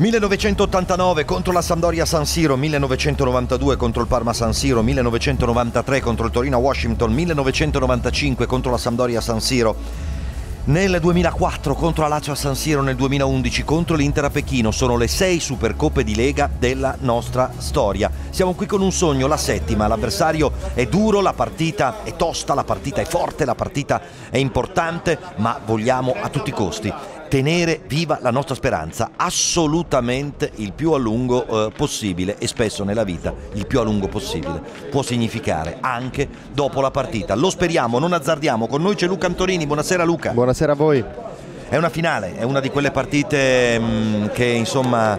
1989 contro la Sampdoria San Siro, 1992 contro il Parma San Siro, 1993 contro il Torino Washington, 1995 contro la Sampdoria San Siro. Nel 2004 contro la Lazio San Siro, nel 2011 contro l'Inter a Pechino sono le sei Supercoppe di Lega della nostra storia. Siamo qui con un sogno, la settima. L'avversario è duro, la partita è tosta, la partita è forte, la partita è importante, ma vogliamo a tutti i costi tenere viva la nostra speranza assolutamente il più a lungo eh, possibile e spesso nella vita il più a lungo possibile può significare anche dopo la partita. Lo speriamo, non azzardiamo. Con noi c'è Luca Antonini. Buonasera Luca. Buonasera a voi. È una finale, è una di quelle partite mh, mm, che insomma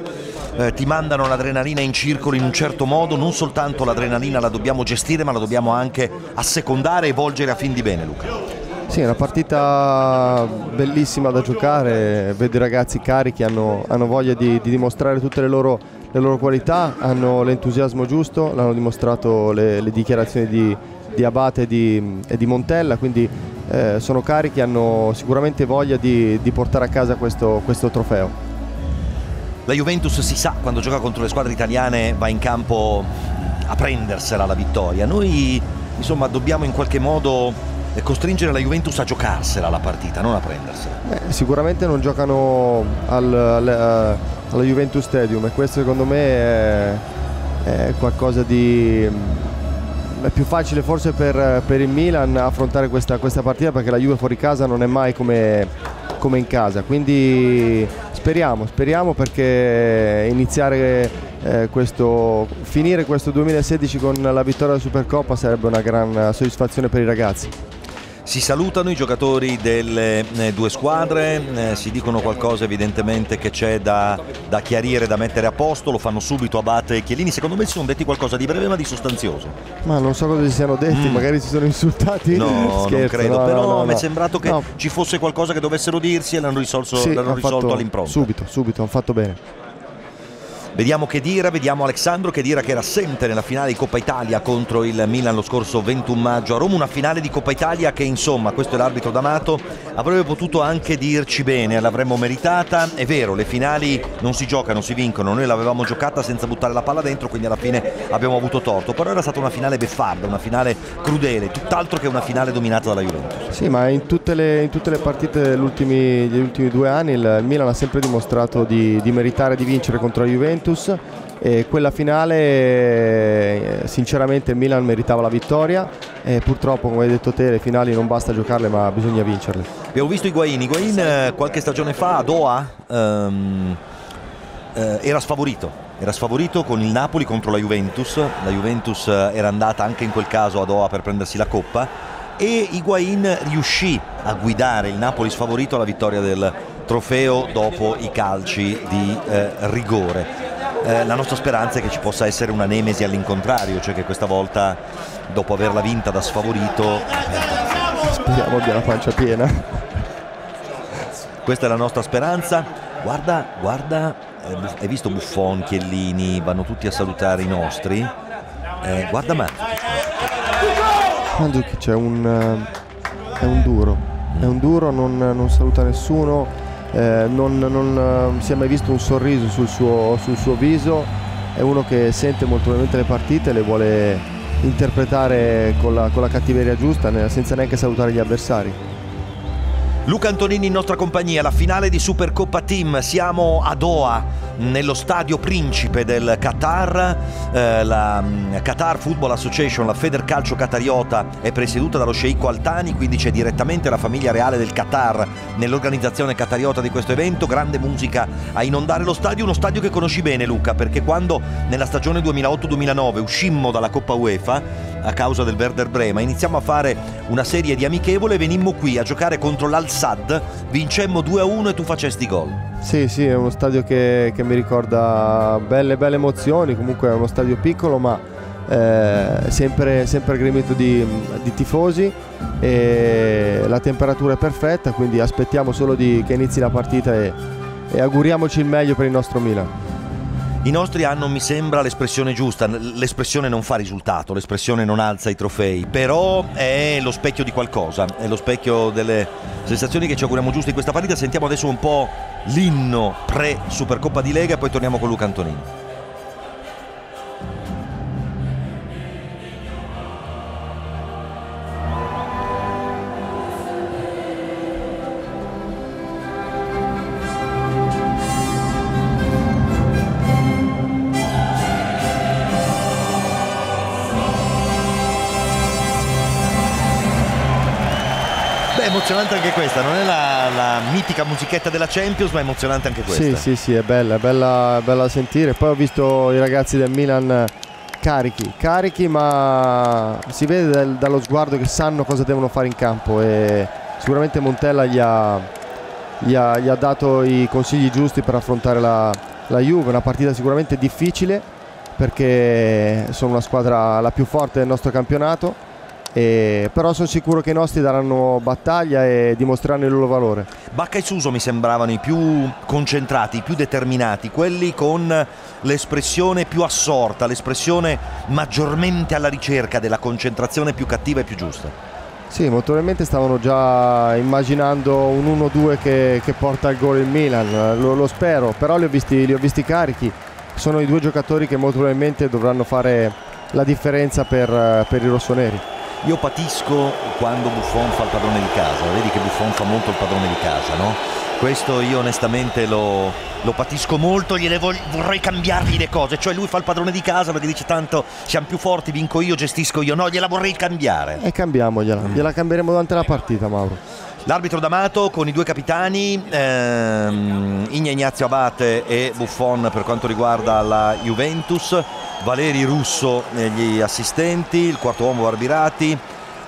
eh, ti mandano l'adrenalina in circolo in un certo modo, non soltanto l'adrenalina la dobbiamo gestire, ma la dobbiamo anche assecondare e volgere a fin di bene, Luca. Sì, è una partita bellissima da giocare, vedo i ragazzi carichi, hanno, hanno voglia di, di, dimostrare tutte le loro, le loro, qualità, hanno l'entusiasmo giusto, l'hanno dimostrato le, le dichiarazioni di, di Abate e di, e di, Montella, quindi eh, sono carichi, hanno sicuramente voglia di, portare a casa questo, questo trofeo. La Juventus si sa quando gioca contro le squadre italiane va in campo a prendersela la vittoria. Noi insomma dobbiamo in qualche modo costringere la Juventus a giocarsela la partita, non a prendersela. Eh, sicuramente non giocano al, al, eh, alla Juventus Stadium e questo secondo me è, è qualcosa di è più facile forse per, per il Milan affrontare questa, questa, partita perché la Juve fuori casa non è mai come, come in casa quindi speriamo, speriamo perché iniziare eh, questo, finire questo 2016 con la vittoria della Supercoppa sarebbe una gran soddisfazione per i ragazzi. Si salutano i giocatori delle eh, due squadre, eh, si dicono qualcosa evidentemente che c'è da, da, chiarire, da mettere a posto, lo fanno subito Abate e Chiellini, secondo me si sono detti qualcosa di breve ma di sostanzioso. Ma non so cosa si siano detti, mm. magari si sono insultati. No, Scherzo, non credo, no, però no, no, mi è sembrato che ci fosse qualcosa che dovessero dirsi e l'hanno risolto, sì, l'hanno risolto all'impronta. Subito, subito, hanno fatto bene. Vediamo che dira, vediamo Alessandro che dira che era assente nella finale di Coppa Italia contro il Milan lo scorso 21 maggio a Roma, una finale di Coppa Italia che insomma, questo è l'arbitro D'Amato, avrebbe potuto anche dirci bene, l'avremmo meritata, è vero, le finali non si giocano, si vincono, noi l'avevamo giocata senza buttare la palla dentro, quindi alla fine abbiamo avuto torto, però era stata una finale beffarda, una finale crudele, tutt'altro che una finale dominata dalla Juventus. Sì, ma in tutte le, in tutte le partite degli ultimi, degli ultimi, due anni il Milan ha sempre dimostrato di, di meritare di vincere contro la Juventus Juventus e quella finale eh, sinceramente il Milan meritava la vittoria e purtroppo come hai detto te le finali non basta giocarle ma bisogna vincerle. Abbiamo visto Higuain, Higuain eh, qualche stagione fa a Doha um, era sfavorito. Era sfavorito con il Napoli contro la Juventus, la Juventus era andata anche in quel caso a Doha per prendersi la coppa e Higuain riuscì a guidare il Napoli sfavorito alla vittoria del trofeo dopo i calci di eh, rigore eh, la nostra speranza è che ci possa essere una nemesi all'incontrario, cioè che questa volta dopo averla vinta da sfavorito... Speriamo abbia la pancia piena. Questa è la nostra speranza. Guarda, guarda, eh, hai visto Buffon, Chiellini, vanno tutti a salutare i nostri. Eh, guarda Mandzukic. Mandzukic è un, eh, è un duro, è un duro, non, non saluta nessuno eh, non, non eh, si è mai visto un sorriso sul suo, sul suo viso, è uno che sente molto probabilmente le partite, le vuole interpretare con la, con la cattiveria giusta senza neanche salutare gli avversari. Luca Antonini in nostra compagnia, la finale di Supercoppa Team, siamo a Doha nello stadio principe del Qatar, eh, la mm, Qatar Football Association, la Federcalcio Qatariota è presieduta dallo sceicco Altani, quindi c'è direttamente la famiglia reale del Qatar nell'organizzazione qatariota di questo evento, grande musica a inondare lo stadio, uno stadio che conosci bene Luca, perché quando nella stagione 2008-2009 uscimmo dalla Coppa UEFA a causa del Werder Brema, iniziamo a fare una serie di amichevole e venimmo qui a giocare contro l'Al-Sad, vincemmo 2-1 e tu facesti gol. Sì, sì, è uno stadio che, che mi ricorda belle, belle emozioni, comunque è uno stadio piccolo ma eh, sempre, sempre gremito di, di, tifosi e la temperatura è perfetta, quindi aspettiamo solo di, che inizi la partita e, e auguriamoci il meglio per il nostro Milan. I nostri hanno, mi sembra, l'espressione giusta. L'espressione non fa risultato, l'espressione non alza i trofei, però è lo specchio di qualcosa, è lo specchio delle sensazioni che ci auguriamo giuste in questa partita. Sentiamo adesso un po' l'inno pre-Supercoppa di Lega e poi torniamo con Luca Antonini. Emozionante anche questa, non è la, la, mitica musichetta della Champions, ma è emozionante anche questa. Sì, sì, sì, è bella, è bella, è bella da sentire. Poi ho visto i ragazzi del Milan carichi, carichi, ma si vede dal, dallo sguardo che sanno cosa devono fare in campo e sicuramente Montella gli ha, gli ha, gli ha dato i consigli giusti per affrontare la, la Juve, una partita sicuramente difficile perché sono una squadra la più forte del nostro campionato e, però sono sicuro che i nostri daranno battaglia e dimostreranno il loro valore. Bacca e Suso mi sembravano i più concentrati, i più determinati, quelli con l'espressione più assorta, l'espressione maggiormente alla ricerca della concentrazione più cattiva e più giusta. Sì, molto probabilmente stavano già immaginando un 1-2 che, che, porta al gol il Milan, lo, lo spero, però li ho, visti, li ho visti carichi, sono i due giocatori che molto probabilmente dovranno fare la differenza per, per i rossoneri. Io patisco quando Buffon fa il padrone di casa, vedi che Buffon fa molto il padrone di casa, no? Questo io onestamente lo, lo patisco molto, gliele vorrei cambiargli le cose, cioè lui fa il padrone di casa perché dice tanto siamo più forti, vinco io, gestisco io, no, gliela vorrei cambiare. E cambiamogliela, gliela cambieremo durante la partita Mauro. L'arbitro D'Amato con i due capitani, ehm, Ignazio Abate e Buffon per quanto riguarda la Juventus, Valeri Russo gli assistenti, il quarto uomo Barbirati,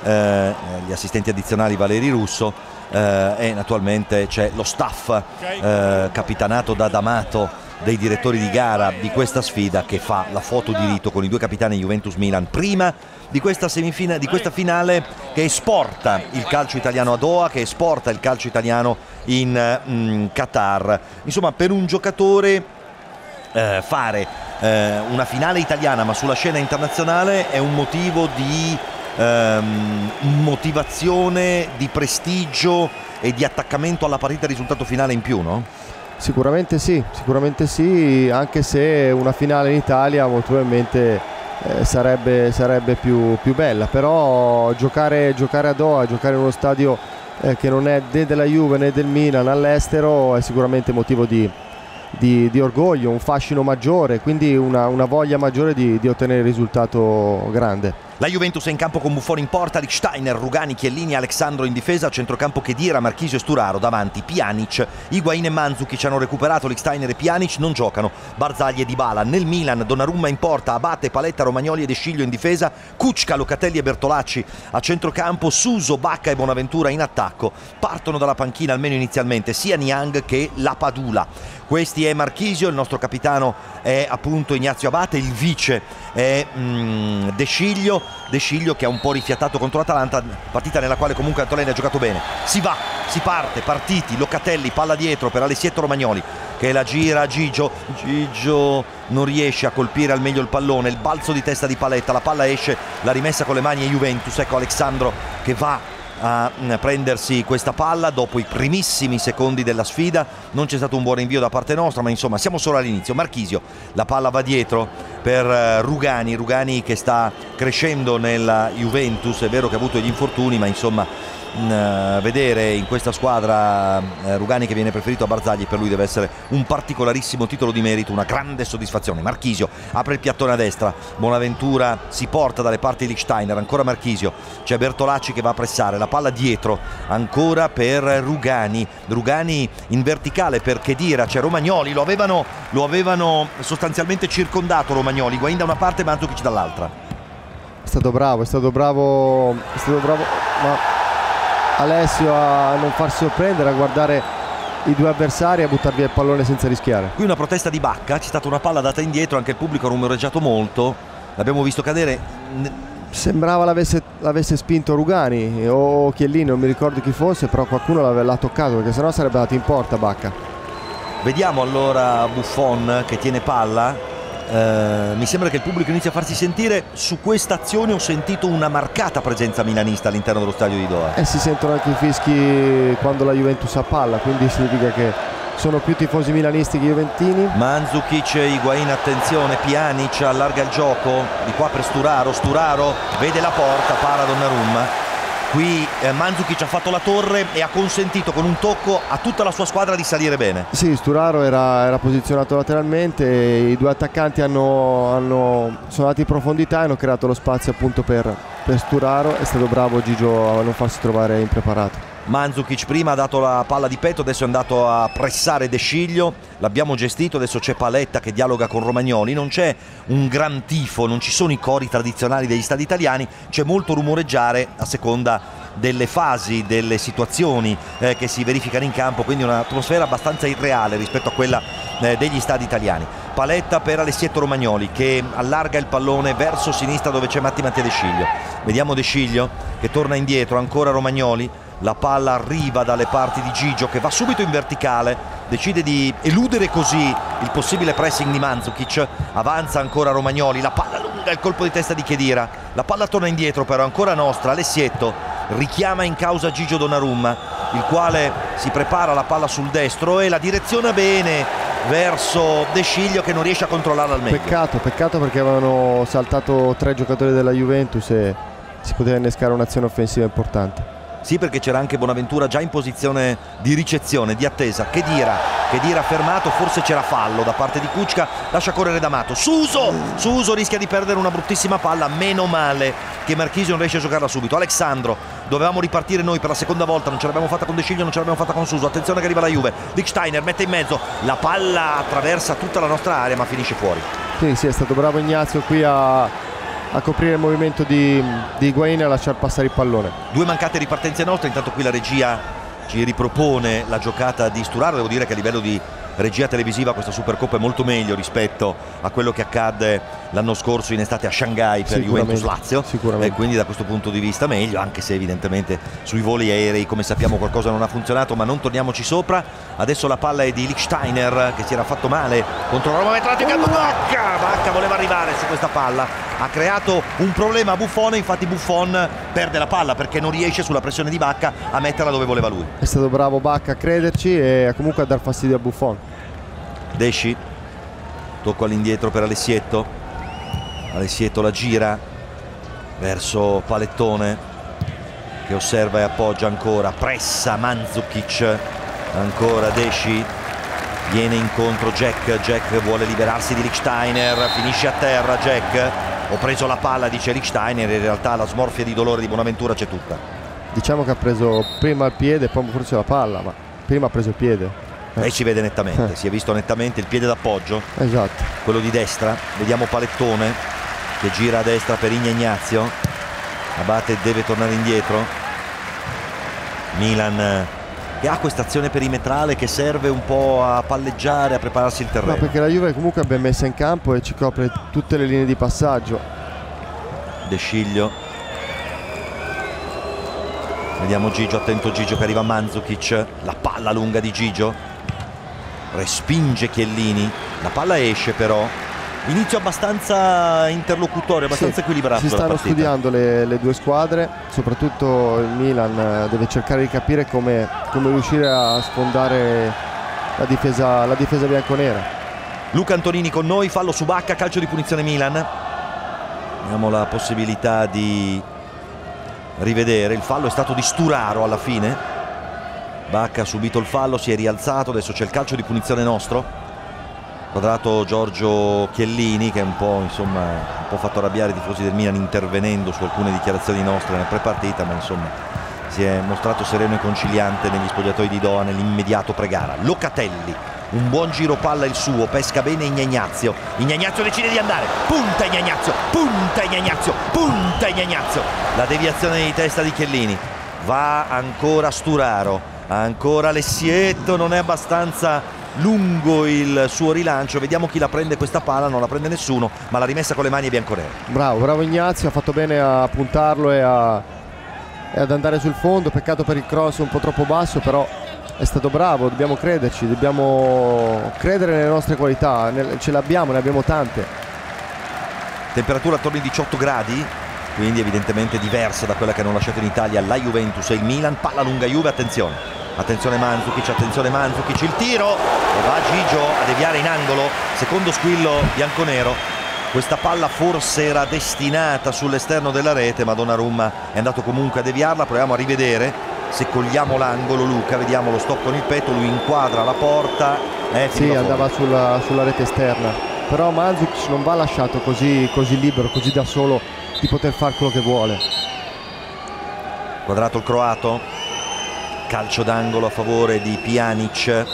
eh, gli assistenti addizionali Valeri Russo eh, e naturalmente c'è lo staff eh, capitanato da D'Amato dei direttori di gara di questa sfida che fa la foto di rito con i due capitani Juventus Milan prima di questa, di questa finale che esporta il calcio italiano a Doha, che esporta il calcio italiano in mm, Qatar. Insomma, per un giocatore eh, fare eh, una finale italiana ma sulla scena internazionale è un motivo di ehm, motivazione, di prestigio e di attaccamento alla partita risultato finale in più, no? Sicuramente sì, sicuramente sì, anche se una finale in Italia molto probabilmente eh, sarebbe, sarebbe più, più, bella, però giocare, giocare, a Doha, giocare in uno stadio eh, che non è né della Juve né del Milan all'estero è sicuramente motivo di, di, di orgoglio, un fascino maggiore, quindi una, una voglia maggiore di, di ottenere risultato grande. La Juventus è in campo con Buffon in porta, Lichsteiner, Rugani, Chiellini, Alexandro in difesa, centrocampo Chedira, Marchisio e Sturaro davanti, Pjanic, Higuain e Manzukic hanno recuperato, Lichsteiner e Pjanic non giocano, Barzagli e Dybala, nel Milan Donnarumma in porta, Abate, Paletta, Romagnoli e De Sciglio in difesa, Kuczka, Locatelli e Bertolacci a centrocampo, Suso, Bacca e Bonaventura in attacco, partono dalla panchina almeno inizialmente sia Niang che La Padula. Questi è Marchisio, il nostro capitano è appunto Ignazio Abate, il vice è mm, De Sciglio, De Sciglio che ha un po' rifiatato contro l'Atalanta, partita nella quale comunque Antonelli ha giocato bene. Si va, si parte, partiti, Locatelli, palla dietro per Alessietto Romagnoli che la gira Gigio, Gigio non riesce a colpire al meglio il pallone, il balzo di testa di Paletta, la palla esce, la rimessa con le mani e Juventus, ecco Alessandro che va a mm, prendersi questa palla dopo i primissimi secondi della sfida. Non c'è stato un buon invio da parte nostra ma insomma siamo solo all'inizio. Marchisio la palla va dietro per eh, Rugani. Rugani che sta crescendo nella Juventus. È vero che ha avuto gli infortuni ma insomma eh, vedere in questa squadra eh, Rugani che viene preferito a Barzagli per lui deve essere un particolarissimo titolo di merito, una grande soddisfazione. Marchisio apre il piattone a destra, Bonaventura si porta dalle parti di Lichsteiner, ancora Marchisio, c'è Bertolacci che va a pressare, la palla dietro ancora per Rugani, Rugani in verticale per Chedira, c'è Romagnoli, lo avevano, lo avevano sostanzialmente circondato Romagnoli, Guain da una parte e Manzukic dall'altra. È stato bravo, è stato bravo, è stato bravo, ma Alessio a non farsi sorprendere, a guardare i due avversari a buttar via il pallone senza rischiare. Qui una protesta di Bacca, c'è stata una palla data indietro, anche il pubblico ha rumoreggiato molto, l'abbiamo visto cadere. Sembrava l'avesse, l'avesse, spinto Rugani o Chiellini, non mi ricordo chi fosse, però qualcuno l'ha toccato perché sennò sarebbe andato in porta Bacca. Vediamo allora Buffon che tiene palla. Eh, mi sembra che il pubblico inizia a farsi sentire. Su questa azione ho sentito una marcata presenza milanista all'interno dello stadio di Doha. E eh, si sentono anche i fischi quando la Juventus ha palla, quindi significa che sono più tifosi milanisti che juventini. Mandzukic, Higuain, attenzione, Pjanic allarga il gioco, di qua per Sturaro, Sturaro vede la porta, para Donnarumma qui eh, Mandzukic ha fatto la torre e ha consentito con un tocco a tutta la sua squadra di salire bene. Sì, Sturaro era, era posizionato lateralmente, i due attaccanti hanno, hanno, sono andati in profondità e hanno creato lo spazio appunto per, per Sturaro, è stato bravo Gigio a non farsi trovare impreparato. Mandzukic prima ha dato la palla di petto, adesso è andato a pressare De Sciglio, l'abbiamo gestito, adesso c'è Paletta che dialoga con Romagnoli, non c'è un gran tifo, non ci sono i cori tradizionali degli stadi italiani, c'è molto rumoreggiare a seconda delle fasi, delle situazioni eh, che si verificano in campo, quindi un'atmosfera abbastanza irreale rispetto a quella eh, degli stadi italiani. Paletta per Alessietto Romagnoli che allarga il pallone verso sinistra dove c'è Matti Mattia De Sciglio. Vediamo De Sciglio che torna indietro, ancora Romagnoli la palla arriva dalle parti di Gigio che va subito in verticale decide di eludere così il possibile pressing di Mandzukic avanza ancora Romagnoli la palla lunga il colpo di testa di Chedira la palla torna indietro però ancora nostra Alessietto. Richiama in causa Gigio Donnarumma il quale si prepara la palla sul destro e la direziona bene verso De Sciglio che non riesce a controllarla al meglio. Peccato, peccato perché avevano saltato tre giocatori della Juventus e si poteva innescare un'azione offensiva importante sì, perché c'era anche Bonaventura già in posizione di ricezione, di attesa. Che dira, che dira fermato, forse c'era fallo da parte di Kuczka, lascia correre D'Amato. Suso, Suso rischia di perdere una bruttissima palla, meno male che Marchisi non riesce a giocarla subito. Alexandro, dovevamo ripartire noi per la seconda volta, non ce l'abbiamo fatta con De Sciglio, non ce l'abbiamo fatta con Suso. Attenzione che arriva la Juve. Lichsteiner mette in mezzo, la palla attraversa tutta la nostra area ma finisce fuori. Sì, sì, è stato bravo Ignazio qui a a coprire il movimento di, di Higuain e a lasciare passare il pallone. Due mancate ripartenze nostre, intanto qui la regia ci ripropone la giocata di Sturaro, devo dire che a livello di regia televisiva questa Supercoppa è molto meglio rispetto a quello che accadde l'anno scorso in estate a Shanghai per Juventus Lazio. E quindi da questo punto di vista meglio anche se evidentemente sui voli aerei come sappiamo qualcosa non ha funzionato ma non torniamoci sopra. Adesso la palla è di Lichsteiner che si era fatto male contro Roma Metratica Bacca Bacca voleva arrivare su questa palla. Ha creato un problema a Buffon infatti Buffon perde la palla perché non riesce sulla pressione di Bacca a metterla dove voleva lui. È stato bravo Bacca a crederci e comunque a dar fastidio a Buffon Desci. Tocco all'indietro per Alessietto. Alessietto la gira verso Palettone che osserva e appoggia ancora. Pressa Mandzukic ancora Desci. Viene incontro Jack. Jack vuole liberarsi di Lichsteiner finisce a terra Jack. Ho preso la palla dice Lichsteiner in realtà la smorfia di dolore di Bonaventura c'è tutta. Diciamo che ha preso prima il piede poi forse la palla ma prima ha preso il piede lei si vede nettamente, eh. si è visto nettamente il piede d'appoggio, esatto. quello di destra, vediamo Palettone che gira a destra per Igna Ignazio, Abate deve tornare indietro, Milan che ha questa azione perimetrale che serve un po' a palleggiare, a prepararsi il terreno. No, perché la Juve comunque è ben messa in campo e ci copre tutte le linee di passaggio. De Sciglio Vediamo Gigio, attento Gigio che arriva a Mandzukic, la palla lunga di Gigio, respinge Chiellini, la palla esce però, inizio abbastanza interlocutorio, abbastanza sì, equilibrato. Si stanno studiando le, le, due squadre, soprattutto il Milan eh, deve cercare di capire come, come riuscire a sfondare la difesa, la difesa bianconera. Luca Antonini con noi, fallo su Bacca, calcio di punizione Milan. Abbiamo la possibilità di rivedere. Il fallo è stato di Sturaro alla fine. Bacca ha subito il fallo, si è rialzato, adesso c'è il calcio di punizione nostro. Quadrato Giorgio Chiellini che è un po', insomma, un po' fatto arrabbiare i tifosi del Milan intervenendo su alcune dichiarazioni nostre nel pre-partita, ma insomma si è mostrato sereno e conciliante negli spogliatoi di Doha nell'immediato pre-gara. Locatelli un buon giro palla il suo, pesca bene Ignazio, Ignazio decide di andare, punta Ignazio, punta Ignazio, punta Ignazio, la deviazione di testa di Chiellini, va ancora Sturaro, ancora Lessietto, non è abbastanza lungo il suo rilancio, vediamo chi la prende questa palla, non la prende nessuno, ma l'ha rimessa con le mani bianconere. Bravo, bravo Ignazio, ha fatto bene a puntarlo e, a, e ad andare sul fondo, peccato per il cross un po' troppo basso, però è stato bravo, dobbiamo crederci, dobbiamo credere nelle nostre qualità, ce le abbiamo, ne abbiamo tante. Temperatura attorno ai 18 gradi, quindi evidentemente diversa da quella che hanno lasciato in Italia la Juventus e il Milan. Palla lunga Juve, attenzione. Attenzione Manzukic, attenzione Manzukic, il tiro e va Gigio a deviare in angolo, secondo squillo bianconero. Questa palla forse era destinata sull'esterno della rete, ma Donnarumma è andato comunque a deviarla, proviamo a rivedere se cogliamo l'angolo Luca, vediamo lo stop con il petto, lui inquadra la porta. Eh, sì, andava sulla, sulla, rete esterna, però Manzukic non va lasciato così, così libero, così da solo di poter fare quello che vuole. Quadrato il croato, calcio d'angolo a favore di Pjanic,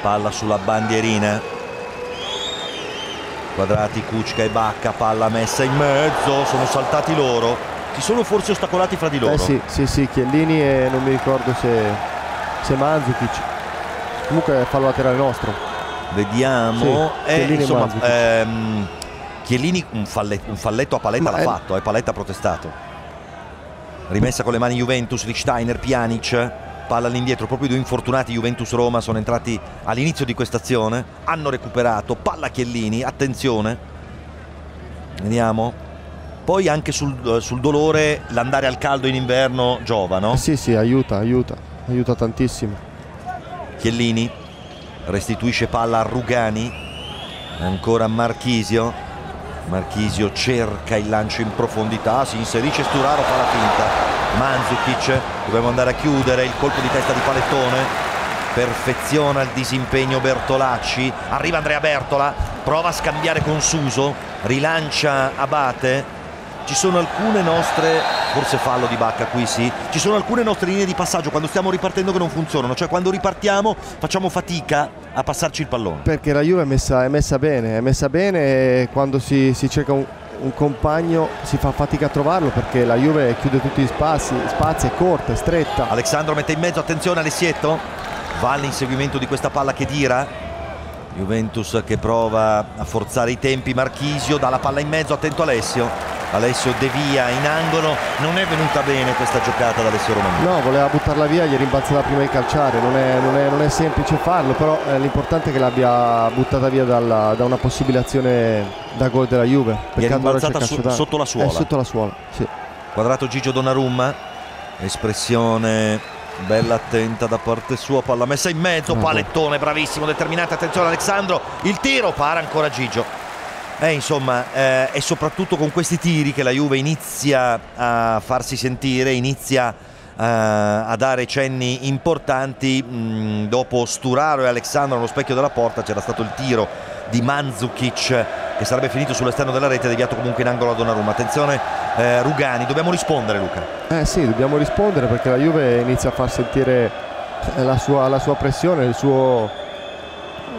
palla sulla bandierina, quadrati Kuczka e Bacca, palla messa in mezzo, sono saltati loro, si sono forse ostacolati fra di loro. Eh sì, sì, sì, Chiellini e non mi ricordo se, se Mandzukic, comunque fallo laterale nostro. Vediamo, sì, eh, insomma, ehm, Chiellini un falletto, un falletto a Paletta l'ha fatto, e eh, Paletta ha protestato. Rimessa con le mani Juventus, Lichsteiner, Pjanic, palla all'indietro, proprio i due infortunati Juventus-Roma sono entrati all'inizio di questa azione, hanno recuperato, palla Chiellini, attenzione, vediamo. Poi anche sul, sul dolore l'andare al caldo in inverno giova, no? Eh sì, sì, aiuta, aiuta, aiuta tantissimo. Chiellini restituisce palla a Rugani, ancora Marchisio, Marchisio cerca il lancio in profondità, si inserisce Sturaro, fa la finta. Mandzukic, dobbiamo andare a chiudere il colpo di testa di Palettone, perfeziona il disimpegno Bertolacci, arriva Andrea Bertola, prova a scambiare con Suso, rilancia Abate, ci sono alcune nostre, forse fallo di Bacca qui sì, ci sono alcune nostre linee di passaggio quando stiamo ripartendo che non funzionano, cioè quando ripartiamo facciamo fatica a passarci il pallone. Perché la Juve è messa, è messa bene, è messa bene e quando si, si cerca un, un, compagno si fa fatica a trovarlo perché la Juve chiude tutti gli spazi, spazi è corta, è stretta. Alessandro mette in mezzo, attenzione Alessietto, va all'inseguimento di questa palla che tira. Juventus che prova a forzare i tempi, Marchisio dà la palla in mezzo, attento Alessio Alessio devia in angolo. Non è venuta bene questa giocata da Alessio Romano. No voleva buttarla via gli è rimbalzata prima di calciare. Non è, non è, non è semplice farlo però eh, l'importante è che l'abbia buttata via dalla, da una possibile azione da gol della Juve. Gli è rimbalzata su, sotto la suola. eh, sotto la suola sì. quadrato Gigio Donnarumma. Espressione bella attenta da parte sua. Palla messa in mezzo palettone bravissimo determinante attenzione Alessandro. Il tiro para ancora Gigio eh, insomma, eh, è soprattutto con questi tiri che la Juve inizia a farsi sentire, inizia eh, a dare cenni importanti. Mm, dopo Sturaro e Alessandro allo specchio della porta c'era stato il tiro di Mandzukic che sarebbe finito sull'esterno della rete, deviato comunque in angolo a Donnarumma. Attenzione eh, Rugani, dobbiamo rispondere Luca. Eh sì, dobbiamo rispondere perché la Juve inizia a far sentire la sua, la sua pressione, il suo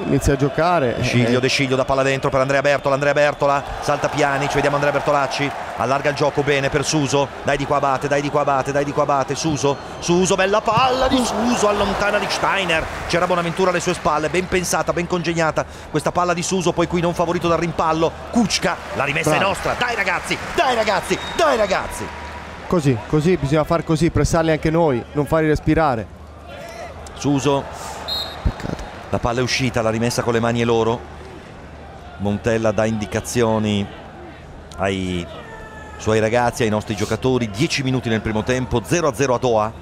inizia a giocare. De Sciglio, De Sciglio da palla dentro per Andrea Bertola, Andrea Bertola salta Pianic, vediamo Andrea Bertolacci, allarga il gioco bene per Suso, dai di qua Abate, dai di qua Abate, dai di qua Abate, Suso, Suso, bella palla di Suso, allontana di Steiner, c'era Bonaventura alle sue spalle, ben pensata, ben congegnata questa palla di Suso, poi qui non favorito dal rimpallo, Kuczka, la rimessa Bravo. è nostra, dai ragazzi, dai ragazzi, dai ragazzi. Così, così, bisogna fare così, pressarli anche noi, non farli respirare. Suso la palla è uscita, l'ha rimessa con le mani e loro. Montella dà indicazioni ai suoi ragazzi, ai nostri giocatori. 10 minuti nel primo tempo, 0-0 a Doha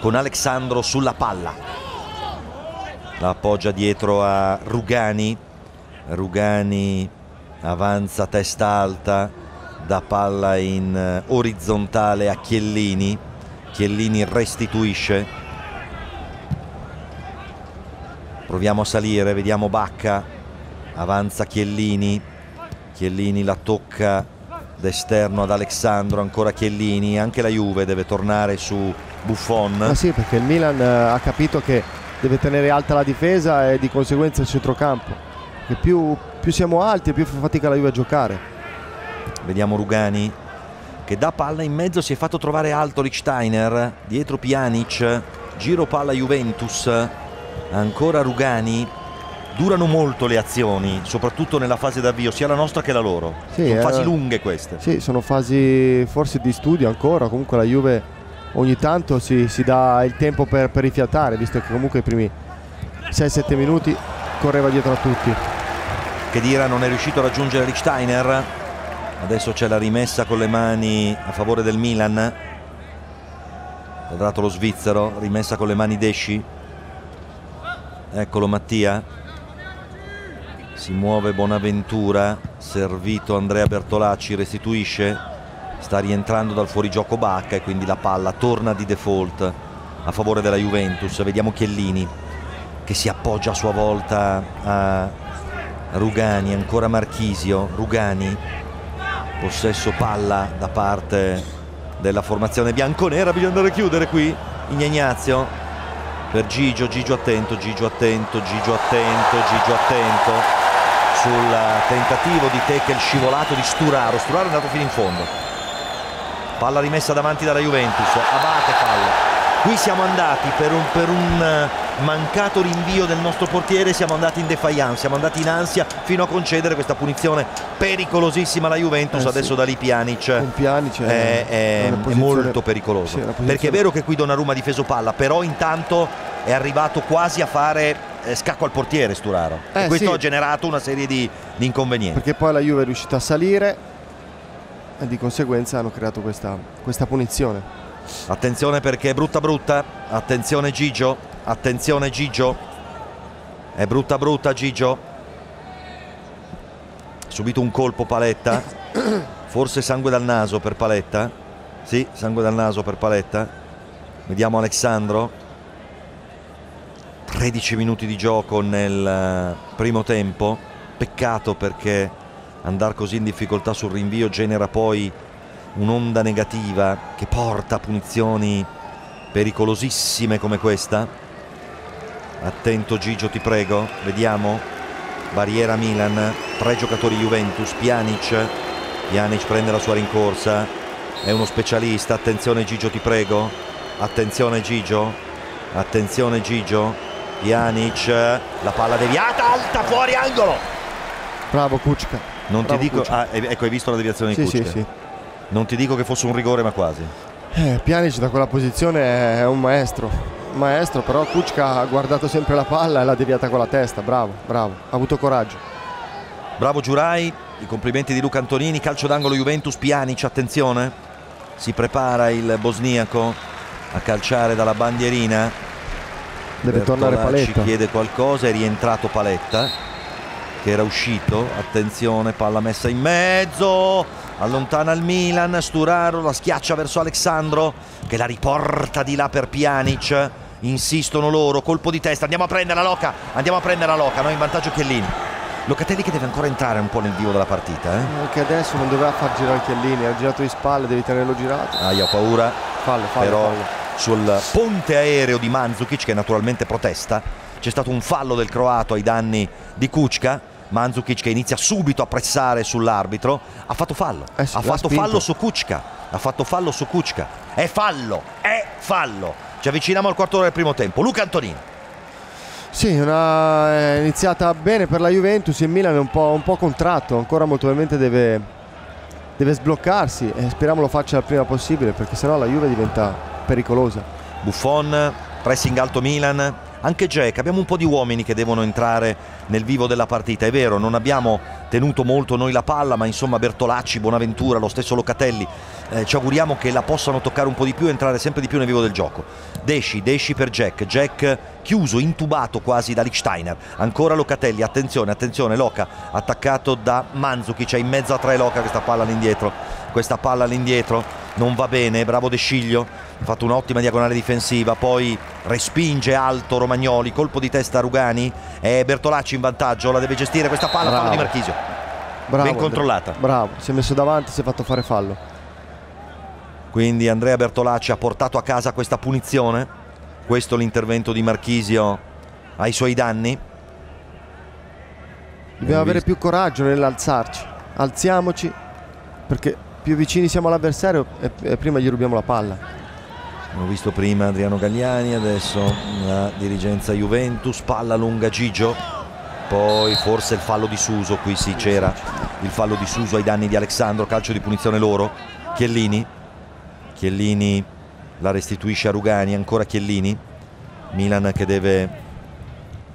con Alexandro sulla palla. La appoggia dietro a Rugani. Rugani avanza testa alta, dà palla in orizzontale a Chiellini. Chiellini restituisce proviamo a salire vediamo Bacca. Avanza Chiellini. Chiellini la tocca d'esterno ad Alessandro ancora Chiellini. Anche la Juve deve tornare su Buffon. Ma sì perché il Milan eh, ha capito che deve tenere alta la difesa e di conseguenza il centrocampo. Che più, più siamo alti e più fa fatica la Juve a giocare. Vediamo Rugani che dà palla in mezzo si è fatto trovare alto Lichsteiner dietro Pjanic giro palla Juventus ancora Rugani durano molto le azioni, soprattutto nella fase d'avvio, sia la nostra che la loro. Sì, sono fasi lunghe queste. Sì, sono fasi forse di studio ancora, comunque la Juve ogni tanto si, si dà il tempo per, per rifiatare, visto che comunque i primi 6-7 minuti correva dietro a tutti. Chedira non è riuscito a raggiungere Lichsteiner, adesso c'è la rimessa con le mani a favore del Milan, quadrato lo svizzero, rimessa con le mani Desci, eccolo Mattia, si muove Bonaventura, servito Andrea Bertolacci, restituisce, sta rientrando dal fuorigioco Bacca e quindi la palla torna di default a favore della Juventus, vediamo Chiellini che si appoggia a sua volta a Rugani, ancora Marchisio, Rugani, possesso palla da parte della formazione bianconera, bisogna andare a chiudere qui, Ignazio per Gigio, Gigio attento, Gigio attento, Gigio attento, Gigio attento sul tentativo di Tekel scivolato di Sturaro, Sturaro è andato fino in fondo, palla rimessa davanti dalla Juventus, Abate palla, qui siamo andati per un, per un mancato rinvio del nostro portiere siamo andati in defiance siamo andati in ansia fino a concedere questa punizione pericolosissima alla Juventus eh adesso sì. da lì Pjanic, Pjanic è, è, è, molto pericoloso. sì, perché è vero che qui Donnarumma ha difeso palla però intanto è arrivato quasi a fare eh, scacco al portiere Sturaro. Eh, e questo sì. ha generato una serie di, di inconvenienti. Perché poi la Juve è riuscita a salire e di conseguenza hanno creato questa, questa punizione. Attenzione perché è brutta brutta. Attenzione Gigio attenzione Gigio. È brutta brutta Gigio. Subito un colpo Paletta. Forse sangue dal naso per Paletta. Sì sangue dal naso per Paletta. Vediamo Alessandro. 13 minuti di gioco nel eh, primo tempo. Peccato perché andare così in difficoltà sul rinvio genera poi un'onda negativa che porta a punizioni pericolosissime come questa. Attento Gigio ti prego, vediamo. Barriera Milan, tre giocatori Juventus, Pjanic, Pjanic prende la sua rincorsa, è uno specialista, attenzione Gigio ti prego, attenzione Gigio, attenzione Gigio, Pjanic, la palla deviata, alta fuori angolo. Bravo Kuczka. Non Bravo ti dico, ah, ecco hai visto la deviazione di sì, Kuczka? Sì, sì. Non ti dico che fosse un rigore, ma quasi. Eh, Pjanic da quella posizione è un maestro. Maestro, però Kuczka ha guardato sempre la palla e l'ha deviata con la testa. Bravo, bravo, ha avuto coraggio. Bravo Giurai, i complimenti di Luca Antonini, calcio d'angolo Juventus, Pjanic, attenzione. Si prepara il bosniaco a calciare dalla bandierina. Deve tornare Paletta. chiede qualcosa, è rientrato Paletta che era uscito. Attenzione, palla messa in mezzo allontana il Milan, Sturaro la schiaccia verso Alessandro che la riporta di là per Pjanic insistono loro, colpo di testa, andiamo a prendere la Loca, andiamo a prendere la Loca, noi in vantaggio Chiellini. Locatelli che deve ancora entrare un po' nel vivo della partita eh? Anche adesso non doveva far girare Chiellini, ha girato di spalle, devi tenerlo girato. Ah, io ho paura. Fallo, fallo, Però fallo. sul ponte aereo di Mandzukic che naturalmente protesta C'è stato un fallo del croato ai danni di Kuczka Mandzukic che inizia subito a pressare sull'arbitro ha fatto fallo. Eh sì, ha fatto fallo su Kuczka ha fatto fallo su Kuczka è fallo è fallo ci avviciniamo al quarto del primo tempo. Luca Antonini. Sì, una, è iniziata bene per la Juventus, il Milan è un po', un po contratto, ancora molto probabilmente deve, deve sbloccarsi. E speriamo lo faccia il prima possibile perché sennò la Juve diventa pericolosa. Buffon, pressing alto Milan, anche Jack, abbiamo un po' di uomini che devono entrare nel vivo della partita, è vero, non abbiamo tenuto molto noi la palla, ma insomma Bertolacci, Bonaventura, lo stesso Locatelli, eh, ci auguriamo che la possano toccare un po' di più e entrare sempre di più nel vivo del gioco. Desci, Desci per Jack, Jack chiuso, intubato quasi da Lichsteiner, ancora Locatelli, attenzione, attenzione, Loca attaccato da Manzukic, è in mezzo a tre Loca questa palla all'indietro, questa palla all'indietro non va bene, bravo De Sciglio, ha fatto un'ottima diagonale difensiva, poi respinge alto Romagnoli, colpo di testa Rugani e Bertolacci in vantaggio, la deve gestire questa palla, Bravo. palla di Marchisio. Bravo, ben controllata. Bravo, si è messo davanti, si è fatto fare fallo. Quindi Andrea Bertolacci ha portato a casa questa punizione. Questo l'intervento di Marchisio ai suoi danni. Dobbiamo avere più coraggio nell'alzarci. Alziamoci perché più vicini siamo all'avversario e, prima gli rubiamo la palla. Abbiamo visto prima Adriano Gagliani, adesso la dirigenza Juventus, palla lunga Gigio, poi forse il fallo di Suso, qui sì c'era il fallo di Suso ai danni di Alessandro, calcio di punizione loro, Chiellini, Chiellini la restituisce a Rugani, ancora Chiellini. Milan che deve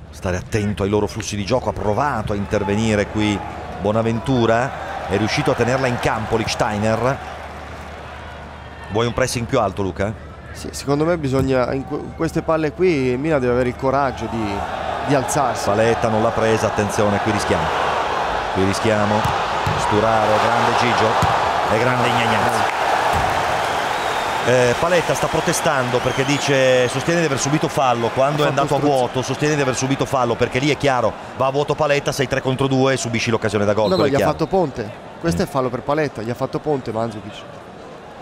stare attento ai loro flussi di gioco, ha provato a intervenire qui Bonaventura, è riuscito a tenerla in campo Lichsteiner. Vuoi un pressing più alto Luca? Sì, secondo me bisogna, in queste palle qui Milan deve avere il coraggio di, di alzarsi. Paletta non l'ha presa, attenzione, qui rischiamo. Qui rischiamo. Sturaro, grande Gigio e grande Ignagnazi. Eh, Paletta sta protestando perché dice sostiene di aver subito fallo. Quando è andato a vuoto sostiene di aver subito fallo perché lì è chiaro va a vuoto Paletta sei 3 contro 2 e subisci l'occasione da gol no, no, gli ha fatto ponte. Questo mm. è fallo per Paletta gli ha fatto ponte Mandzukic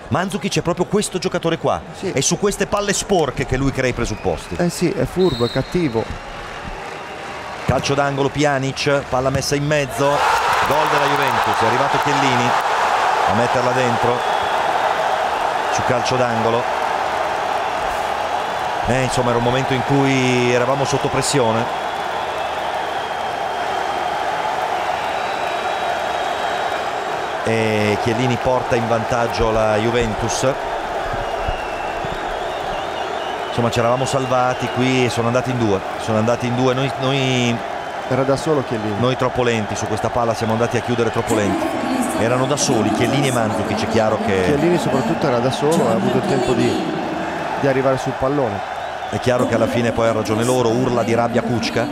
Mandzukic è proprio questo giocatore qua. Sì. è su queste palle sporche che lui crea i presupposti. Eh sì è furbo è cattivo. Calcio d'angolo Pjanic palla messa in mezzo. Gol della Juventus è arrivato Chiellini a metterla dentro su calcio d'angolo. Eh, insomma era un momento in cui eravamo sotto pressione. E Chiellini porta in vantaggio la Juventus. Insomma ci eravamo salvati qui e sono andati in due. Sono andati in due. Noi, noi era da solo Chiellini. Noi troppo lenti su questa palla, siamo andati a chiudere troppo lenti erano da soli, Chiellini e Mandzukic, è chiaro che... Chiellini soprattutto era da solo, ha avuto il tempo di, di arrivare sul pallone. È chiaro che alla fine poi ha ragione loro, urla di rabbia Kuczka.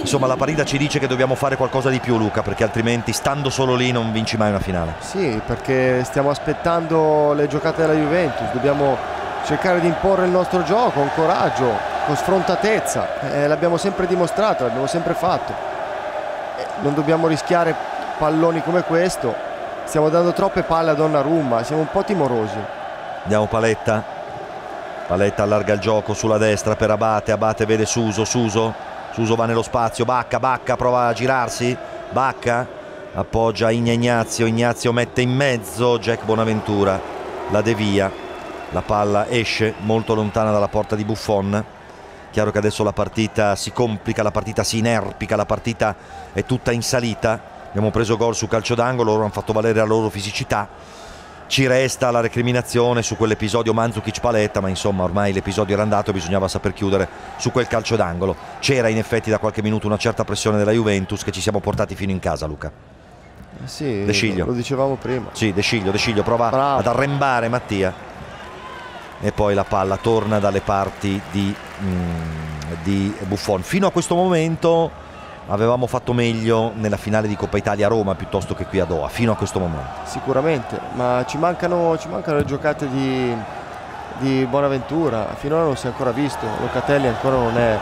Insomma la partita ci dice che dobbiamo fare qualcosa di più Luca, perché altrimenti stando solo lì non vinci mai una finale. Sì, perché stiamo aspettando le giocate della Juventus, dobbiamo cercare di imporre il nostro gioco con coraggio, con sfrontatezza. Eh, l'abbiamo sempre dimostrato, l'abbiamo sempre fatto. Eh, non dobbiamo rischiare palloni come questo stiamo dando troppe palle a Donnarumma siamo un po' timorosi. Andiamo Paletta. Paletta allarga il gioco sulla destra per Abate Abate vede Suso Suso Suso va nello spazio Bacca Bacca prova a girarsi Bacca appoggia Ignazio Ignazio mette in mezzo Jack Bonaventura la devia la palla esce molto lontana dalla porta di Buffon chiaro che adesso la partita si complica la partita si inerpica la partita è tutta in salita abbiamo preso gol su calcio d'angolo, loro hanno fatto valere la loro fisicità. Ci resta la recriminazione su quell'episodio Mandzukic-Paletta, ma insomma ormai l'episodio era andato e bisognava saper chiudere su quel calcio d'angolo. C'era in effetti da qualche minuto una certa pressione della Juventus che ci siamo portati fino in casa, Luca. Eh sì, De lo dicevamo prima. Sì, De Sciglio, De Sciglio prova Bravo. ad arrembare Mattia. E poi la palla torna dalle parti di, mm, di Buffon. Fino a questo momento avevamo fatto meglio nella finale di Coppa Italia a Roma piuttosto che qui a Doha, fino a questo momento. Sicuramente, ma ci mancano, ci mancano le giocate di, di Bonaventura, finora non si è ancora visto, Locatelli ancora non, è,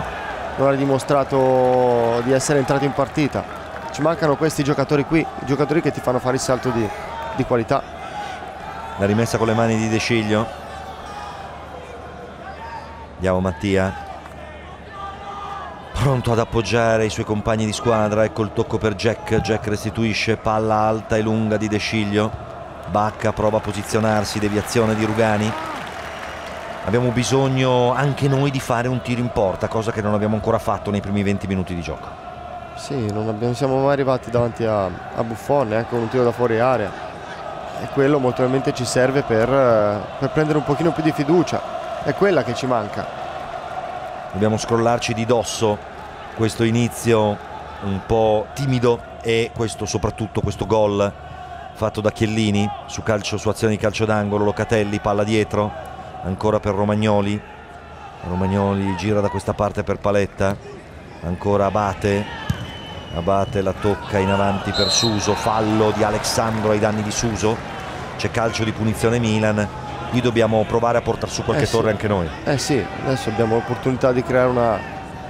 non ha dimostrato di essere entrato in partita. Ci mancano questi giocatori qui, i giocatori che ti fanno fare il salto di, di qualità. La rimessa con le mani di De Sciglio. Andiamo Mattia pronto ad appoggiare i suoi compagni di squadra ecco il tocco per Jack. Jack restituisce palla alta e lunga di De Sciglio. Bacca prova a posizionarsi deviazione di Rugani. Abbiamo bisogno anche noi di fare un tiro in porta cosa che non abbiamo ancora fatto nei primi 20 minuti di gioco. Sì non abbiamo, siamo mai arrivati davanti a, a Buffon neanche con un tiro da fuori area. E quello molto probabilmente ci serve per, per prendere un pochino più di fiducia. È quella che ci manca dobbiamo scrollarci di dosso questo inizio un po' timido e questo, soprattutto questo gol fatto da Chiellini su, calcio, su azione di calcio d'angolo, Locatelli palla dietro, ancora per Romagnoli, Romagnoli gira da questa parte per Paletta, ancora Abate, Abate la tocca in avanti per Suso, fallo di Alessandro ai danni di Suso, c'è calcio di punizione Milan, qui dobbiamo provare a portare su qualche eh torre sì. anche noi. Eh sì, adesso abbiamo l'opportunità di creare una,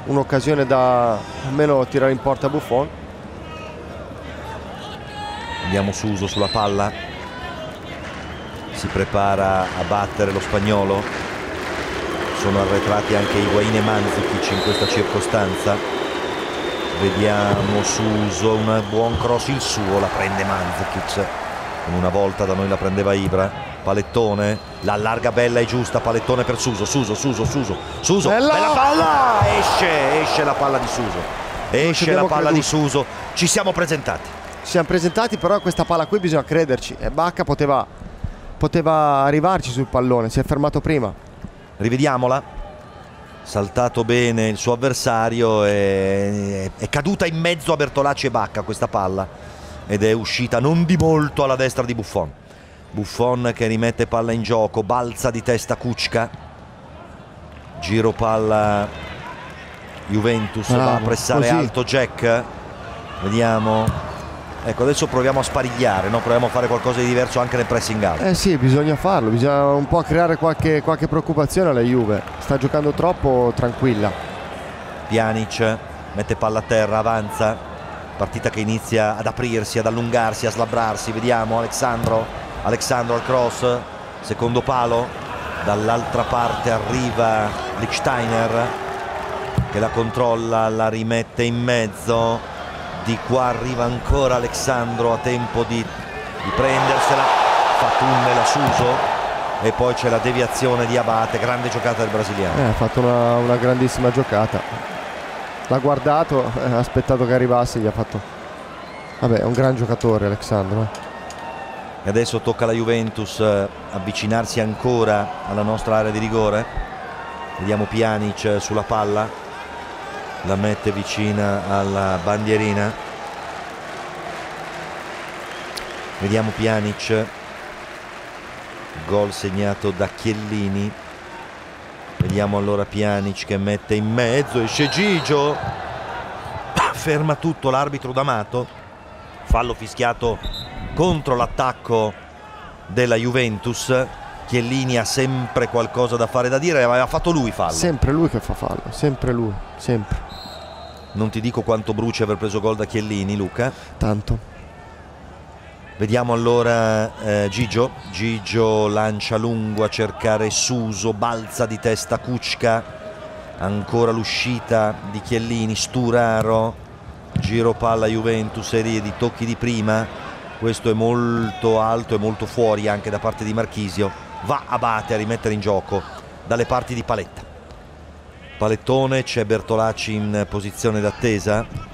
un'occasione da almeno tirare in porta Buffon. Andiamo su uso sulla palla. Si prepara a battere lo spagnolo. Sono arretrati anche Higuain e Manzukic in questa circostanza. Vediamo Suso un buon cross il suo la prende Manzukic una volta da noi la prendeva Ibra Palettone, l'allarga bella e giusta, Palettone per Suso, Suso, Suso, Suso, Suso, bella, bella palla, esce, esce la palla di Suso, esce la palla creduto. di Suso, ci siamo presentati. Ci siamo presentati però questa palla qui bisogna crederci e Bacca poteva, poteva arrivarci sul pallone, si è fermato prima. Rivediamola. Saltato bene il suo avversario, è, è caduta in mezzo a Bertolacci e Bacca questa palla ed è uscita non di molto alla destra di Buffon. Buffon che rimette palla in gioco, balza di testa Kuczka, giro palla Juventus, Bravo, va a pressare così. alto Jack, vediamo. Ecco, adesso proviamo a sparigliare, no? proviamo a fare qualcosa di diverso anche nel pressing alto. Eh sì, bisogna farlo, bisogna un po' creare qualche, qualche preoccupazione alla Juve. Sta giocando troppo tranquilla. Pjanic mette palla a terra, avanza, partita che inizia ad aprirsi, ad allungarsi, a slabrarsi, vediamo Alexandro, Alexandro al cross, secondo palo, dall'altra parte arriva Lichtsteiner che la controlla, la rimette in mezzo, di qua arriva ancora Alexandro a tempo di, di prendersela, fa tunnel a Suso. E poi c'è la deviazione di Abate, grande giocata del brasiliano. Eh, ha fatto una, una grandissima giocata. L'ha guardato, eh, ha aspettato che arrivasse, gli ha fatto... Vabbè, è un gran giocatore Alexandro. eh. E adesso tocca alla Juventus eh, avvicinarsi ancora alla nostra area di rigore. Vediamo Pjanic sulla palla. La mette vicina alla bandierina. Vediamo Pjanic. Gol segnato da Chiellini. Vediamo allora Pjanic che mette in mezzo. Esce Gigio. Ferma tutto l'arbitro D'Amato. Fallo fischiato contro l'attacco della Juventus. Chiellini ha sempre qualcosa da fare da dire, aveva fatto lui fallo. Sempre lui che fa fallo, sempre lui, sempre. Non ti dico quanto bruci aver preso gol da Chiellini, Luca. Tanto. Vediamo allora eh, Gigio. Gigio lancia lungo a cercare Suso, balza di testa Kuczka. Ancora l'uscita di Chiellini, Sturaro. Giro palla Juventus, serie di tocchi di prima. Questo è molto alto e molto fuori anche da parte di Marchisio. Va Abate a rimettere in gioco dalle parti di Paletta. Palettone, c'è Bertolacci in posizione d'attesa.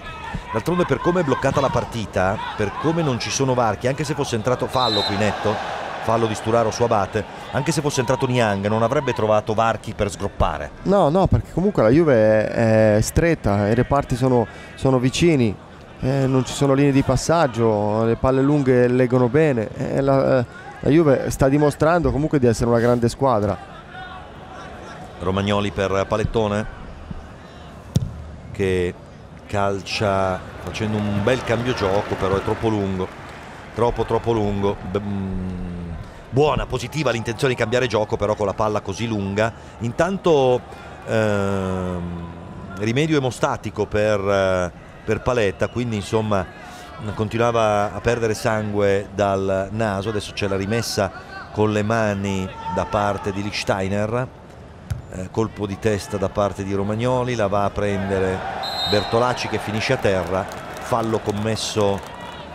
D'altronde per come è bloccata la partita, per come non ci sono varchi, anche se fosse entrato fallo qui netto, fallo di Sturaro su Abate, anche se fosse entrato Niang non avrebbe trovato varchi per sgroppare. No, no, perché comunque la Juve è, è stretta, i reparti sono, sono vicini, eh, non ci sono linee di passaggio, le palle lunghe leggono bene. eh, la, eh, la Juve sta dimostrando comunque di essere una grande squadra. Romagnoli per Palettone che calcia facendo un bel cambio gioco, però è troppo lungo, troppo troppo lungo. Mm, buona, positiva l'intenzione di cambiare gioco, però con la palla così lunga. Intanto ehm, rimedio emostatico per, eh, per Paletta, quindi insomma continuava a perdere sangue dal naso, adesso c'è la rimessa con le mani da parte di Lichtsteiner, eh, colpo di testa da parte di Romagnoli, la va a prendere Bertolacci che finisce a terra, fallo commesso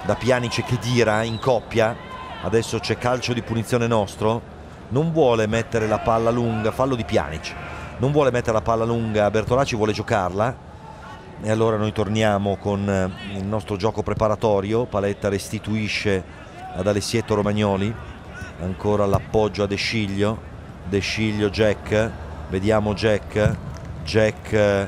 da Pjanic e Chedira in coppia, adesso c'è calcio di punizione nostro, non vuole mettere la palla lunga, fallo di Pjanic, non vuole mettere la palla lunga, Bertolacci vuole giocarla. E allora noi torniamo con eh, il nostro gioco preparatorio, Paletta restituisce ad Alessietto Romagnoli, ancora l'appoggio a De Sciglio, De Sciglio Jack, vediamo Jack, Jack eh,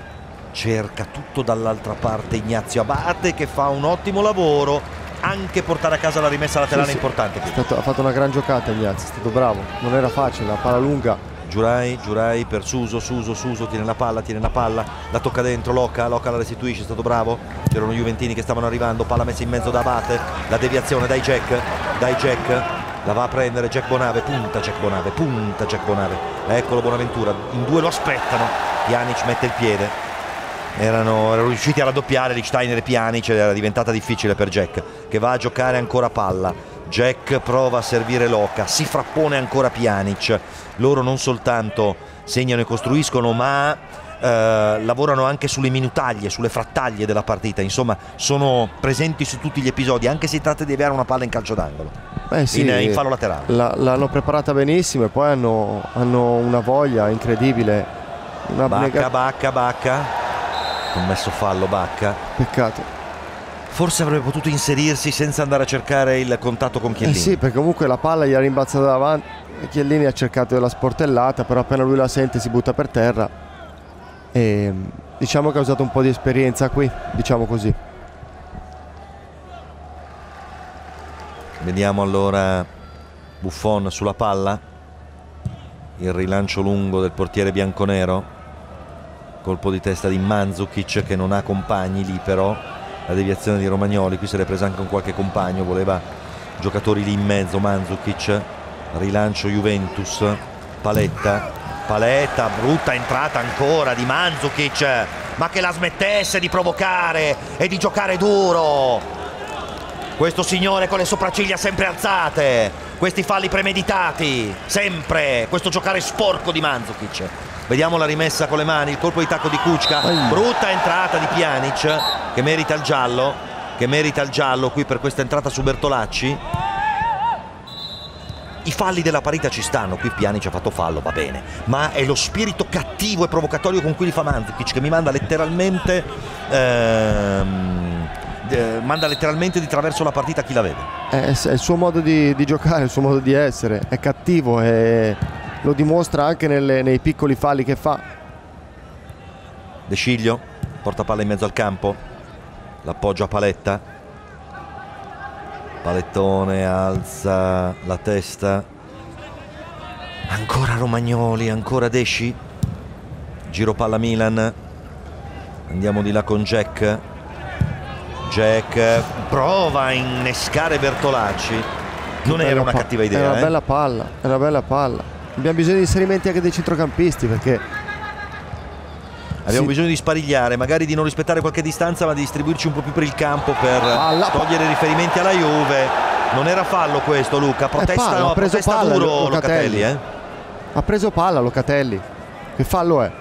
cerca tutto dall'altra parte Ignazio Abate che fa un ottimo lavoro, anche portare a casa la rimessa laterale Sì, è importante stato- ha fatto una gran giocata Ignazio, è stato bravo, non era facile, la palla lunga. Giurai, Giurai per Suso, Suso, Suso tiene la palla, tiene la palla, la tocca dentro, Loca, Loca la restituisce, è stato bravo. C'erano i Juventini che stavano arrivando, palla messa in mezzo da Abate, la deviazione dai Jack, dai Jack, la va a prendere Jack Bonave, punta Jack Bonave, punta Jack Bonave. Eccolo Bonaventura, in due lo aspettano, Pjanic mette il piede. Erano, erano riusciti a raddoppiare Lichtsteiner e Pjanic, era diventata difficile per Jack, che va a giocare ancora palla. Jack prova a servire Loca, si frappone ancora Pjanic. Loro non soltanto segnano e costruiscono, ma eh, lavorano anche sulle minutaglie, sulle frattaglie della partita. Insomma, sono presenti su tutti gli episodi, anche se tratta di avviare una palla in calcio d'angolo, Eh sì, in, in fallo laterale. la- l'hanno preparata benissimo e poi hanno, hanno una voglia incredibile. Una Bacca, Bacca, Bacca. Commesso fallo Bacca. Peccato. Forse avrebbe potuto inserirsi senza andare a cercare il contatto con Chiellini. Eh sì, perché comunque la palla gli ha rimbalzato davanti. Chiellini ha cercato la sportellata, però appena lui la sente si butta per terra. E diciamo che ha usato un po' di esperienza qui, diciamo così. Vediamo allora Buffon sulla palla. Il rilancio lungo del portiere bianconero. Colpo di testa di Mandzukic che non ha compagni lì però la deviazione di Romagnoli, qui se l'è presa anche con qualche compagno, voleva giocatori lì in mezzo, Mandzukic, rilancio Juventus, Paletta, Paletta, brutta entrata ancora di Mandzukic, ma che la smettesse di provocare e di giocare duro. Questo signore con le sopracciglia sempre alzate, questi falli premeditati, sempre, questo giocare sporco di Mandzukic. Vediamo la rimessa con le mani, il colpo di tacco di Kuczka, brutta entrata di Pjanic che merita il giallo, che merita il giallo qui per questa entrata su Bertolacci. I falli della parità ci stanno, qui Pjanic ha fatto fallo, va bene, ma è lo spirito cattivo e provocatorio con cui li fa Mandzukic che mi manda letteralmente ehm, eh, manda letteralmente di traverso la partita a chi la vede. È, è il suo modo di, di, giocare, il suo modo di essere, è cattivo e lo dimostra anche nelle, nei piccoli falli che fa. De Sciglio porta palla in mezzo al campo, l'appoggio a Paletta. Palettone alza la testa. Ancora Romagnoli, ancora Desci. Giro palla Milan. Andiamo di là con Jack. Jack prova a innescare Bertolacci. Non era una cattiva idea. Era una eh? bella palla, era una bella palla. Abbiamo bisogno di inserimenti anche dei centrocampisti perché Abbiamo sì. bisogno di sparigliare, magari di non rispettare qualche distanza, ma di distribuirci un po' più per il campo per Alla... togliere riferimenti alla Juve. Non era fallo questo, Luca. Protesta, palla, no, ha preso protesta palla, duro Locatelli. Locatelli. Eh? Ha preso palla Locatelli. Che fallo è?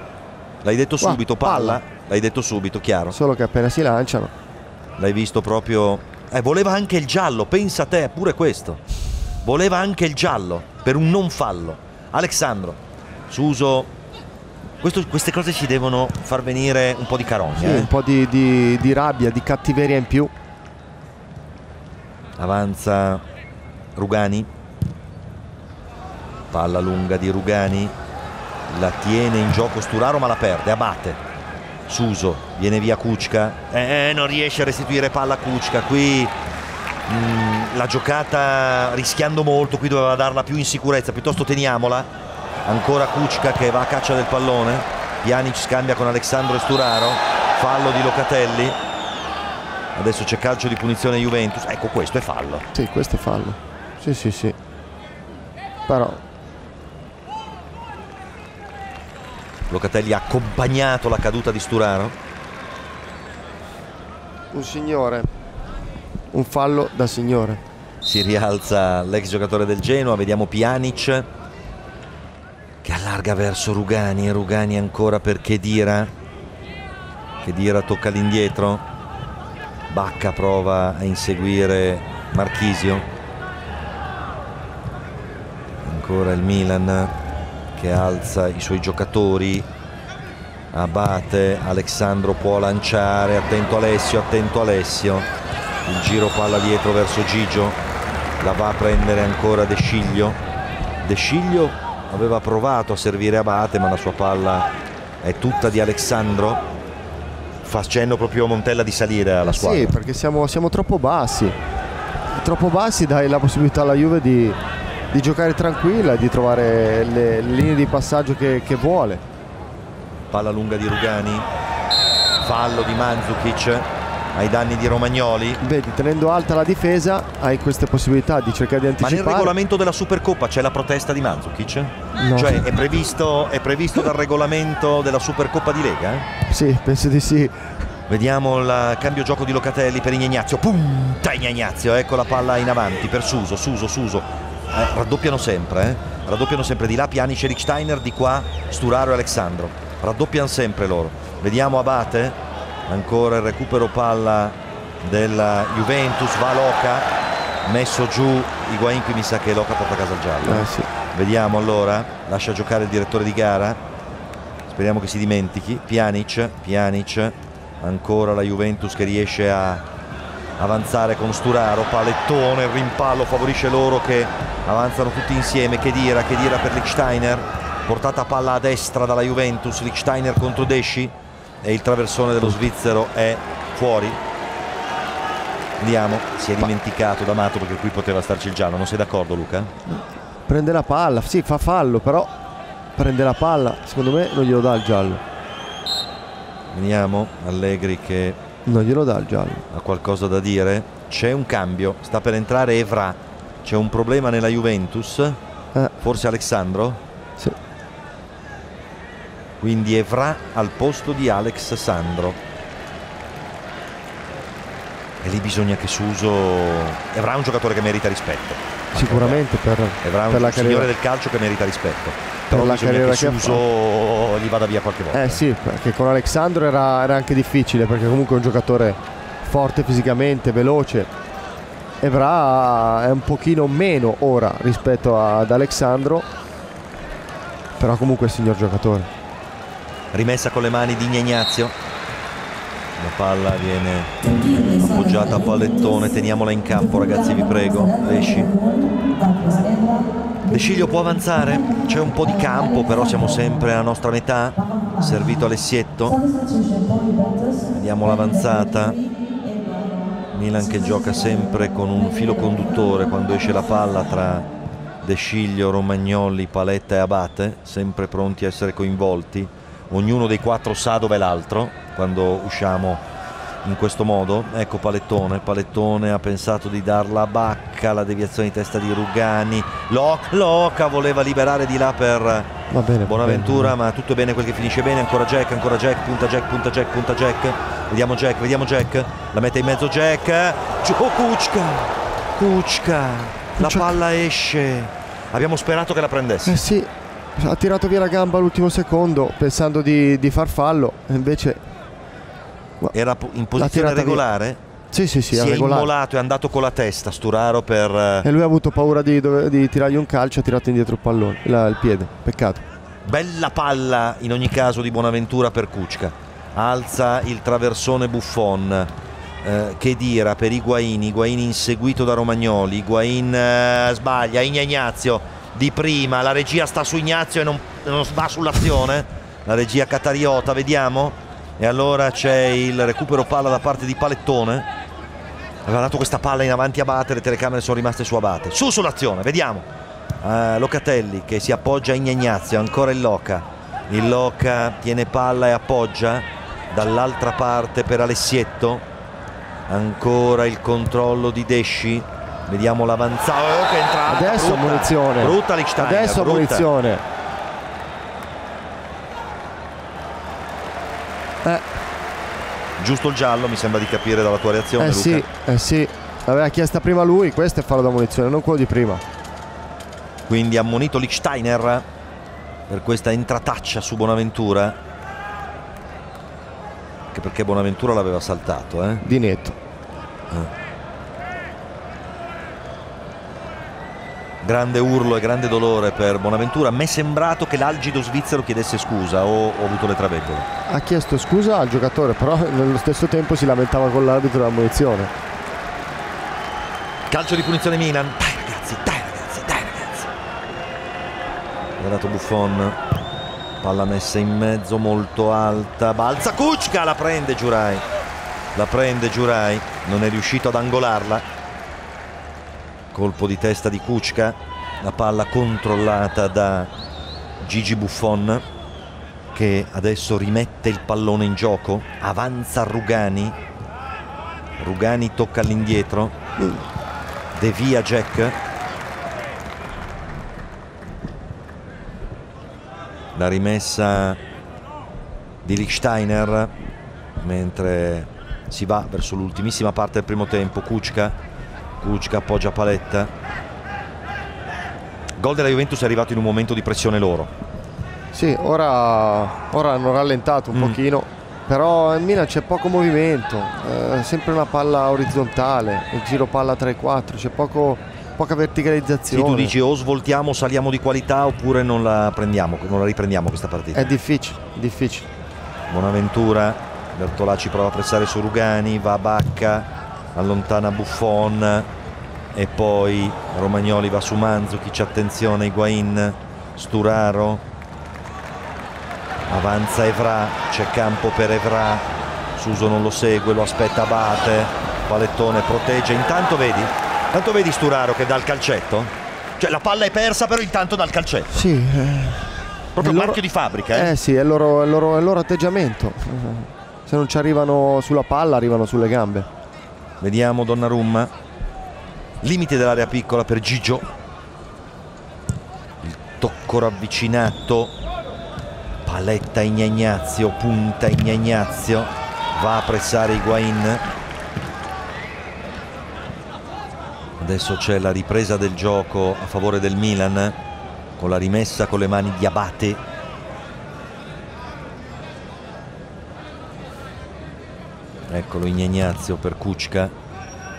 L'hai detto Qua, subito, palla. palla. L'hai detto subito, chiaro. Solo che appena si lanciano. L'hai visto proprio. Eh, voleva anche il giallo, pensa a te, pure questo. Voleva anche il giallo per un non fallo. Alessandro, Suso. Questo, queste cose ci devono far venire un po' di carogna. Sì, eh? un po' di, di, di rabbia, di cattiveria in più. Avanza Rugani. Palla lunga di Rugani. La tiene in gioco Sturaro ma la perde. Abate. Suso. Viene via Kuczka. Eh, non riesce a restituire palla a Kuczka. Qui mh, la giocata rischiando molto. Qui doveva darla più in sicurezza. Piuttosto teniamola. Ancora Kuczka che va a caccia del pallone. Pjanic scambia con Alessandro e Sturaro. Fallo di Locatelli. Adesso c'è calcio di punizione Juventus. Ecco, questo è fallo. Sì, questo è fallo. Sì, sì, sì. Però Locatelli ha accompagnato la caduta di Sturaro. un signore. Un fallo da signore. Si rialza l'ex giocatore del Genoa. Vediamo Pjanic che allarga verso Rugani. Rugani ancora per Chedira. Chedira tocca all'indietro. Bacca prova a inseguire Marchisio. Ancora il Milan che alza i suoi giocatori. Abate, Alessandro può lanciare, attento Alessio, attento Alessio. Il giro palla dietro verso Gigio. La va a prendere ancora De Sciglio. De Sciglio aveva provato a servire Abate ma la sua palla è tutta di Alessandro facendo proprio Montella di salire alla squadra. Sì, perché siamo, siamo troppo bassi. Troppo bassi dai la possibilità alla Juve di, di giocare tranquilla, di trovare le, le linee di passaggio che, che vuole. Palla lunga di Rugani, fallo di Mandzukic ai danni di Romagnoli. Vedi, tenendo alta la difesa hai queste possibilità di cercare di Ma anticipare. nel regolamento della Supercoppa c'è la protesta di Mandzukic? No. Cioè è previsto, è previsto dal regolamento della Supercoppa di Lega? eh? Sì, penso di sì. Vediamo il cambio gioco di Locatelli per Ignazio. Punta Ignazio, ecco la palla in avanti per Suso, Suso, Suso. Eh, raddoppiano sempre, eh? raddoppiano sempre di là Piani e Steiner, di qua Sturaro e Alessandro. Raddoppiano sempre loro. Vediamo Abate, ancora il recupero palla della Juventus, va Loca, messo giù Higuain, qui mi sa che Loca porta a casa il giallo. Eh, sì. Vediamo allora, lascia giocare il direttore di gara. Speriamo che si dimentichi. Pjanic, Pjanic, ancora la Juventus che riesce a avanzare con Sturaro, palettone, il rimpallo favorisce loro che avanzano tutti insieme, che dira, che dira per Lichsteiner, portata palla a destra dalla Juventus, Lichsteiner contro Desci e il traversone dello svizzero è fuori. Andiamo, si è dimenticato D'Amato perché qui poteva starci il giallo, non sei d'accordo Luca? Prende la palla, sì fa fallo però prende la palla, secondo me non glielo dà il giallo. Vediamo, Allegri che non glielo dà il giallo. Ha qualcosa da dire? C'è un cambio, sta per entrare Evra. C'è un problema nella Juventus? Eh. Forse Alessandro? Quindi Evra al posto di Alex Sandro. E lì bisogna che Suso... Evra è un giocatore che merita rispetto. Sicuramente per, Evra è un per la signore carriera. del calcio che merita rispetto però la carriera che, che Suso gli vada via qualche volta. Eh sì, perché con Alexandro era, era anche difficile perché comunque è un giocatore forte fisicamente, veloce. Evra è un pochino meno ora rispetto ad Alexandro, però comunque è il signor giocatore. Rimessa con le mani di Ignazio. La palla viene appoggiata a pallettone, teniamola in campo ragazzi vi prego, esci. De Sciglio può avanzare, c'è un po' di campo, però siamo sempre alla nostra metà. Servito Alessietto. Vediamo l'avanzata. Milan che gioca sempre con un filo conduttore quando esce la palla tra De Sciglio, Romagnoli, Paletta e Abate, sempre pronti a essere coinvolti. Ognuno dei quattro sa dove l'altro quando usciamo in questo modo. Ecco Palettone, Palettone ha pensato di darla a Bacca, la deviazione di testa di Rugani. Loca, Loca voleva liberare di là per bene, Bonaventura, bene. ma tutto è bene quel che finisce bene. Ancora Jack, ancora Jack, punta Jack, punta Jack, punta Jack. Vediamo Jack, vediamo Jack. La mette in mezzo Jack. Oh Kuczka, Kuczka. La palla esce. Abbiamo sperato che la prendesse. Eh sì, ha tirato via la gamba all'ultimo secondo pensando di, di far fallo, invece era in posizione regolare? Via. Sì, sì, sì, si è regolare. immolato è andato con la testa Sturaro per... E lui ha avuto paura di, di tirargli un calcio, ha tirato indietro il pallone, la, il piede, peccato. Bella palla in ogni caso di Bonaventura per Kuczka. Alza il traversone Buffon. Eh, che dira per Iguain, Iguain inseguito da Romagnoli, Iguain eh, sbaglia, Ignazio di prima, la regia sta su Ignazio e non, non va sull'azione, la regia catariota, vediamo, e allora c'è il recupero palla da parte di Palettone. Aveva dato questa palla in avanti a Abate le telecamere sono rimaste su Abate su sull'azione vediamo. Uh, Locatelli che si appoggia a Ignazio ancora il Loca. Il Loca tiene palla e appoggia dall'altra parte per Alessietto. Ancora il controllo di Desci vediamo l'avanzata oh, che entrata adesso brutta, munizione brutta Lichsteiner adesso brutta. munizione Eh. Giusto il giallo, mi sembra di capire dalla tua reazione. Eh Luca. sì, eh sì. L'aveva chiesta prima lui, questo è fallo da munizione, non quello di prima. Quindi ammonito Lichsteiner per questa entrataccia su Bonaventura. Anche perché Bonaventura l'aveva saltato, eh? Di netto. Eh. Grande urlo e grande dolore per Bonaventura. Mi è sembrato che l'algido svizzero chiedesse scusa o ho avuto le traveggole? Ha chiesto scusa al giocatore, però nello stesso tempo si lamentava con l'arbitro della munizione. Calcio di punizione Milan. Dai ragazzi, dai ragazzi, dai ragazzi. Ha dato Buffon. Palla messa in mezzo, molto alta. Balza Kuczka, la prende Giurai. La prende Giurai. Non è riuscito ad angolarla colpo di testa di Kuczka la palla controllata da Gigi Buffon che adesso rimette il pallone in gioco avanza Rugani Rugani tocca all'indietro devia Jack. La rimessa di Lichsteiner mentre si va verso l'ultimissima parte del primo tempo Kuczka Kuczka appoggia Paletta. Gol della Juventus è arrivato in un momento di pressione loro. Sì ora, ora hanno rallentato un mm. pochino però in Milan c'è poco movimento eh, sempre una palla orizzontale il giro palla 3-4 c'è poco, poca verticalizzazione. Sì, tu dici o svoltiamo saliamo di qualità oppure non la prendiamo non la riprendiamo questa partita? È difficile difficile. Buonaventura Bertolacci prova a pressare su Rugani va a Bacca allontana Buffon e poi Romagnoli va su Manzukic attenzione? Higuain Sturaro. Avanza Evra c'è campo per Evra. Suso non lo segue lo aspetta Abate. Palettone protegge. Intanto vedi intanto vedi Sturaro che dà il calcetto? Cioè la palla è persa però intanto dà il calcetto. Sì, eh, proprio il loro- marchio di fabbrica eh? eh sì, è il loro, è il loro- è il loro atteggiamento. Se non ci arrivano sulla palla, arrivano sulle gambe. Vediamo Donnarumma. Limite dell'area piccola per Gigio. Il tocco ravvicinato. Paletta Ignazio, punta Ignazio. Va a pressare Higuain. Adesso c'è la ripresa del gioco a favore del Milan con la rimessa con le mani di Abate. Eccolo Ignazio per Kuczka.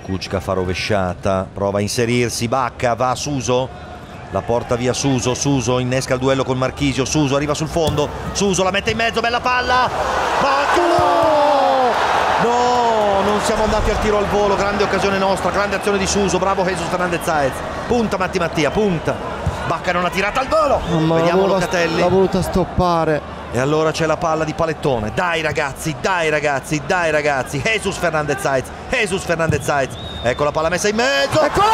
Kuczka fa rovesciata, prova a inserirsi, Bacca va a Suso, la porta via Suso, Suso innesca il duello con Marchisio, Suso arriva sul fondo, Suso la mette in mezzo, bella palla, Bacca no! No, non siamo andati al tiro al volo, grande occasione nostra, grande azione di Suso, bravo Jesus Fernandez Saez, punta Matti Mattia, punta, Bacca non ha tirato al volo, Mamma, vediamo Locatelli. L'ha voluta stoppare. E allora c'è la palla di palettone. Dai ragazzi, dai ragazzi, dai ragazzi. Jesus Fernandez Saez, Jesus Fernandez Saez. Ecco la palla messa in mezzo. Eccola!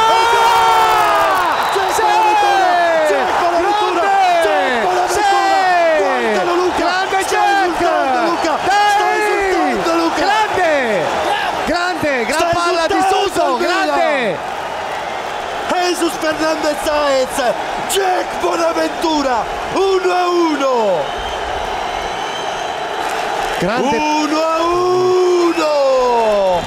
Jesus Fernandez Saez! Jack Bonaventura! 1 a 1! Grande! Uno a uno!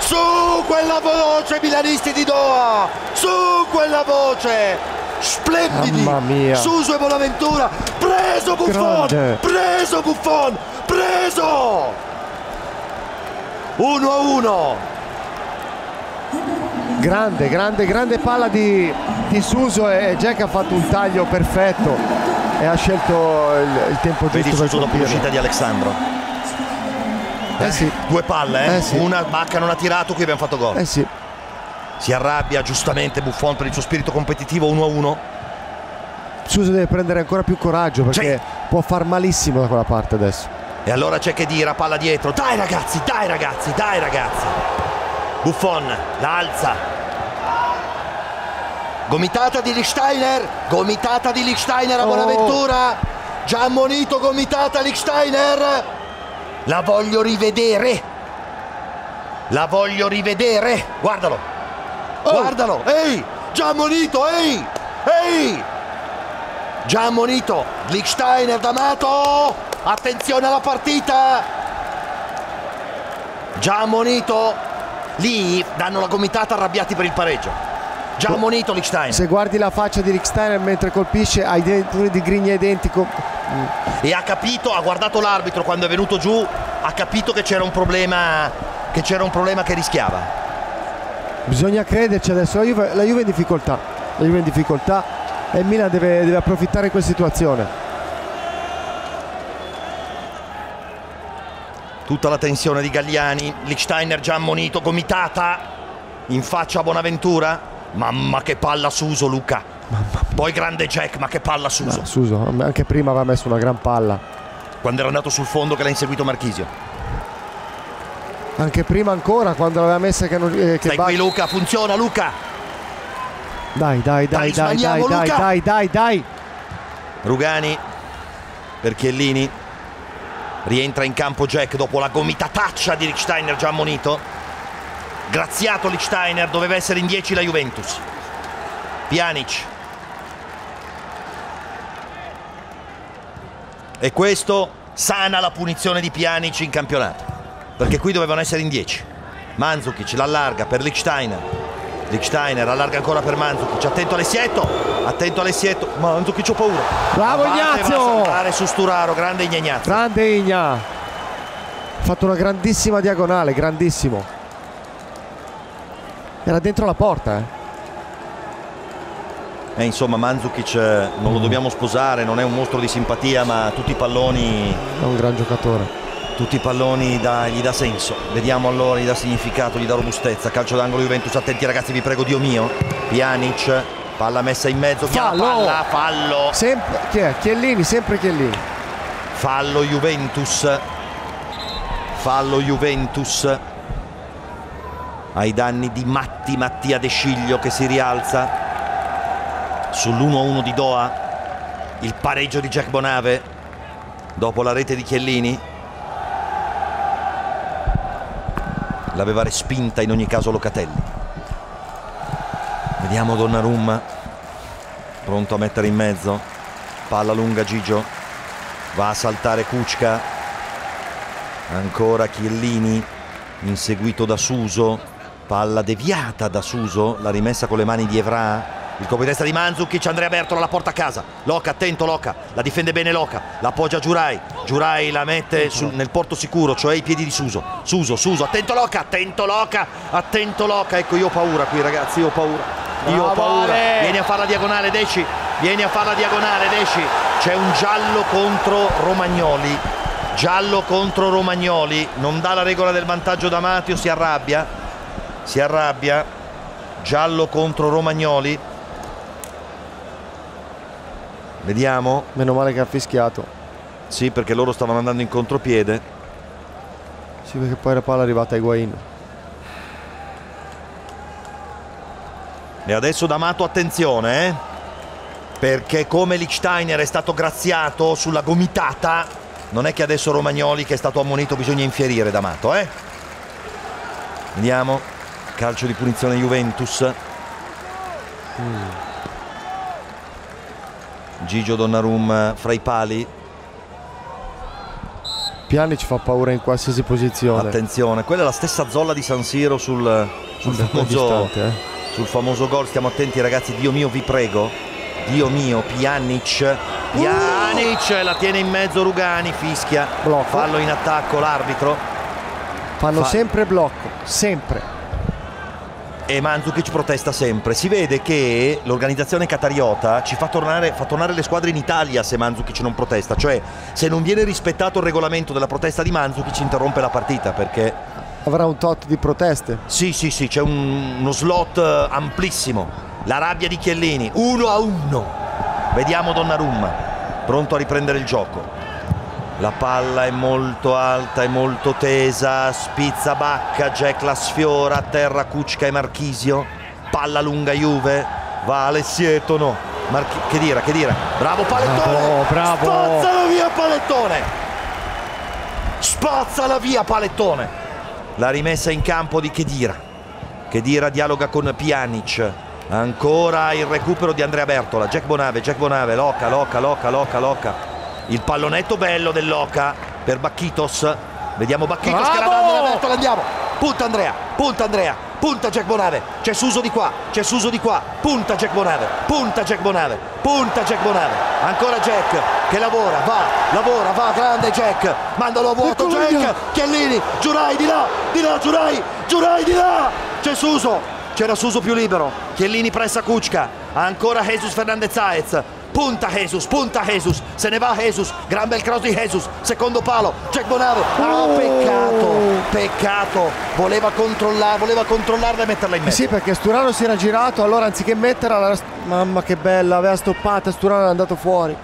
Su quella voce, milanisti di Doha! Su quella voce! Splendidi! Mamma mia. Suso e Bonaventura! Preso Buffon! Grande. Preso Buffon! Preso! Uno a uno! Grande, grande, grande palla di, di Suso e Jack ha fatto un taglio perfetto e ha scelto il, il tempo Vedi giusto per Suso dopo l'uscita di Alessandro. Eh sì, Due palle, eh? Eh sì. Una Bacca non ha tirato, qui abbiamo fatto gol. eh sì. Si arrabbia giustamente Buffon per il suo spirito competitivo 1 a 1. Suso deve prendere ancora più coraggio perché può far malissimo da quella parte adesso. E allora c'è che dire, palla dietro. Dai ragazzi, dai ragazzi, dai ragazzi. Buffon la alza. Gomitata di Lichsteiner. Gomitata di Lichsteiner a Oh. Bonaventura. Già ammonito gomitata Lichsteiner. La voglio rivedere. La voglio rivedere. Guardalo. Guardalo. Ehi, già ammonito, ehi. Ehi. Già ammonito. Lichsteiner d'Amato. Attenzione alla partita. Già ammonito. Lì danno la gomitata arrabbiati per il pareggio. Già ammonito Lichsteiner. Se guardi la faccia di Rick Steiner mentre colpisce, hai addirittura di grigni ai denti. co- E ha capito, ha guardato l'arbitro quando è venuto giù, ha capito che c'era un problema che c'era un problema che rischiava. Bisogna crederci adesso. La Juve, la Juve è in difficoltà. La Juve è in difficoltà e il Milan deve, deve approfittare di questa situazione. Tutta la tensione di Galliani, Lichsteiner già ammonito, gomitata in faccia a Bonaventura. Mamma che palla Suso Luca. Poi grande Jack, ma che palla Suso. Ah, Suso, anche prima aveva messo una gran palla. Quando era andato sul fondo che l'ha inseguito Marchisio. Anche prima ancora quando l'aveva messa che non. eh, che Stai qui Luca, funziona Luca. Dai, dai, dai, Dai, dai, dai, dai, dai, dai, dai. Rugani per Chiellini. Rientra in campo Jack dopo la gomitataccia di Lichsteiner già ammonito. Graziato Lichsteiner, doveva essere in 10 la Juventus. Pjanic. E questo sana la punizione di Pjanic in campionato. Perché qui dovevano essere in 10. Mandzukic l'allarga per Lichsteiner. Lichsteiner allarga ancora per Mandzukic. Attento Alessietto. Attento Alessietto. Mandzukic ho paura. Bravo va a Ignazio! saltare su Sturaro, grande Ignazio. Grande Igna. Ha fatto una grandissima diagonale, grandissimo. Era dentro la porta, eh. Eh, insomma, Mandzukic eh, non lo dobbiamo sposare, non è un mostro di simpatia, ma tutti i palloni È un gran giocatore. tutti i palloni da, gli dà senso. Vediamo allora gli dà significato gli dà robustezza. Calcio d'angolo Juventus attenti ragazzi vi prego Dio mio. Pjanic palla messa in mezzo fallo! palla, fallo. Sempre chi è? Chiellini sempre Chiellini. Fallo Juventus. Fallo Juventus ai danni di Matti Mattia De Sciglio che si rialza. Sull'1-1 di Doha il pareggio di Jack Bonave dopo la rete di Chiellini. L'aveva respinta in ogni caso Locatelli. Vediamo Donnarumma pronto a mettere in mezzo. Palla lunga Gigio. Va a saltare Kuczka. Ancora Chiellini inseguito da Suso palla deviata da Suso la rimessa con le mani di Evra il colpo di testa di Manzukic, Andrea Bertola la porta a casa. Loca, attento Loca, la difende bene Loca, la appoggia Giurai. Giurai la mette su, nel porto sicuro, cioè i piedi di Suso. Suso, Suso, attento Loca, attento Loca, attento Loca. Ecco, io ho paura qui ragazzi, io ho paura. Io ho paura. Vieni a fare la diagonale, Deci. Vieni a fare la diagonale, Deci. C'è un giallo contro Romagnoli. Giallo contro Romagnoli. Non dà la regola del vantaggio da Matteo, si arrabbia. Si arrabbia. Giallo contro Romagnoli. Vediamo. Meno male che ha fischiato. Sì, perché loro stavano andando in contropiede. Sì, perché poi la palla è arrivata a Higuain. E adesso D'Amato attenzione, eh? Perché come Lichsteiner è stato graziato sulla gomitata, non è che adesso Romagnoli che è stato ammonito bisogna infierire D'Amato, eh? Vediamo. Calcio di punizione Juventus. Gigio Donnarumma fra i pali. Pjanic fa paura in qualsiasi posizione. Attenzione quella è la stessa zolla di San Siro sul, sul famoso eh? sul famoso gol. Stiamo attenti ragazzi. Dio mio vi prego. Dio mio Pjanic. Pjanic uh! la tiene in mezzo Rugani fischia. Blocco. fallo in attacco l'arbitro. Fanno Fa... sempre blocco sempre e Mandzukic protesta sempre. Si vede che l'organizzazione catariota ci fa tornare, fa tornare, le squadre in Italia se Mandzukic non protesta, cioè se non viene rispettato il regolamento della protesta di Mandzukic interrompe la partita perché... Avrà un tot di proteste? Sì, sì, sì, c'è un, uno slot eh, amplissimo. La rabbia di Chiellini, 1 a 1. Vediamo Donnarumma, pronto a riprendere il gioco. La palla è molto alta, è molto tesa, spizza Bacca, Jack la sfiora, a terra Kuczka e Marchisio, palla lunga Juve, va Alessieto, no, Marchi- che dire, che dire, bravo Palettone, bravo, bravo. spazzala via Palettone, spazzala via Palettone, la rimessa in campo di Chedira, Chedira dialoga con Pjanic, ancora il recupero di Andrea Bertola, Jack Bonave, Jack Bonave, Loca, Loca, Loca, Loca, Loca, il pallonetto bello dell'Oca per Bacchitos. Vediamo Bacchitos Bravo! che la dà nella Bertola andiamo punta Andrea punta Andrea punta Jack Bonave. C'è Suso di qua c'è Suso di qua. Punta Jack Bonave punta Jack Bonave punta Jack Bonave. Ancora Jack che lavora va lavora va grande Jack. Mandalo a vuoto Jack via. Chiellini Giurai di là di là Giurai Giurai di là. C'è Suso c'era Suso più libero. Chiellini pressa Kuczka ancora Jesus Fernandez Saez punta Jesus, punta Jesus, se ne va Jesus, gran bel cross di Jesus, secondo palo, Jack Bonave, oh, peccato, peccato, voleva controllare, voleva controllarla e metterla in mezzo. Eh sì, perché Sturaro si era girato, allora anziché metterla, mamma che bella, aveva stoppata, Sturaro è andato fuori.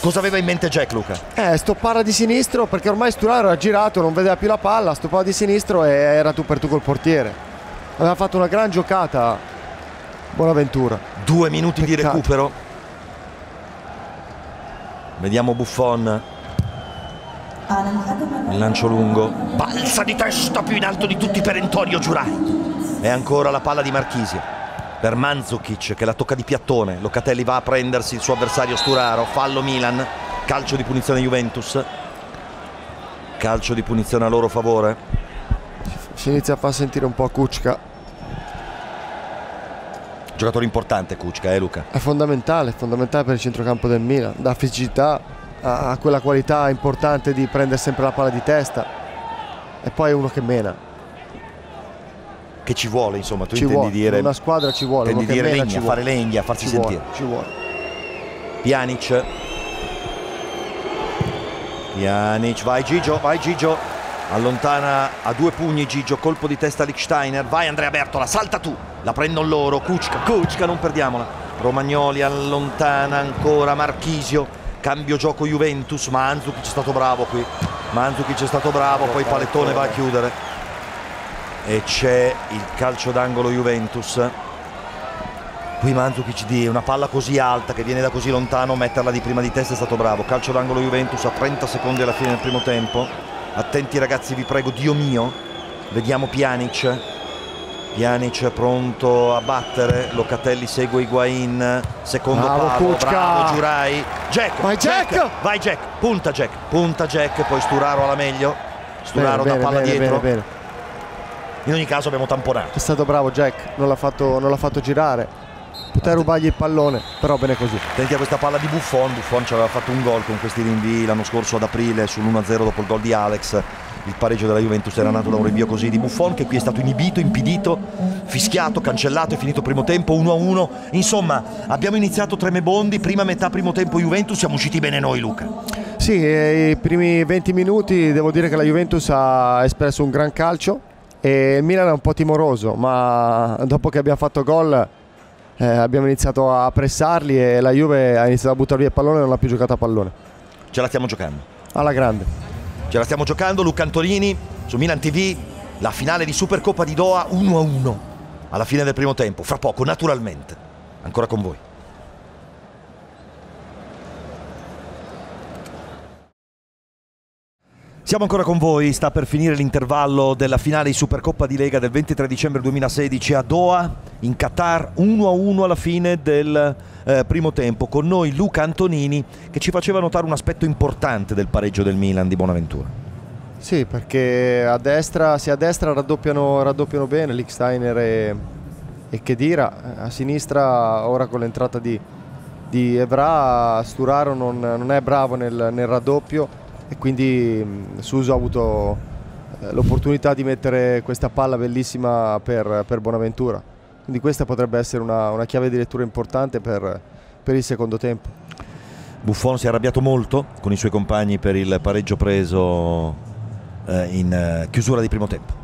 Cosa aveva in mente Jack Luca? Eh, stoppare di sinistro perché ormai Sturaro era girato, non vedeva più la palla, stoppava di sinistro e era tu per tu col portiere. Aveva fatto una gran giocata. Buonaventura. Due minuti Peccato. di recupero Vediamo Buffon. Il lancio lungo. Balza di testa più in alto di tutti per Entorio Giurai. E ancora la palla di Marchisio. Per Manzukic che la tocca di piattone. Locatelli va a prendersi il suo avversario Sturaro. Fallo Milan. Calcio di punizione Juventus. Calcio di punizione a loro favore. Si inizia a far sentire un po' Kuczka Giocatore importante Kuczka, eh Luca? È fondamentale, è fondamentale per il centrocampo del Milan, da fisicità a quella qualità importante di prendere sempre la palla di testa e poi è uno che mena. Che ci vuole, insomma, tu ci intendi vuole, dire... Una squadra ci vuole, intendi dire legna, legna, fare legna, farsi ci sentire. Vuole, ci vuole. Pjanic Pjanic, vai Gigio, vai Gigio. Allontana a due pugni Gigio, colpo di testa Lichsteiner. Vai Andrea Bertola, salta tu. La prendono loro, Kuczka, Kuczka, non perdiamola. Romagnoli allontana ancora Marchisio. Cambio gioco Juventus, Manzukic è stato bravo qui. Manzukic è stato bravo, poi Palettone va a chiudere. E c'è il calcio d'angolo Juventus. Qui Mandzukic di una palla così alta che viene da così lontano, metterla di prima di testa è stato bravo. Calcio d'angolo Juventus a 30 secondi alla fine del primo tempo. Attenti ragazzi vi prego, Dio mio. Vediamo Pjanic. Pjanic pronto a battere. Locatelli segue Higuain. Secondo Bravo, palo. Kuczka. Bravo Giurai. Jack. Vai, Jack. Vai Jack. Punta Jack. Punta Jack. Poi Sturaro alla meglio. Sturaro Bene, da palla bene, dietro. bene, bene. In ogni caso abbiamo tamponato. È stato bravo Jack, non l'ha fatto, non l'ha fatto girare. Poteva rubargli il pallone, però bene così. Attenti a questa palla di Buffon, Buffon ci aveva fatto un gol con questi rinvii l'anno scorso ad aprile sull'1-0 dopo il gol di Alex. Il pareggio della Juventus era nato da un rinvio così di Buffon che qui è stato inibito, impedito, fischiato, cancellato, è finito il primo tempo 1-1. Insomma, abbiamo iniziato tremebondi, prima metà primo tempo Juventus, siamo usciti bene noi Luca. Sì, i primi 20 minuti devo dire che la Juventus ha espresso un gran calcio e il Milan è un po' timoroso, ma dopo che abbiamo fatto gol eh, abbiamo iniziato a pressarli e la Juve ha iniziato a buttare via il pallone e non ha più giocato a pallone. Ce la stiamo giocando. Alla grande. Ce la stiamo giocando, Luca Antolini su Milan TV, la finale di Supercoppa di Doha 1-1 alla fine del primo tempo, fra poco naturalmente. Ancora con voi. Siamo ancora con voi, sta per finire l'intervallo della finale di Supercoppa di Lega del 23 dicembre 2016 a Doha, in Qatar, 1-1 alla fine del eh, primo tempo. Con noi Luca Antonini che ci faceva notare un aspetto importante del pareggio del Milan di Bonaventura. Sì, perché a destra, se a destra raddoppiano, raddoppiano bene Licksteiner e, e Chedira, a sinistra ora con l'entrata di, di Evra, Sturaro non, non è bravo nel, nel raddoppio e quindi mh, Suso ha avuto eh, l'opportunità di mettere questa palla bellissima per, per Bonaventura. Quindi questa potrebbe essere una, una chiave di lettura importante per, per il secondo tempo. Buffon si è arrabbiato molto con i suoi compagni per il pareggio preso eh, in eh, chiusura di primo tempo.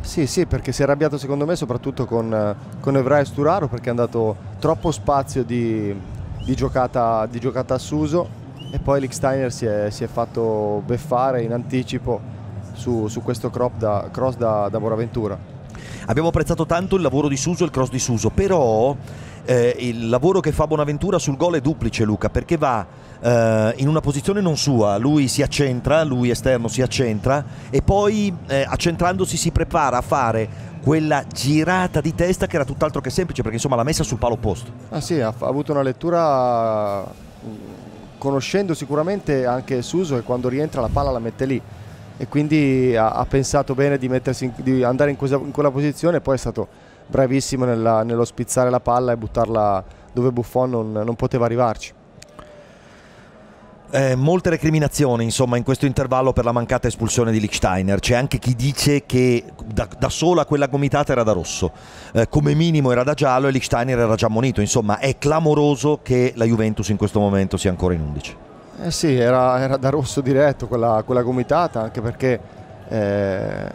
Sì, sì, perché si è arrabbiato secondo me soprattutto con, eh, con Evra e Sturaro perché hanno dato troppo spazio di, di giocata, di giocata a Suso e poi Licksteiner si è, si è fatto beffare in anticipo su, su questo da, cross da, da Bonaventura. Abbiamo apprezzato tanto il lavoro di Suso e il cross di Suso, però eh, il lavoro che fa Bonaventura sul gol è duplice Luca, perché va eh, in una posizione non sua, lui si accentra, lui esterno si accentra e poi eh, accentrandosi si prepara a fare quella girata di testa che era tutt'altro che semplice perché insomma l'ha messa sul palo opposto. Ah sì, ha, ha avuto una lettura mh, conoscendo sicuramente anche Suso e quando rientra la palla la mette lì e quindi ha, ha pensato bene di, in, di andare in, questa, in, quella posizione e poi è stato bravissimo nella, nello spizzare la palla e buttarla dove Buffon non, non poteva arrivarci. Eh, molte recriminazioni insomma in questo intervallo per la mancata espulsione di Lichsteiner c'è anche chi dice che da, da sola quella gomitata era da rosso. Eh, come minimo era da giallo e Lichsteiner era già ammonito. Insomma è clamoroso che la Juventus in questo momento sia ancora in 11 eh sì era, era da rosso diretto quella, quella gomitata anche perché eh,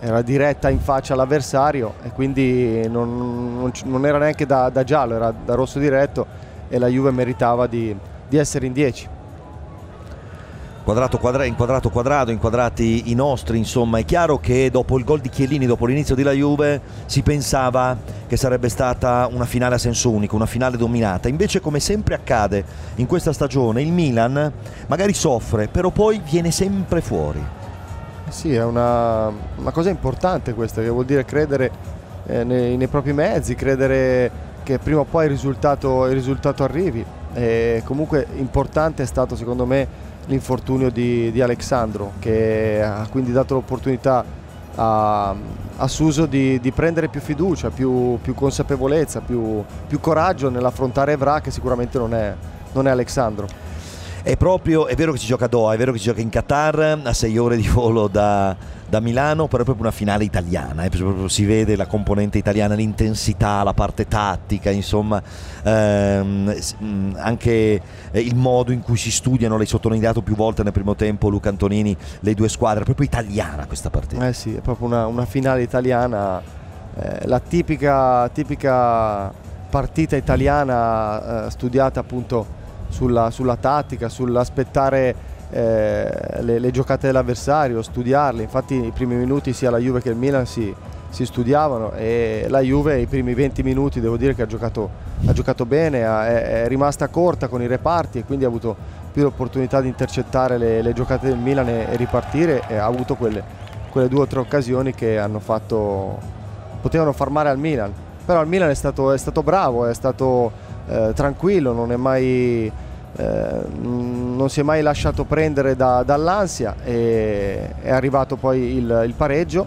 era diretta in faccia all'avversario e quindi non, non, non era neanche da, da, giallo era da rosso diretto e la Juve meritava di, di essere in 10 quadrato, quadra, inquadrato quadrato, inquadrati i nostri, insomma è chiaro che dopo il gol di Chiellini, dopo l'inizio della Juve, si pensava che sarebbe stata una finale a senso unico, una finale dominata. Invece come sempre accade in questa stagione, il Milan magari soffre, però poi viene sempre fuori. Sì, è una, una cosa importante questa, che vuol dire credere eh, nei, nei, propri mezzi, credere che prima o poi il risultato, il risultato arrivi. E comunque importante è stato secondo me l'infortunio di, di, Alexandro che ha quindi dato l'opportunità a, a Suso di, di, prendere più fiducia, più, più consapevolezza, più, più, coraggio nell'affrontare Evra che sicuramente non è, non è Alexandro. È proprio, è vero che si gioca a Doha, è vero che si gioca in Qatar, a 6 ore di volo da, da Milano, però è proprio una finale italiana, eh, si vede la componente italiana, l'intensità, la parte tattica, insomma, ehm, anche eh, il modo in cui si studiano, l'hai sottolineato più volte nel primo tempo Luca Antonini, le due squadre, proprio italiana questa partita. Eh sì, è proprio una, una finale italiana, eh, la tipica, tipica partita italiana eh, studiata appunto sulla, sulla tattica, sull'aspettare eh, le, le, giocate dell'avversario, studiarle. Infatti i primi minuti sia la Juve che il Milan si, si studiavano e la Juve i primi 20 minuti devo dire che ha giocato, ha giocato bene, ha, è, è, rimasta corta con i reparti e quindi ha avuto più l'opportunità di intercettare le, le, giocate del Milan e, e ripartire e ha avuto quelle, quelle, due o tre occasioni che hanno fatto, potevano far male al Milan. Però il Milan è stato, è stato bravo, è stato eh, tranquillo, non, mai, eh, non, si è mai lasciato prendere da, dall'ansia e è arrivato poi il, il pareggio.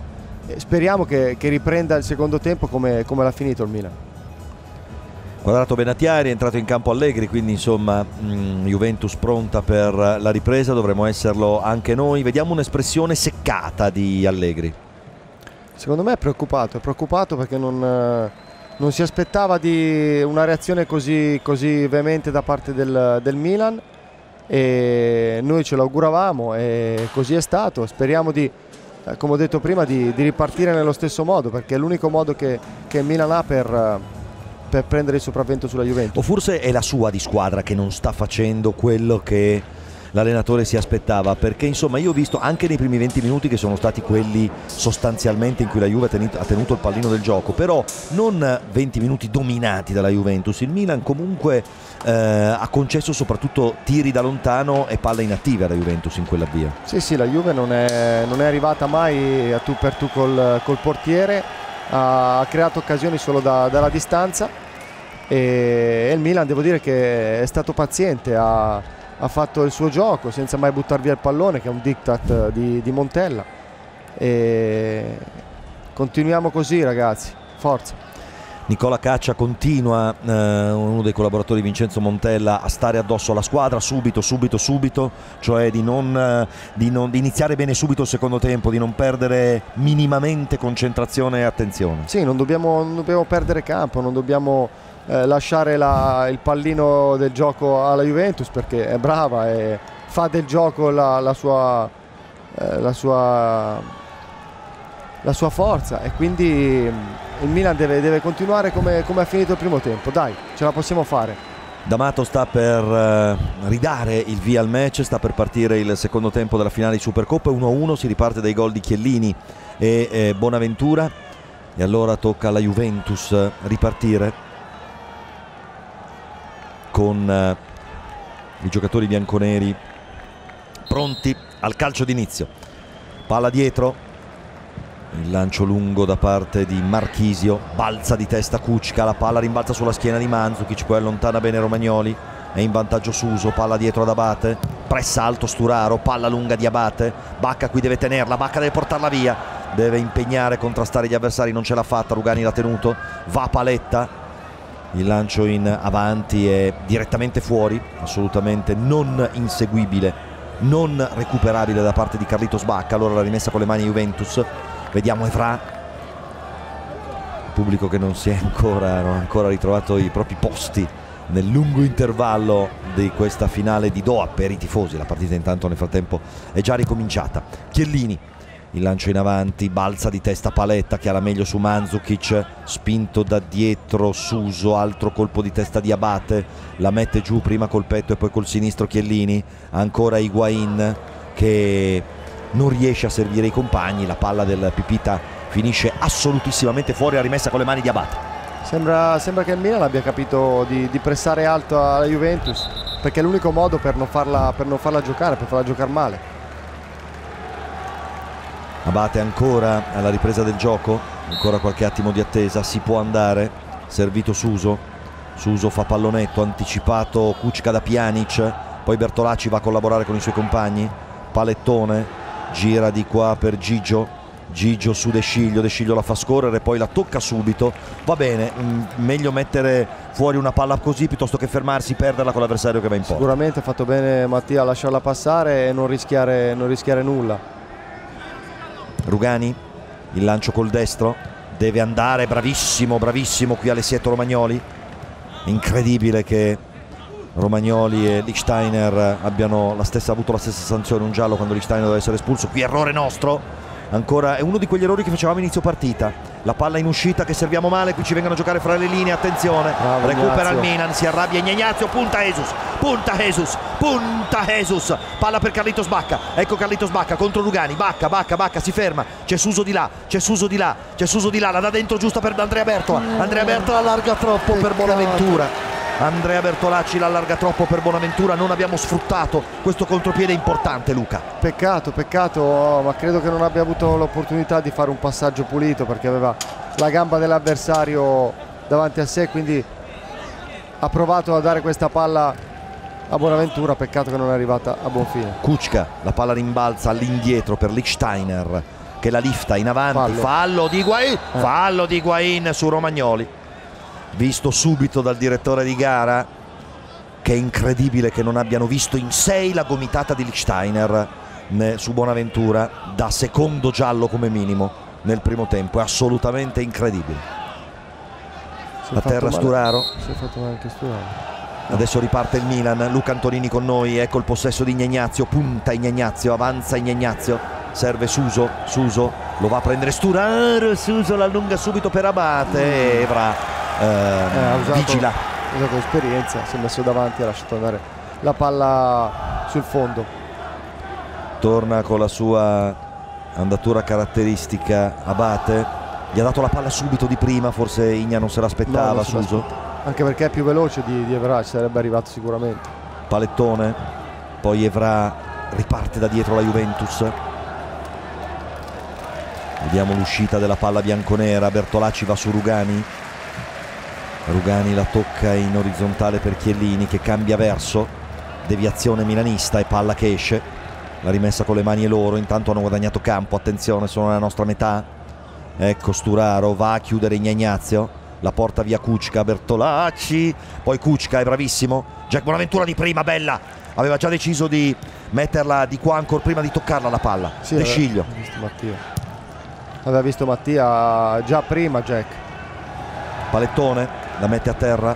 Speriamo che, che, riprenda il secondo tempo come, come l'ha finito il Milan. Quadrato Benatiari, è entrato in campo Allegri, quindi insomma mh, mm, Juventus pronta per la ripresa, dovremo esserlo anche noi. Vediamo un'espressione seccata di Allegri. Secondo me è preoccupato, è preoccupato perché non, non si aspettava di una reazione così, così veemente da parte del, del, Milan e noi ce l'auguravamo e così è stato. Speriamo di, eh, come ho detto prima, di, di ripartire nello stesso modo perché è l'unico modo che, che il Milan ha per, per prendere il sopravvento sulla Juventus. O forse è la sua di squadra che non sta facendo quello che l'allenatore si aspettava perché insomma io ho visto anche nei primi 20 minuti che sono stati quelli sostanzialmente in cui la Juve ha tenuto il pallino del gioco però non 20 minuti dominati dalla Juventus il Milan comunque eh, ha concesso soprattutto tiri da lontano e palla inattive alla Juventus in quella via. Sì sì la Juve non è, non è arrivata mai a tu per tu col, col portiere ha creato occasioni solo da, dalla distanza e il Milan devo dire che è stato paziente ha ha fatto il suo gioco senza mai buttare via il pallone che è un diktat di, di Montella. E continuiamo così ragazzi. Forza. Nicola Caccia continua, eh, uno dei collaboratori di Vincenzo Montella, a stare addosso alla squadra subito, subito, subito, cioè di, non, eh, di, non, di, iniziare bene subito il secondo tempo, di non perdere minimamente concentrazione e attenzione. Sì, non dobbiamo, non dobbiamo perdere campo, non dobbiamo eh, lasciare la, il pallino del gioco alla Juventus perché è brava e fa del gioco la, la, sua, eh, la, sua, sua, forza e quindi il Milan deve, deve continuare come, come, ha finito il primo tempo. Dai, ce la possiamo fare. D'Amato sta per eh, ridare il via al match, sta per partire il secondo tempo della finale di Supercoppa 1-1, si riparte dai gol di Chiellini e eh, Bonaventura e allora tocca alla Juventus ripartire con eh, i giocatori bianconeri pronti al calcio d'inizio. Palla dietro, il lancio lungo da parte di Marchisio, balza di testa Kuczka, la palla rimbalza sulla schiena di Mandzukic, poi allontana bene Romagnoli, è in vantaggio Suso, palla dietro ad Abate, pressa alto Sturaro, palla lunga di Abate, Bacca qui deve tenerla, Bacca deve portarla via, deve impegnare, contrastare gli avversari, non ce l'ha fatta, Rugani l'ha tenuto, va Paletta, il lancio in avanti è direttamente fuori, assolutamente non inseguibile, non recuperabile da parte di Carlitos Bacca, allora la rimessa con le mani Juventus, vediamo Evra, il pubblico che non si è ancora, non ha ancora ritrovato i propri posti nel lungo intervallo di questa finale di Doha per i tifosi, la partita intanto nel frattempo è già ricominciata, Chiellini il lancio in avanti, balza di testa Paletta che ha la meglio su Mandzukic, spinto da dietro Suso, altro colpo di testa di Abate, la mette giù prima col petto e poi col sinistro Chiellini, ancora Higuain che non riesce a servire i compagni, la palla del Pipita finisce assolutissimamente fuori, la rimessa con le mani di Abate. Sembra, sembra che il Milan abbia capito di, di, pressare alto alla Juventus perché è l'unico modo per non, farla, per non farla giocare, per farla giocare male. Abate ancora alla ripresa del gioco, ancora qualche attimo di attesa, si può andare, servito Suso, Suso fa pallonetto, anticipato Kuczka da Pjanic, poi Bertolacci va a collaborare con i suoi compagni, palettone, gira di qua per Gigio, Gigio su De Sciglio, De Sciglio la fa scorrere, poi la tocca subito. Va bene, mm, meglio mettere fuori una palla così piuttosto che fermarsi, perderla con l'avversario che va in porta. Sicuramente ha fatto bene Mattia a lasciarla passare e non rischiare, non rischiare nulla. Rugani, il lancio col destro, deve andare, bravissimo, bravissimo qui Alessietto Romagnoli. Incredibile che Romagnoli e Lichsteiner abbiano la stessa, avuto la stessa sanzione, un giallo quando Lichsteiner deve essere espulso. Qui errore nostro ancora è uno di quegli errori che facevamo inizio partita. La palla in uscita che serviamo male qui ci vengono a giocare fra le linee attenzione. Bravo, recupera Ignazio. il Milan si arrabbia Ignazio punta Jesus punta Jesus punta Jesus. Palla per Carlitos Bacca ecco Carlitos Bacca contro Lugani Bacca Bacca Bacca si ferma. C'è Suso di là c'è Suso di là c'è Suso di là la dà dentro giusta per Andrea Bertola. Andrea Bertola allarga troppo per. Bonaventura Andrea Bertolacci l'allarga troppo per Bonaventura non abbiamo sfruttato questo contropiede importante Luca Peccato, peccato, oh, ma credo che non abbia avuto l'opportunità di fare un passaggio pulito perché aveva la gamba dell'avversario davanti a sé, quindi ha provato a dare questa palla a Bonaventura, peccato che non è arrivata a buon fine. Kuczka, la palla rimbalza all'indietro per Lichsteiner che la lifta in avanti, Fallo. fallo, di Higuain, Eh. fallo di Higuain su Romagnoli. Visto subito dal direttore di gara che è incredibile che non abbiano visto in sei la gomitata di Lichsteiner ne- su Bonaventura da secondo giallo come minimo nel primo tempo, è assolutamente incredibile. Si è A fatto terra Sturaro, Sturaro. Adesso riparte il Milan, Luca Antonini con noi, ecco il possesso di Ignazio, punta Ignazio, avanza Ignazio, serve Suso, Suso lo va a prendere Sturaro, Suso la allunga subito per Abate, Evra ha usato- vigila. Ha usato esperienza, si è messo davanti e ha lasciato andare la palla sul fondo. torna con la sua andatura caratteristica Abate, gli ha dato la palla subito di prima, forse Igna non se No, l'aspettava se Suso. Anche perché è più veloce di, di Evra, ci sarebbe arrivato sicuramente. palettone, poi Evra riparte da dietro la Juventus. Vediamo l'uscita della palla bianconera, Bertolacci va su Rugani. Rugani la tocca in orizzontale per Chiellini che cambia verso, deviazione milanista e palla che esce. La rimessa con le mani e loro, intanto hanno guadagnato campo, attenzione, sono nella nostra metà. Ecco Sturaro, va a chiudere Ignazio, la porta via Kuczka, Bertolacci, poi Kuczka è bravissimo, Jack Bonaventura di prima, bella, aveva già deciso di metterla di qua ancora prima di toccarla la palla, Sì, De Sciglio, aveva visto Mattia. Aveva visto Mattia già prima Jack. palettone, la mette a terra,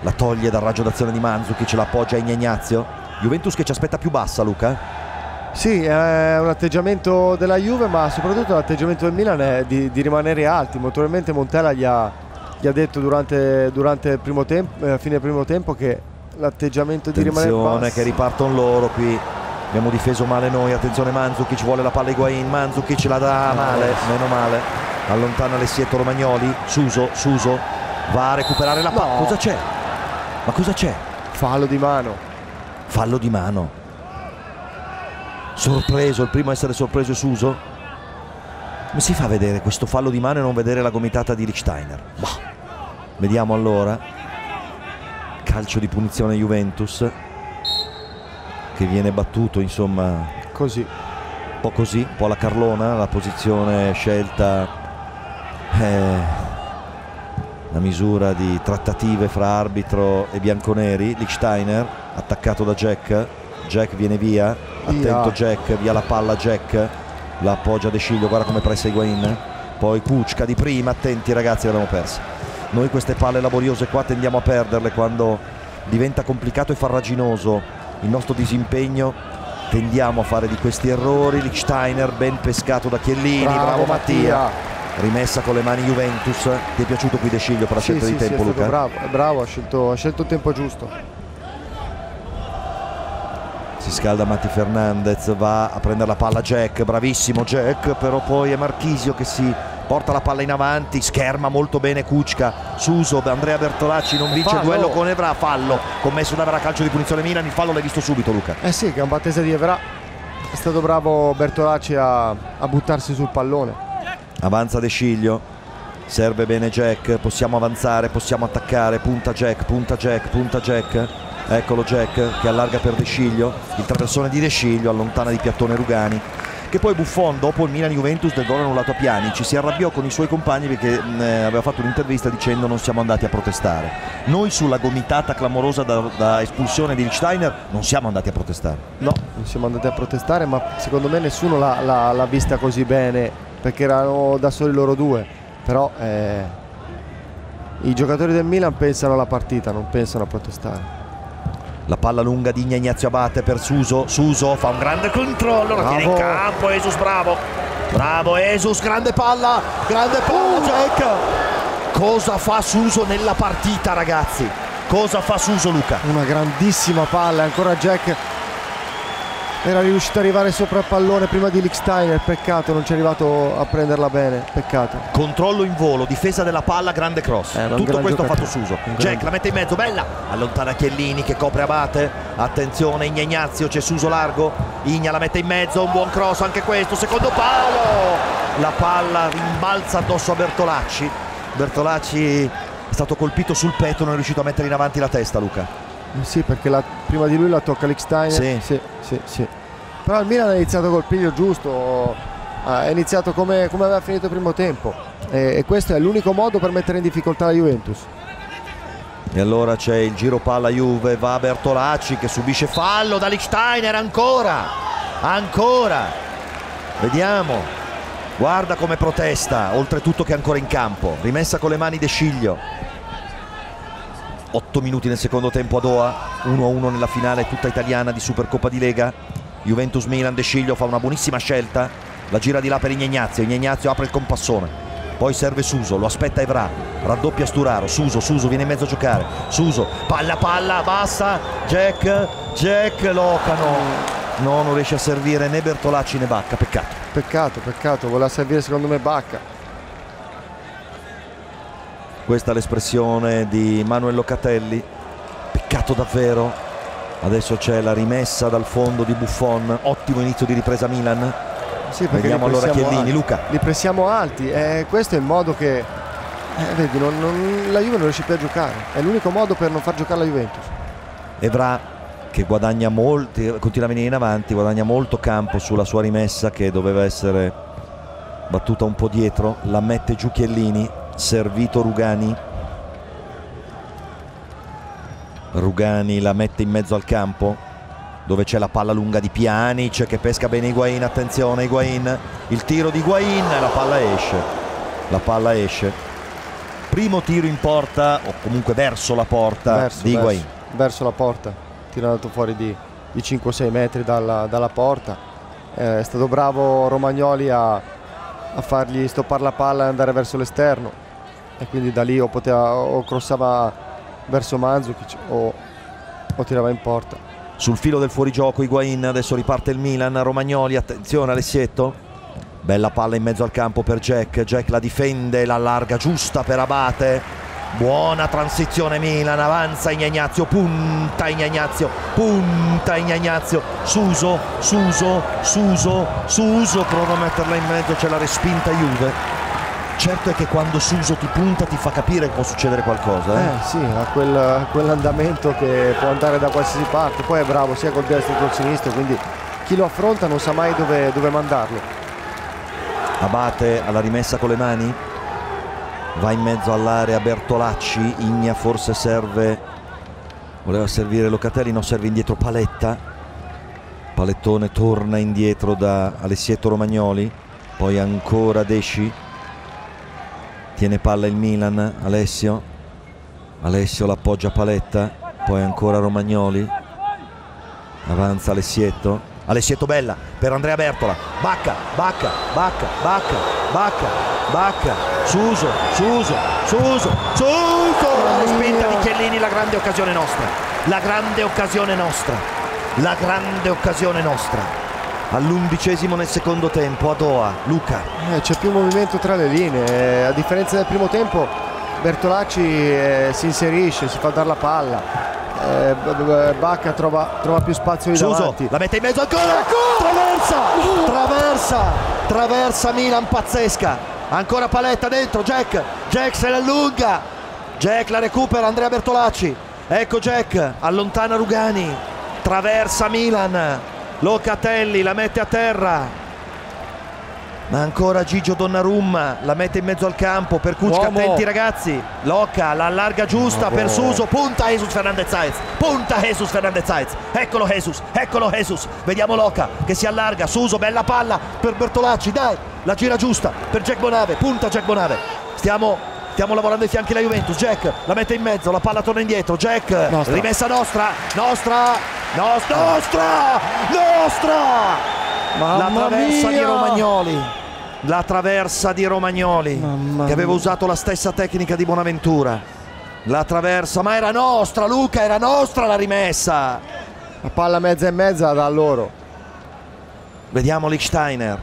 la toglie dal raggio d'azione di Mandzukic, la appoggia a Ignazio, Juventus che ci aspetta più bassa Luca, Sì, è un atteggiamento della Juve, ma soprattutto l'atteggiamento del Milan è di, di rimanere alti. Naturalmente Montella gli ha, gli ha detto durante, durante il primo tempo, eh, fine primo tempo che l'atteggiamento di rimanere attenzione bassi che ripartono loro qui, abbiamo difeso male noi, attenzione Mandzukic, vuole la palla Higuain, Mandzukic la dà male, meno male, allontana Lessietto Romagnoli, Suso, Suso, va a recuperare la palla, No. cosa c'è? Ma cosa c'è? fallo di mano. Fallo di mano. Sorpreso, il primo a essere sorpreso è Suso. Come si fa a vedere questo fallo di mano e non vedere la gomitata di Lichsteiner? Boh. Vediamo allora. Calcio di punizione Juventus. Che viene battuto, insomma, un Così. po' così, un po' alla Carlona, la posizione scelta è una misura di trattative fra arbitro e bianconeri. Lichsteiner, attaccato da Jack. Jack viene via, attento. Jack, via la palla Jack, la appoggia De Sciglio, guarda come pressa Higuain. Poi Kuczka di prima, attenti ragazzi, l'abbiamo persa. Noi queste palle laboriose qua tendiamo a perderle quando diventa complicato e farraginoso il nostro disimpegno tendiamo a fare di questi errori Lichsteiner ben pescato da Chiellini bravo, Mattia. Rimessa con le mani Juventus ti è piaciuto qui De Sciglio per la Sì, scelta sì, di sì, tempo stato Luca? bravo, bravo, ha scelto, ha scelto il tempo giusto. si scalda Matti Fernandez va a prendere la palla Jack bravissimo Jack però poi è Marchisio che si porta la palla in avanti scherma molto bene Kuczka Suso Andrea Bertolacci non vince il Fallo. duello con Evra fallo commesso da Evra calcio di punizione Milan il fallo l'hai visto subito Luca Eh sì, gamba tesa di Evra. È stato bravo Bertolacci a, a buttarsi sul pallone. Avanza De Sciglio. Serve bene Jack. Possiamo avanzare possiamo attaccare. Punta Jack punta Jack punta Jack. Eccolo Jack che allarga per De Sciglio. Il traversone di De Sciglio allontana di piattone Rugani che poi Buffon dopo il Milan-Juventus del gol annullato a Piani ci si arrabbiò con i suoi compagni perché mh, eh, aveva fatto un'intervista dicendo non siamo andati a protestare noi sulla gomitata clamorosa da, da espulsione di Lichsteiner non siamo andati a protestare. No non siamo andati a protestare ma secondo me nessuno l'ha vista così bene perché erano da soli loro due però eh, i giocatori del Milan pensano alla partita non pensano a protestare. La palla lunga di Ignazio Abate per Suso. Suso fa un grande controllo la tiene in campo Esus bravo. Bravo Esus grande palla grande palla uh. Jack. Cosa fa Suso nella partita ragazzi? Cosa fa Suso Luca? Una grandissima palla ancora Jack era riuscito ad arrivare sopra il pallone prima di Licksteiner peccato non ci è arrivato a prenderla bene peccato. Controllo in volo difesa della palla grande cross. Eh, tutto questo ha fatto Suso. Jack la mette in mezzo bella. Allontana Chiellini che copre Abate. Attenzione Ignazio c'è Suso largo. Igna la mette in mezzo un buon cross anche questo secondo palo. La palla rimbalza addosso a Bertolacci. Bertolacci è stato colpito sul petto non è riuscito a mettere in avanti la testa Luca sì, perché la, prima di lui la tocca Licksteiner. Sì. Sì, sì, sì. Però il Milan ha iniziato col piglio giusto, ha iniziato come, come aveva finito il primo tempo e, e, questo è l'unico modo per mettere in difficoltà la Juventus. E allora c'è il giro palla Juve, va Bertolacci che subisce fallo da Licksteiner ancora, ancora. Vediamo. Guarda come protesta, oltretutto che è ancora in campo. Rimessa con le mani De Sciglio. 8 minuti nel secondo tempo a Doha 1-1 nella finale tutta italiana di Supercoppa di Lega. Juventus Milan De Sciglio fa una buonissima scelta la gira di là per Ignazio Ignazio apre il compassone poi serve Suso lo aspetta Evra raddoppia Sturaro Suso Suso viene in mezzo a giocare Suso palla palla bassa Jack Jack Locano no non riesce a servire né Bertolacci né Bacca peccato. Peccato peccato voleva servire secondo me Bacca questa è l'espressione di Manuel Locatelli. Peccato davvero. Adesso c'è la rimessa dal fondo di Buffon. Ottimo inizio di ripresa Milan. Sì, vediamo allora Chiellini alti. Luca. li pressiamo alti. Eh, questo è il modo che eh, vedi non, non, la Juve non riesce più a giocare. È l'unico modo per non far giocare la Juventus. Evra che guadagna molti continua a venire in avanti guadagna molto campo sulla sua rimessa che doveva essere battuta un po' dietro. La mette giù Chiellini servito Rugani. Rugani la mette in mezzo al campo dove c'è la palla lunga di Pjanic che pesca bene Higuain attenzione Higuain. Il tiro di Higuain la palla esce la palla esce. Primo tiro in porta o comunque verso la porta verso, di Higuain. verso, verso, la porta tirato fuori di, di 5-6 metri dalla, dalla porta. Eh, è stato bravo Romagnoli a, a fargli stoppare la palla e andare verso l'esterno e quindi da lì o, poteva, o crossava verso Mandzukic o, o tirava in porta. Sul filo del fuorigioco Higuain, adesso riparte il Milan, Romagnoli, attenzione Alessietto. Bella palla in mezzo al campo per Jack, Jack la difende, la allarga giusta per Abate. Buona transizione Milan, avanza Ignazio, punta Ignazio, punta Ignazio, Suso, Suso, Suso, Suso, prova a metterla in mezzo, c'è la respinta Juve certo è che quando Suso ti punta ti fa capire che può succedere qualcosa. Eh, eh sì, ha quel, quell'andamento che può andare da qualsiasi parte, poi è bravo sia col destro che col sinistro, quindi chi lo affronta non sa mai dove, dove mandarlo. Abate alla rimessa con le mani, va in mezzo all'area Bertolacci, Igna forse serve, voleva servire Locatelli, non serve indietro Paletta, Palettone torna indietro da Alessietto Romagnoli, poi ancora Desci tiene palla il Milan Alessio. Alessio l'appoggia Paletta poi ancora Romagnoli. Avanza Alessietto. Alessietto bella per Andrea Bertola. Bacca, Bacca, Bacca, Bacca, Bacca, Bacca. Suso, Suso, Suso, Suso. La spinta di Chiellini la grande occasione nostra. La grande occasione nostra. La grande occasione nostra all'undicesimo nel secondo tempo a Doha. Luca. Eh, c'è più movimento tra le linee, eh, a differenza del primo tempo Bertolacci eh, si inserisce, si fa dare la palla. Eh, Bacca trova, trova, più spazio di Suso, davanti. la mette in mezzo ancora, traversa, traversa, traversa Milan pazzesca. Ancora paletta dentro, Jack, Jack se la allunga. Jack la recupera, Andrea Bertolacci. Ecco Jack, allontana Rugani, traversa Milan. Locatelli la mette a terra Ma ancora Gigio Donnarumma la mette in mezzo al campo per Kuczka, attenti ragazzi. Loca la allarga giusta Bravo. per Suso, punta Jesus Fernandez Saez, punta Jesus Fernandez Saez. Eccolo Jesus, eccolo Jesus. Vediamo Loca che si allarga, Suso, bella palla per Bertolacci, dai, la gira giusta per Jack Bonave, punta Jack Bonave. Stiamo Stiamo lavorando ai fianchi la Juventus, Jack la mette in mezzo, la palla torna indietro, Jack, Nostra. rimessa nostra, nostra, nos- nostra, nostra! la Mamma traversa di mia! Romagnoli la traversa di Romagnoli Mamma che aveva mia. usato la stessa tecnica di Bonaventura la traversa ma era nostra Luca era nostra la rimessa La palla mezza e mezza da loro. vediamo Lichsteiner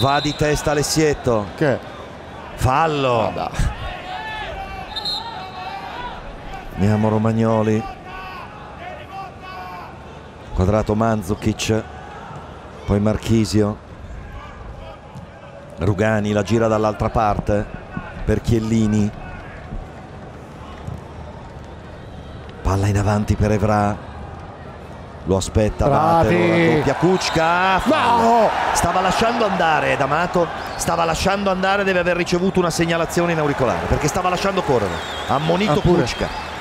va di testa Alessietto Che? fallo Vada. Vediamo Romagnoli quadrato Mandzukic poi Marchisio Rugani la gira dall'altra parte per Chiellini palla in avanti per Evra lo aspetta Bravi. Batero, doppia Kuczka. No! stava lasciando andare D'Amato stava lasciando andare deve aver ricevuto una segnalazione in auricolare perché stava lasciando correre ammonito Ah. Kuczka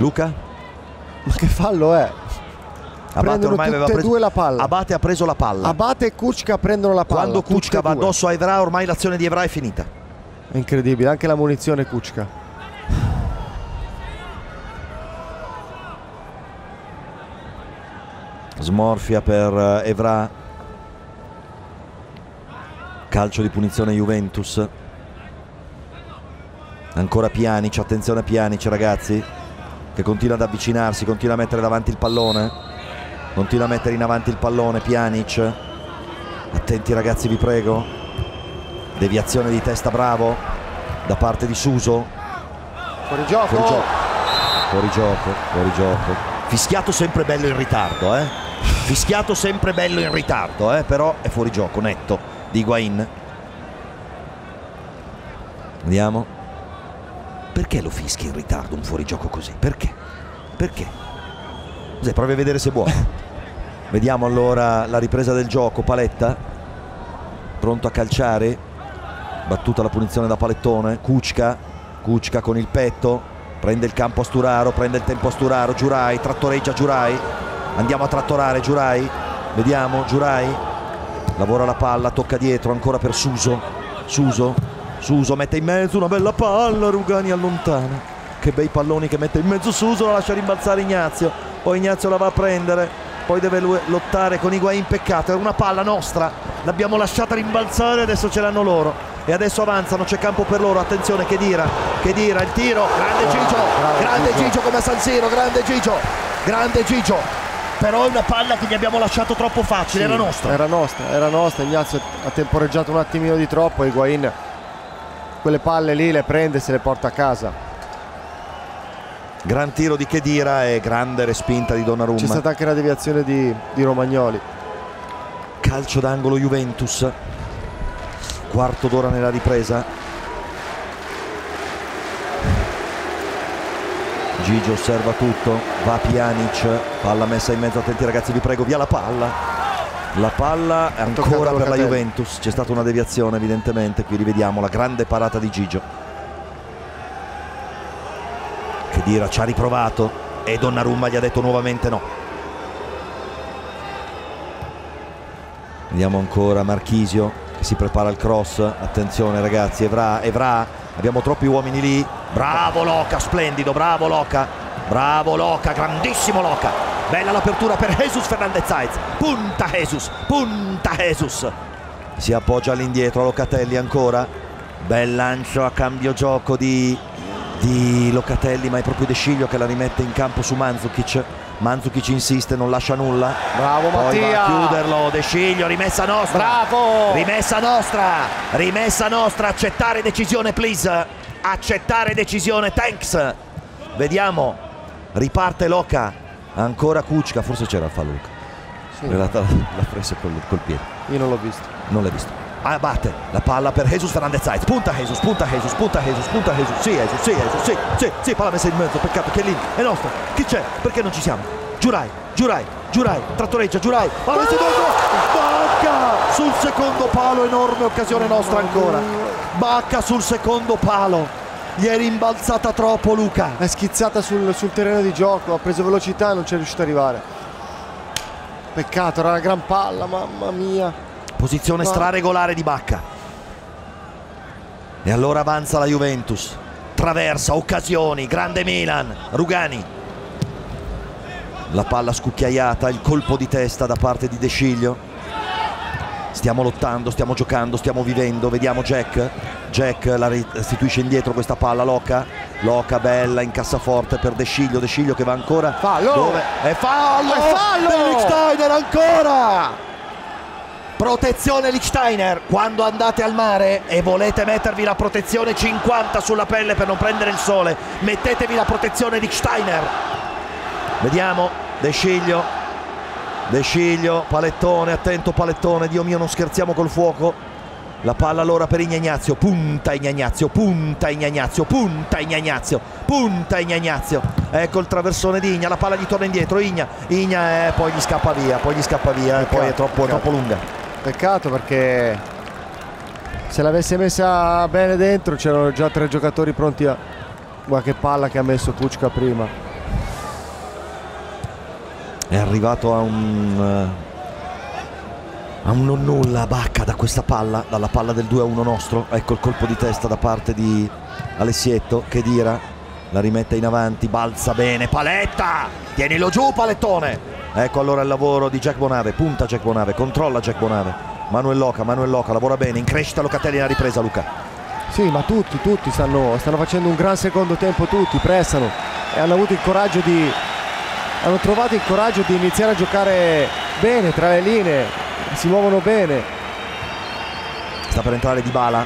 Luca? Ma che fallo è? Abate ormai aveva tutte preso due la palla. Abate ha preso la palla Abate e Kuczka prendono la palla. quando Kuczka va addosso a Evra ormai l'azione di Evra è finita È incredibile, anche la munizione Kuczka. smorfia per eh, Evra calcio di punizione Juventus ancora Pjanic attenzione a Pjanic ragazzi che continua ad avvicinarsi continua a mettere davanti il pallone. Continua a mettere in avanti il pallone Pjanic. Attenti ragazzi vi prego. Deviazione di testa bravo. Da parte di Suso. Fuori gioco. fuori gioco. Fuori gioco fuori gioco. Fischiato sempre bello in ritardo eh. Fischiato sempre bello in ritardo eh però è fuori gioco netto di Higuain vediamo perché lo fischi in ritardo un fuorigioco così? Perché? Perché? Cos'è, provi a vedere se è buono vediamo allora la ripresa del gioco. Paletta pronto a calciare. Battuta la punizione da palettone. Kuczka Kuczka con il petto. Prende il campo a Sturaro prende il tempo a Sturaro. Giurai trattoreggia Giurai. Andiamo a trattorare Giurai. Vediamo Giurai. Lavora la palla tocca dietro ancora per Suso. Suso Suso mette in mezzo una bella palla Rugani allontana. Che bei palloni che mette in mezzo Suso la lascia rimbalzare Ignazio. Poi Ignazio la va a prendere. Poi deve lottare con Higuain peccato era una palla nostra. L'abbiamo lasciata rimbalzare adesso ce l'hanno loro. E adesso avanzano c'è campo per loro. Attenzione che dira che dira. Il tiro grande Gigio. bravo grande Gigio. Gigio come a San Siro grande Gigio. Grande Gigio. Però è una palla che gli abbiamo lasciato troppo facile era Sì, nostra. Era nostra, era nostra. Ignazio ha temporeggiato un attimino di troppo. Higuain quelle palle lì le prende e se le porta a casa. gran tiro di Chedira e grande respinta di C'è Donnarumma stata anche la deviazione di, di Romagnoli. calcio d'angolo Juventus. Quarto d'ora nella ripresa. Gigi osserva tutto. Va Pjanic palla messa in mezzo attenti ragazzi vi prego via la palla la palla è ancora per la. Juventus c'è stata una deviazione evidentemente qui rivediamo la grande parata di Gigio che Dira ci ha riprovato e Donnarumma gli ha detto nuovamente no Vediamo ancora Marchisio che si prepara il cross. Attenzione ragazzi, Evra, Evra, abbiamo troppi uomini lì. Bravo Loca, splendido, bravo Loca. Bravo Loca, grandissimo Loca. Bella l'apertura per Jesus Fernandez Sainz. Punta Jesus, punta Jesus. Si appoggia all'indietro Locatelli ancora. Bel lancio a cambio gioco di, di Locatelli, ma è proprio De Sciglio che la rimette in campo su Mandzukic. Mandzukic insiste, non lascia nulla. Bravo Poi va Mattia! a chiuderlo, De Sciglio, rimessa nostra. Bravo! Rimessa nostra, rimessa nostra, accettare decisione please, accettare decisione, thanks. Vediamo, riparte Loca, ancora Kuczka, forse c'era il fallo Luca. Sì, In realtà l'ha presa col, col piede, io non l'ho visto. non l'hai visto. Ah, batte la palla per Jesus Fernandez Sainz, punta Jesus, punta Jesus, punta Jesus, punta Jesus, sì Jesus, sì Jesus, sì, sì, sì, palla messa in mezzo, peccato che lì è nostra, chi c'è? Perché non ci siamo? Giurai, Giurai, Giurai, trattoreggia, Giurai, palla Bacca sul secondo palo, enorme occasione nostra ancora. Bacca sul secondo palo. Gli è rimbalzata troppo Luca. È schizzata sul, sul terreno di gioco, ha preso velocità e non c'è riuscito ad arrivare. Peccato, era una gran palla, mamma mia. Posizione straregolare di Bacca. E allora avanza la Juventus. Traversa, occasioni, grande Milan. Rugani la palla scucchiaiata, il colpo di testa da parte di De Sciglio. Stiamo lottando, stiamo giocando, stiamo vivendo, vediamo Jack. Jack la restituisce indietro questa palla, Loca. Loca bella in cassaforte per De Sciglio, De Sciglio che va ancora. Fallo! Dove? È fallo! È fallo! Lichsteiner ancora! Protezione Lichsteiner, quando andate al mare e volete mettervi la protezione 50 sulla pelle per non prendere il sole, mettetevi la protezione Lichsteiner Vediamo De Sciglio. De Sciglio, palettone, attento palettone, Dio mio non scherziamo col fuoco. La palla allora per Ignazio, punta Ignazio, punta Ignazio, punta Ignazio, punta Ignazio. Ecco il traversone di Igna, la palla gli torna indietro, Igna, Igna eh, poi gli scappa via, poi gli scappa via, peccato, poi è troppo, troppo lunga. Peccato perché se l'avesse messa bene dentro c'erano già tre giocatori pronti a... Guarda che palla che ha messo Kuczka prima è arrivato a un eh, a un non nulla Bacca da questa palla dalla palla del 2-1 nostro. Ecco il colpo di testa da parte di Alessietto che dira. La rimette in avanti balza bene Paletta! Tienilo giù Palettone! Ecco allora il lavoro di Jack Bonave. Punta Jack Bonave controlla Jack Bonave. Manuel Loca Manuel Loca lavora bene. In crescita Locatelli nella ripresa Luca. Sì ma tutti tutti stanno, stanno facendo un gran secondo tempo tutti pressano. E hanno avuto il coraggio di hanno trovato il coraggio di iniziare a giocare bene tra le linee, si muovono bene. Sta per entrare Di Bala,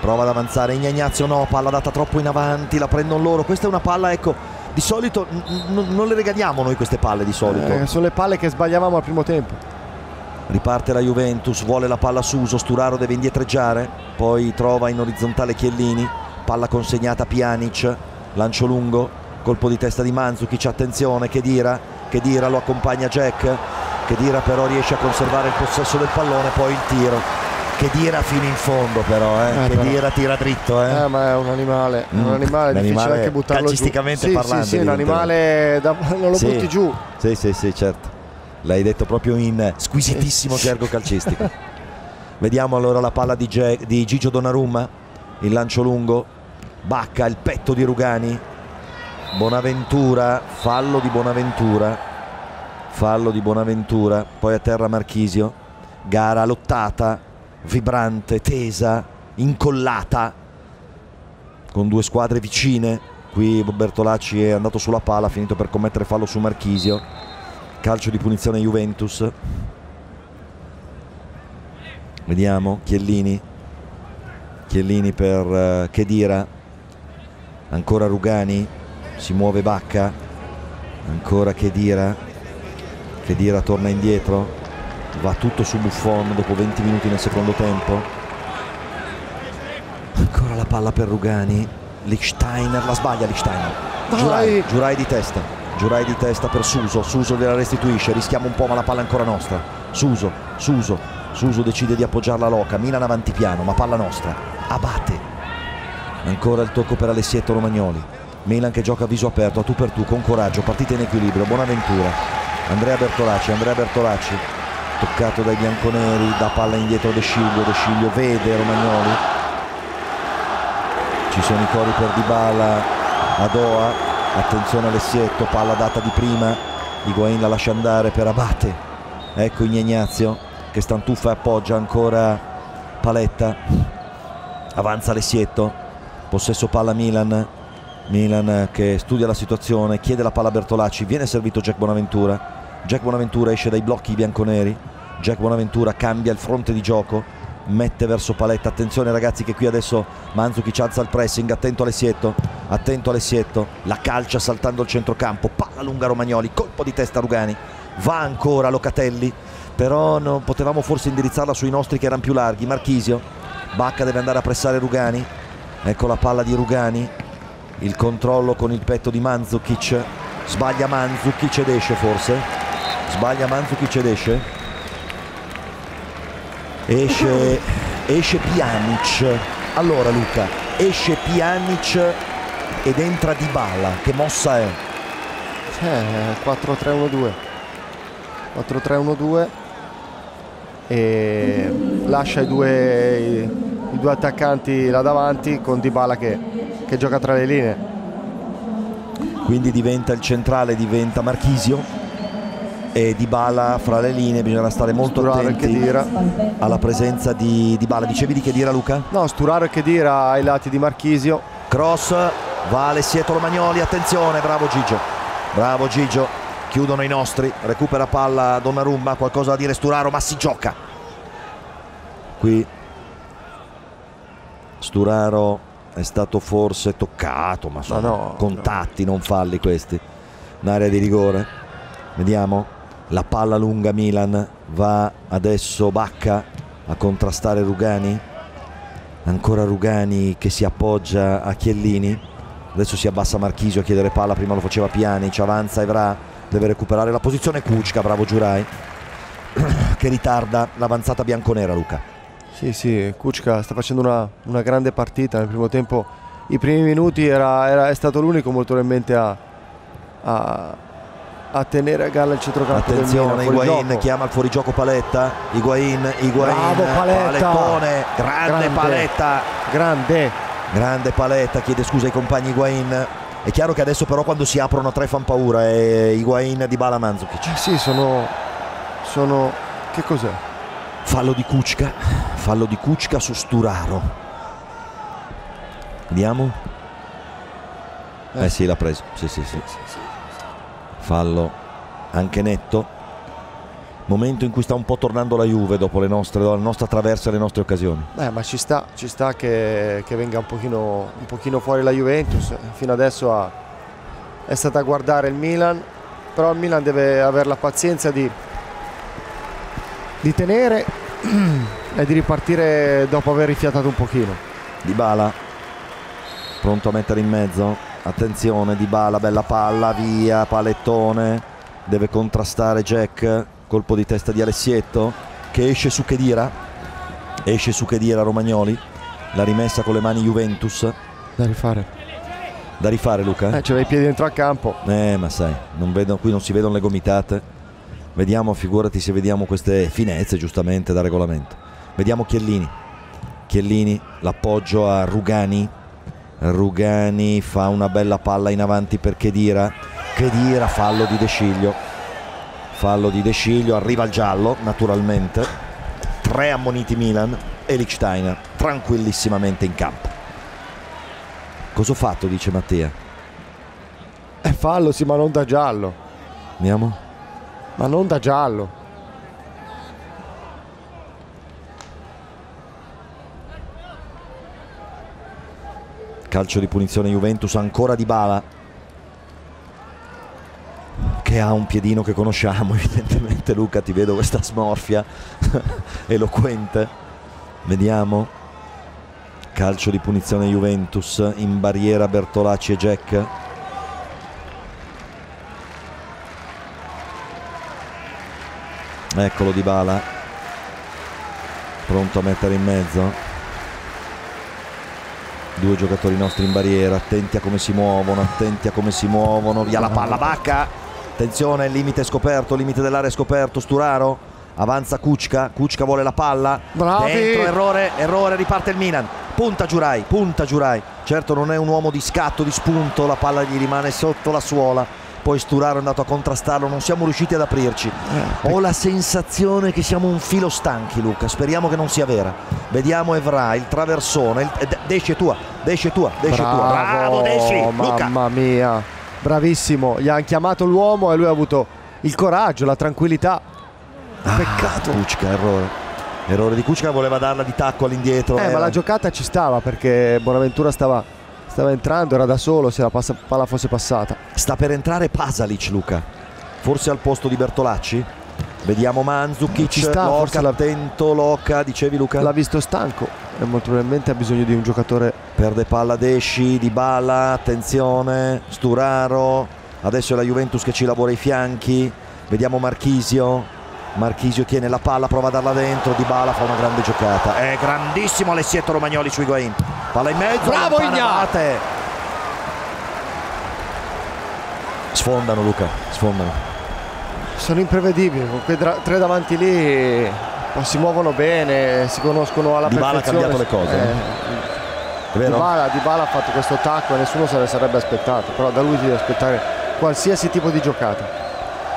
prova ad avanzare Ignazio, no, palla data troppo in avanti, la prendono loro, questa è una palla, ecco, di solito non le regaliamo noi queste palle di solito. Eh, sono le palle che sbagliavamo al primo tempo. Riparte la Juventus, vuole la palla su Uso, Sturaro deve indietreggiare, poi trova in orizzontale Chiellini, palla consegnata a Pjanic, lancio lungo, colpo di testa di Manzukic attenzione che dira che dira lo accompagna Jack che dira però riesce a conservare il possesso del pallone poi il tiro che dira fino in fondo però, eh. eh che però. dira tira dritto eh. eh. ma è un animale mm. un animale, un difficile anche buttarlo calcisticamente giù. parlando sì, sì, un animale da, non lo sì. butti giù sì sì sì certo l'hai detto proprio in squisitissimo gergo calcistico vediamo allora la palla di, G di Gigio Donnarumma il lancio lungo Bacca il petto di Rugani Bonaventura, fallo di Bonaventura, fallo di Bonaventura, poi a terra Marchisio, gara lottata, vibrante, tesa, incollata, con due squadre vicine, qui Bertolacci è andato sulla pala, finito per commettere fallo su Marchisio, calcio di punizione Juventus, vediamo Chiellini, Chiellini per Chedira, ancora Rugani, si muove Bacca. Ancora Chedira Chedira torna indietro va tutto su Buffon dopo 20 minuti nel secondo tempo. Ancora la palla per Rugani Lichsteiner la sbaglia Lichsteiner Giurai, Giurai di testa Giurai di testa per Suso Suso gliela restituisce rischiamo un po' ma la palla è ancora nostra. Suso Suso Suso decide di appoggiarla Loca Milan avanti piano ma palla nostra Abate. Ancora il tocco per Alessietto Romagnoli Milan che gioca a viso aperto, a tu per tu, con coraggio, partita in equilibrio, Buonaventura. Andrea Bertolacci, Andrea Bertolacci, toccato dai bianconeri, da palla indietro De Sciglio, De Sciglio vede Romagnoli. Ci sono i cori per Dybala, Adoa, attenzione Alessietto, palla data di prima, Higuain la lascia andare per Abate. Ecco Ignazio che stantuffa e appoggia ancora Paletta. Avanza Alessietto, possesso palla Milan, Milan che studia la situazione, chiede la palla a Bertolacci, viene servito Jack Bonaventura. Jack Bonaventura esce dai blocchi bianconeri. Jack Bonaventura cambia il fronte di gioco, mette verso Paletta. Attenzione ragazzi che qui adesso Manzukic alza il pressing, attento Alessietto, attento Alessietto, la calcia saltando il centrocampo, palla lunga Romagnoli, colpo di testa Rugani, va ancora Locatelli, però non potevamo forse indirizzarla sui nostri che erano più larghi. Marchisio, Bacca deve andare a pressare Rugani, ecco la palla di Rugani, il controllo con il petto di Manzukic. Sbaglia Manzukic ed esce forse sbaglia Mandzukic ed esce? Esce esce Pjanic. Allora Luca esce Pjanic ed entra Dybala che mossa è? Eh, 4-3-1-2 4-3-1-2 e lascia i due, i, i due attaccanti là davanti con Dybala che, che gioca tra le linee. Quindi diventa il centrale diventa Marchisio e Dybala fra le linee bisogna stare molto Sturaro attenti alla presenza di Dybala. Dicevi di Chedira Luca? no Sturaro e Khedira ai lati di Marchisio. Cross va Alessietto Romagnoli attenzione bravo Gigio. Bravo Gigio chiudono i nostri recupera palla Donnarumma qualcosa da dire Sturaro ma si gioca. Qui Sturaro è stato forse toccato ma sono Ma no, contatti non falli questi. Un'area di rigore. Vediamo la palla lunga Milan va adesso Bacca a contrastare Rugani. Ancora Rugani che si appoggia a Chiellini. Adesso si abbassa Marchisio a chiedere palla prima lo faceva Pjanic avanza Evra deve recuperare la posizione Kuczka bravo Giurai. Che ritarda l'avanzata bianconera Luca. Sì, sì, Kuczka sta facendo una, una grande partita nel primo tempo. I primi minuti era, era- è stato l'unico molto probabilmente a, a, a tenere a galla il centrocampo del attenzione Milan, fuori Higuain gioco. chiama il fuorigioco Paletta Higuain, Higuain Bravo, Paletta. palettone grande, Grande. Paletta Grande. grande Paletta chiede scusa ai compagni Higuain è chiaro che adesso però quando si aprono tre fan paura è Higuain di Bala Mandzukic Eh sì, sono, sono... Che cos'è? Fallo di Kuczka, fallo di Kuczka su Sturaro. Vediamo. Eh, Eh. sì, l'ha preso. Sì, sì, sì. Fallo anche netto. Momento in cui sta un po' tornando la Juve dopo le nostre, la nostra traversa e le nostre occasioni. Eh, ma ci sta, ci sta che, che venga un pochino, un pochino fuori la Juventus. Fino adesso ha- è stata a guardare il Milan, però il Milan deve avere la pazienza di, di tenere e di ripartire dopo aver rifiatato un pochino. Dybala pronto a mettere in mezzo. Attenzione, Dybala, bella palla, via, palettone. Deve contrastare Jack. Colpo di testa di Alessietto che esce su Chedira. Esce su Chedira Romagnoli. La rimessa con le mani Juventus. Da rifare. Da rifare Luca? Eh, c'aveva i piedi dentro al campo. Eh, ma sai, non vedo- qui non si vedono le gomitate. Vediamo, figurati se vediamo queste finezze giustamente da regolamento. Vediamo Chiellini. Chiellini, l'appoggio a Rugani. Rugani fa una bella palla in avanti per Chedira. Chedira, fallo di De Sciglio. Fallo di De Sciglio, arriva il giallo, naturalmente. Tre ammoniti Milan e Lichtsteiner tranquillissimamente in campo. Cosa ho fatto, dice Mattia. È fallo, sì, ma non da giallo. Vediamo. Ma non da giallo. Calcio di punizione Juventus ancora di Bala che ha un piedino che conosciamo evidentemente Luca ti vedo questa smorfia eloquente. Vediamo. Calcio di punizione Juventus in barriera Bertolacci e Jack. Eccolo di Bala pronto a mettere in mezzo due giocatori nostri in barriera attenti a come si muovono attenti a come si muovono. Via la palla Bacca. Attenzione limite scoperto limite dell'area scoperto Sturaro. Avanza Kuczka Kuczka vuole la palla. Bravi! dentro errore errore riparte il Milan. Punta Giurai punta Giurai. Certo non è un uomo di scatto di spunto la palla gli rimane sotto la suola poi Sturaro è andato a contrastarlo non siamo riusciti ad aprirci ho la sensazione che siamo un filo stanchi Luca speriamo che non sia vera vediamo Evra il traversone il... eh, Desci è tua Desci è tua Desci è tua bravo Desci Luca mamma mia. Bravissimo. Gli hanno chiamato l'uomo e lui ha avuto il coraggio, la tranquillità. Peccato. Ah, Kuczka, errore. Errore di Kuczka, voleva darla di tacco all'indietro. Eh, ma era- la giocata ci stava perché Bonaventura stava, stava entrando, era da solo se la passa- palla fosse passata. Sta per entrare Pasalic, Luca. Forse al posto di Bertolacci. Vediamo Mandzukic, Ci sta, Loca, attento, Loca, dicevi Luca? L'ha visto stanco e molto probabilmente ha bisogno di un giocatore. Perde palla Desci, Di Bala, attenzione, Sturaro. Adesso è la Juventus che ci lavora i fianchi. Vediamo Marchisio. Marchisio tiene la palla, prova a darla dentro. Di Bala fa una grande giocata. È grandissimo Alessietto Romagnoli su Higuain. Palla in mezzo. Bravo Ignat! Sfondano Luca, sfondano. Sono imprevedibili, con quei tre davanti lì si muovono bene, si conoscono alla Di Bala ha cambiato le cose. Eh, Di Bala, Di Bala ha fatto questo attacco e nessuno se ne sarebbe aspettato, però da lui si deve aspettare qualsiasi tipo di giocata.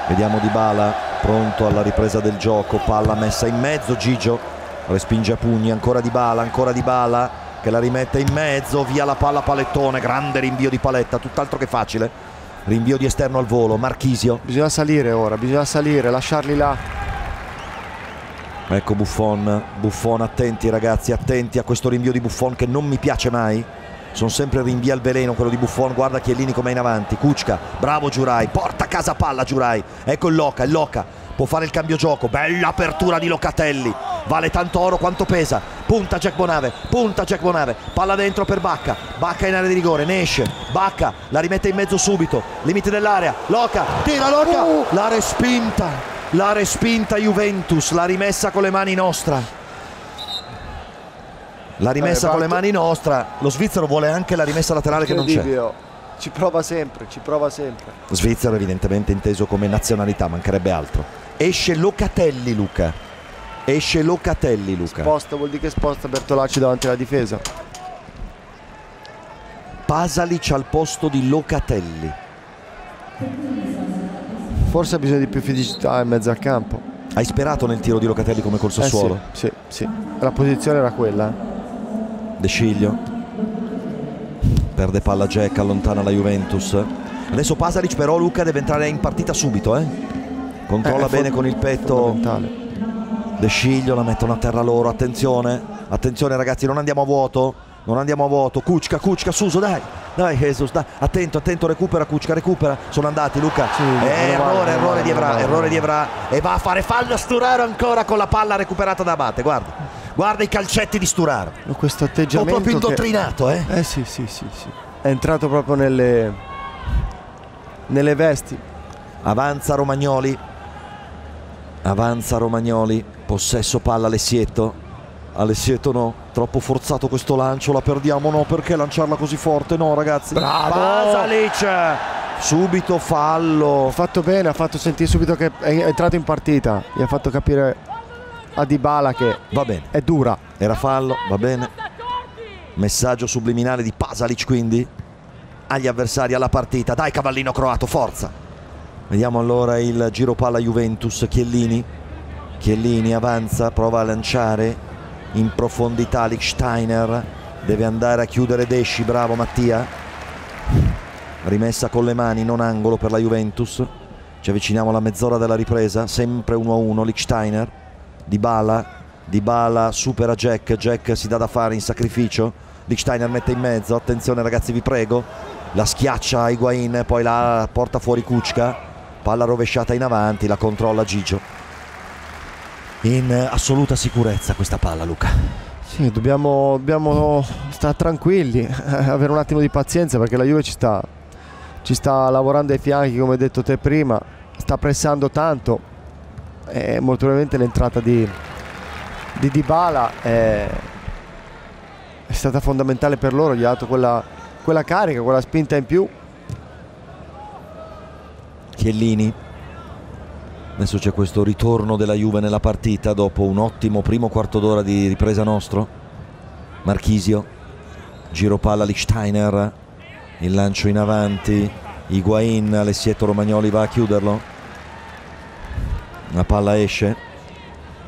Vediamo Di Bala pronto alla ripresa del gioco, palla messa in mezzo, Gigio respinge a pugni, ancora Di Bala, ancora Di Bala che la rimette in mezzo, via la palla palettone, grande rinvio di paletta, tutt'altro che facile. Rinvio di esterno al volo Marchisio. Bisogna salire ora bisogna salire lasciarli là. Ecco Buffon Buffon attenti ragazzi attenti a questo rinvio di Buffon che non mi piace mai sono sempre rinvii al veleno quello di Buffon. Guarda Chiellini com'è in avanti. Kuczka bravo Giurai. Porta a casa palla Giurai. Ecco il Loca il Loca può fare il cambio gioco. Bella apertura di Locatelli. Vale tanto oro quanto pesa. Punta Jack Bonave punta Jack Bonave. Palla dentro per Bacca. Bacca in area di rigore ne esce. Bacca la rimette in mezzo subito. Limite dell'area Loca tira Loca uh. la respinta la respinta Juventus l'ha rimessa con le mani nostra la rimessa eh, con le mani nostra lo svizzero vuole anche la rimessa laterale che non c'è. Ci prova sempre ci prova sempre. Svizzero evidentemente inteso come nazionalità mancherebbe altro. Esce Locatelli Luca. Esce Locatelli Luca. Sposta vuol dire che sposta Bertolacci davanti alla difesa. Pasalic al posto di Locatelli. Forse ha bisogno di più fisicità in mezzo al campo. Hai sperato nel tiro di Locatelli come col Sassuolo? Eh sì, sì, sì, la posizione era quella eh. De Sciglio. Perde palla Jack allontana la Juventus. Adesso Pasalic però Luca deve entrare in partita subito eh? controlla eh, bene con il petto De Sciglio la mettono a terra loro attenzione. Attenzione ragazzi non andiamo a vuoto non andiamo a vuoto. Kuczka Kuczka Suso dai dai Jesus dai. Attento attento recupera Kuczka recupera. Sono andati Luca. Sì, eh, errore errore di Evra errore di Evra. E va a fare fallo a Sturaro ancora con la palla recuperata da Abate guarda guarda i calcetti di Sturaro. Questo atteggiamento proprio indottrinato che... eh. Eh sì sì sì sì. È entrato proprio nelle nelle vesti. Avanza Romagnoli. Avanza Romagnoli. Possesso palla Alessietto Alessietto no. Troppo forzato questo lancio. La perdiamo no. Perché lanciarla così forte? No ragazzi. Bravo! Pasalic subito fallo. Ha fatto bene ha fatto sentire subito che è entrato in partita. Gli ha fatto capire a Dybala che va bene è dura era fallo va bene messaggio subliminale di Pasalic quindi agli avversari alla partita dai cavallino croato forza Vediamo allora il giro palla Juventus, Chiellini. Chiellini avanza, prova a lanciare in profondità Lichsteiner. Deve andare a chiudere Desci, bravo Mattia. Rimessa con le mani, non angolo per la Juventus. Ci avviciniamo alla mezz'ora della ripresa, sempre 1-1 Lichsteiner. Di Bala, Di Bala supera Jack, Jack si dà da fare in sacrificio. Lichsteiner mette in mezzo, attenzione ragazzi vi prego. La schiaccia Higuain, poi la porta fuori Kuczka palla rovesciata in avanti, la controlla Gigio. In assoluta sicurezza questa palla Luca. Sì, dobbiamo, dobbiamo stare tranquilli, avere un attimo di pazienza perché la Juve ci sta, ci sta lavorando ai fianchi come hai detto te prima, sta pressando tanto e molto probabilmente l'entrata di, di Dybala è, è stata fondamentale per loro, gli ha dato quella, quella carica, quella spinta in più. Chiellini. Adesso c'è questo ritorno della Juve nella partita dopo un ottimo primo quarto d'ora di ripresa nostro. Marchisio giro palla Lichsteiner il lancio in avanti Higuain Alessietto Romagnoli va a chiuderlo la palla esce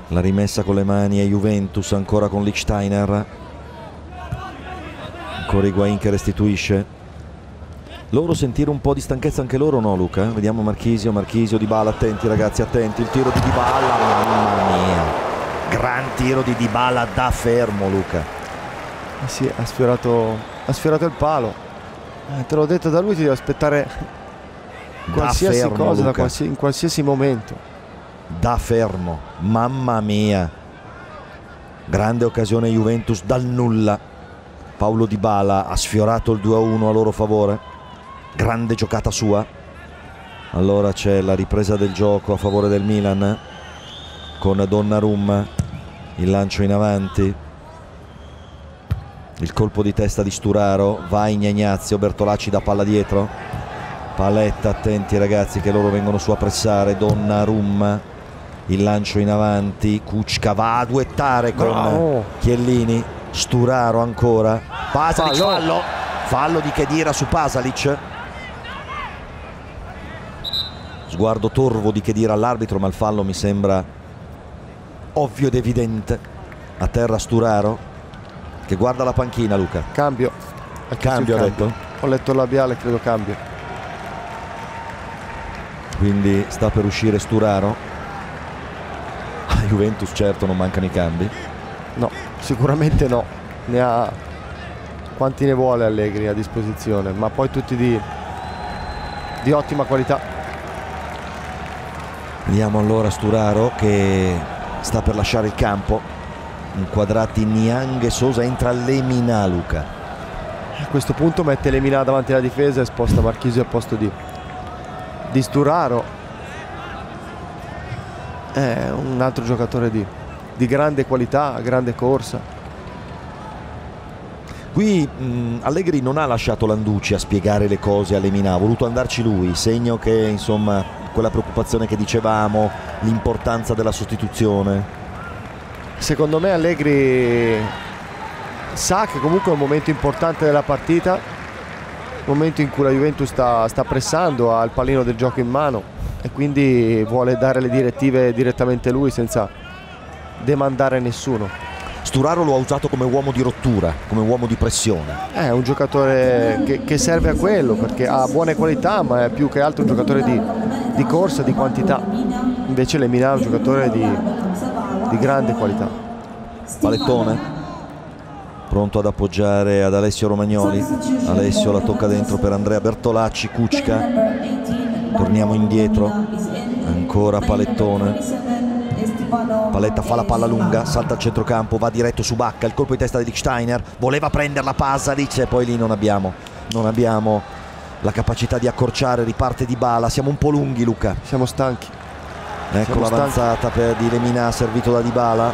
la rimessa con le mani è Juventus ancora con Lichsteiner ancora Higuain che restituisce loro sentire un po' di stanchezza anche loro no Luca? Vediamo Marchisio, Marchisio di Bala, attenti ragazzi, attenti, il tiro di Dybala, mamma mia. Gran tiro di Dybala da fermo Luca. Eh sì, ha sfiorato, ha sfiorato il palo. Eh, te l'ho detto da lui ti devo aspettare qualsiasi fermo, cosa qualsiasi, in qualsiasi momento. Da fermo, mamma mia. Grande occasione Juventus dal nulla. Paolo Di Bala ha sfiorato il 2-1 a loro favore. Grande giocata sua. Allora c'è la ripresa del gioco a favore del Milan con Donnarumma il lancio in avanti. Il colpo di testa di Sturaro va Ignazio Bertolacci da palla dietro. Paletta attenti ragazzi che loro vengono su a pressare. Donnarumma il lancio in avanti Kuczka va a duettare con Bravo. Chiellini. Sturaro ancora. Pasalic Fallo. fallo. Fallo di Kedira su Pasalic. Sguardo torvo di Kedira all'arbitro ma il fallo mi sembra ovvio ed evidente. A terra Sturaro che guarda la panchina Luca. Cambio. Ha cambio ha detto? Ho letto il labiale, credo cambio. quindi sta per uscire Sturaro Juventus certo non mancano i cambi No, sicuramente no. Ne ha quanti ne vuole Allegri a disposizione, ma poi tutti di, di ottima qualità. vediamo allora Sturaro che sta per lasciare il campo inquadrati Niang e Sosa entra Lemina Luca A questo punto mette Lemina davanti alla difesa e sposta Marchisio al posto di, di Sturaro. È un altro giocatore di, di grande qualità, grande corsa. Qui mh, Allegri non ha lasciato Landucci a spiegare le cose a Lemina, ha voluto andarci lui, segno che insomma quella preoccupazione che dicevamo, l'importanza della sostituzione. Secondo me Allegri sa che comunque è un momento importante della partita, un momento in cui la Juventus sta, sta pressando, ha il pallino del gioco in mano e quindi vuole dare le direttive direttamente lui senza demandare nessuno. Sturaro lo ha usato come uomo di rottura, come uomo di pressione. È un giocatore che, che serve a quello perché ha buone qualità ma è più che altro un giocatore di, di corsa, di quantità. Invece Lemina è un giocatore di, di grande qualità. Palettone, pronto ad appoggiare ad Alessio Romagnoli. Alessio la tocca dentro per Andrea Bertolacci, Kuczka. Torniamo indietro, ancora Palettone. Paletta fa la palla lunga, salta al centrocampo, va diretto su Bacca, il colpo di testa di Lichtsteiner, voleva prenderla Pasalic e poi lì non abbiamo, non abbiamo la capacità di accorciare, riparte di bala, siamo un po' lunghi Luca. Siamo stanchi. Ecco l'avanzata per, di Lemina servito da Dybala.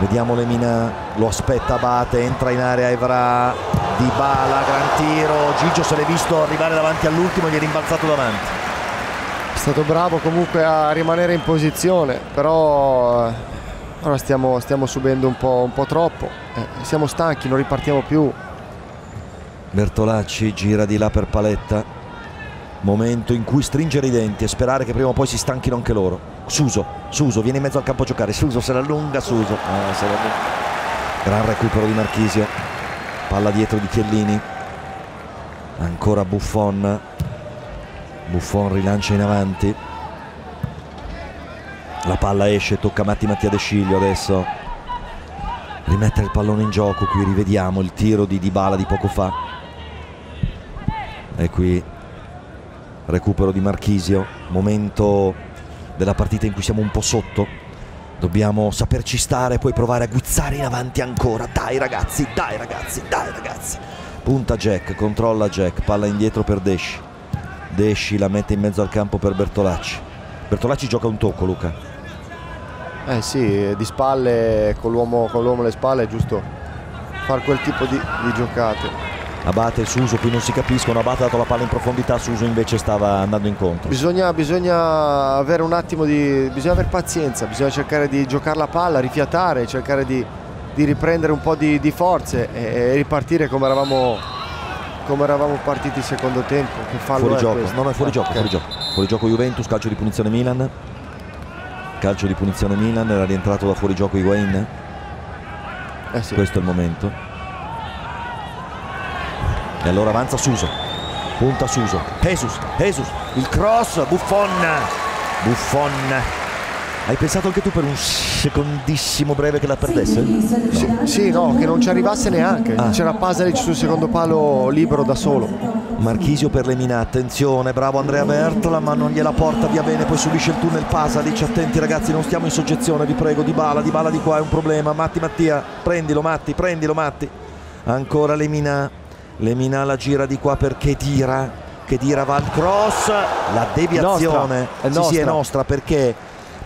Vediamo Lemina, lo aspetta Abate, entra in area Evra, Dybala, gran tiro, Gigio se l'è visto arrivare davanti all'ultimo e gli è rimbalzato davanti. È stato bravo comunque a rimanere in posizione, però eh, ora stiamo, stiamo subendo un po', un po' troppo. Eh, siamo stanchi, non ripartiamo più. Bertolacci gira di là per Paletta. Momento in cui stringere i denti e sperare che prima o poi si stanchino anche loro. Suso, Suso viene in mezzo al campo a giocare. Suso se la allunga, Suso. Ah, se la allunga. Gran recupero di Marchisio. Palla dietro di Chiellini. Ancora Buffon. Buffon rilancia in avanti. La palla esce, tocca Matti Mattia De Sciglio adesso. Rimettere il pallone in gioco, qui rivediamo il tiro di Dybala di poco fa. E qui recupero di Marchisio, momento della partita in cui siamo un po' sotto. Dobbiamo saperci stare poi provare a guizzare in avanti ancora. Dai ragazzi, dai ragazzi, dai ragazzi. Punta Jack, controlla Jack, palla indietro per Desci. Desci la mette in mezzo al campo per Bertolacci. Bertolacci gioca un tocco, Luca. Eh sì, di spalle, con l'uomo, con l'uomo alle spalle è giusto fare quel tipo di, di giocate. Abate e Suso qui non si capiscono. Abate ha dato la palla in profondità, Suso invece stava andando incontro. Bisogna, bisogna avere un attimo di. bisogna avere pazienza, bisogna cercare di giocare la palla, rifiatare, cercare di, di riprendere un po' di, di forze e, e ripartire come eravamo, come eravamo partiti il secondo tempo. Che fallo Fuori gioco, questo? no, no, è fuori Ah, gioco, ok. fuori gioco. Fuori gioco Juventus, calcio di punizione Milan. Calcio di punizione Milan, era rientrato da fuori gioco Higuain. Eh sì. Questo è il momento. E allora avanza Suso. Punta Suso. Jesus, Jesus, il cross, Buffon. Buffon. Hai pensato anche tu per un secondissimo breve che la perdesse? Sì, sì, no, che non ci arrivasse neanche. Ah. C'era Pasalic sul secondo palo libero da solo. Marchisio per Lemina, attenzione, bravo Andrea Bertola, ma non gliela porta via bene, poi subisce il tunnel Pasalic, attenti ragazzi, non stiamo in soggezione, vi prego, di bala, di bala di qua è un problema, Matti Mattia, prendilo Matti, prendilo Matti, ancora Lemina, Lemina la gira di qua perché tira, che dira Van Cross la deviazione Nostra, è sì, sì, è nostra. nostra perché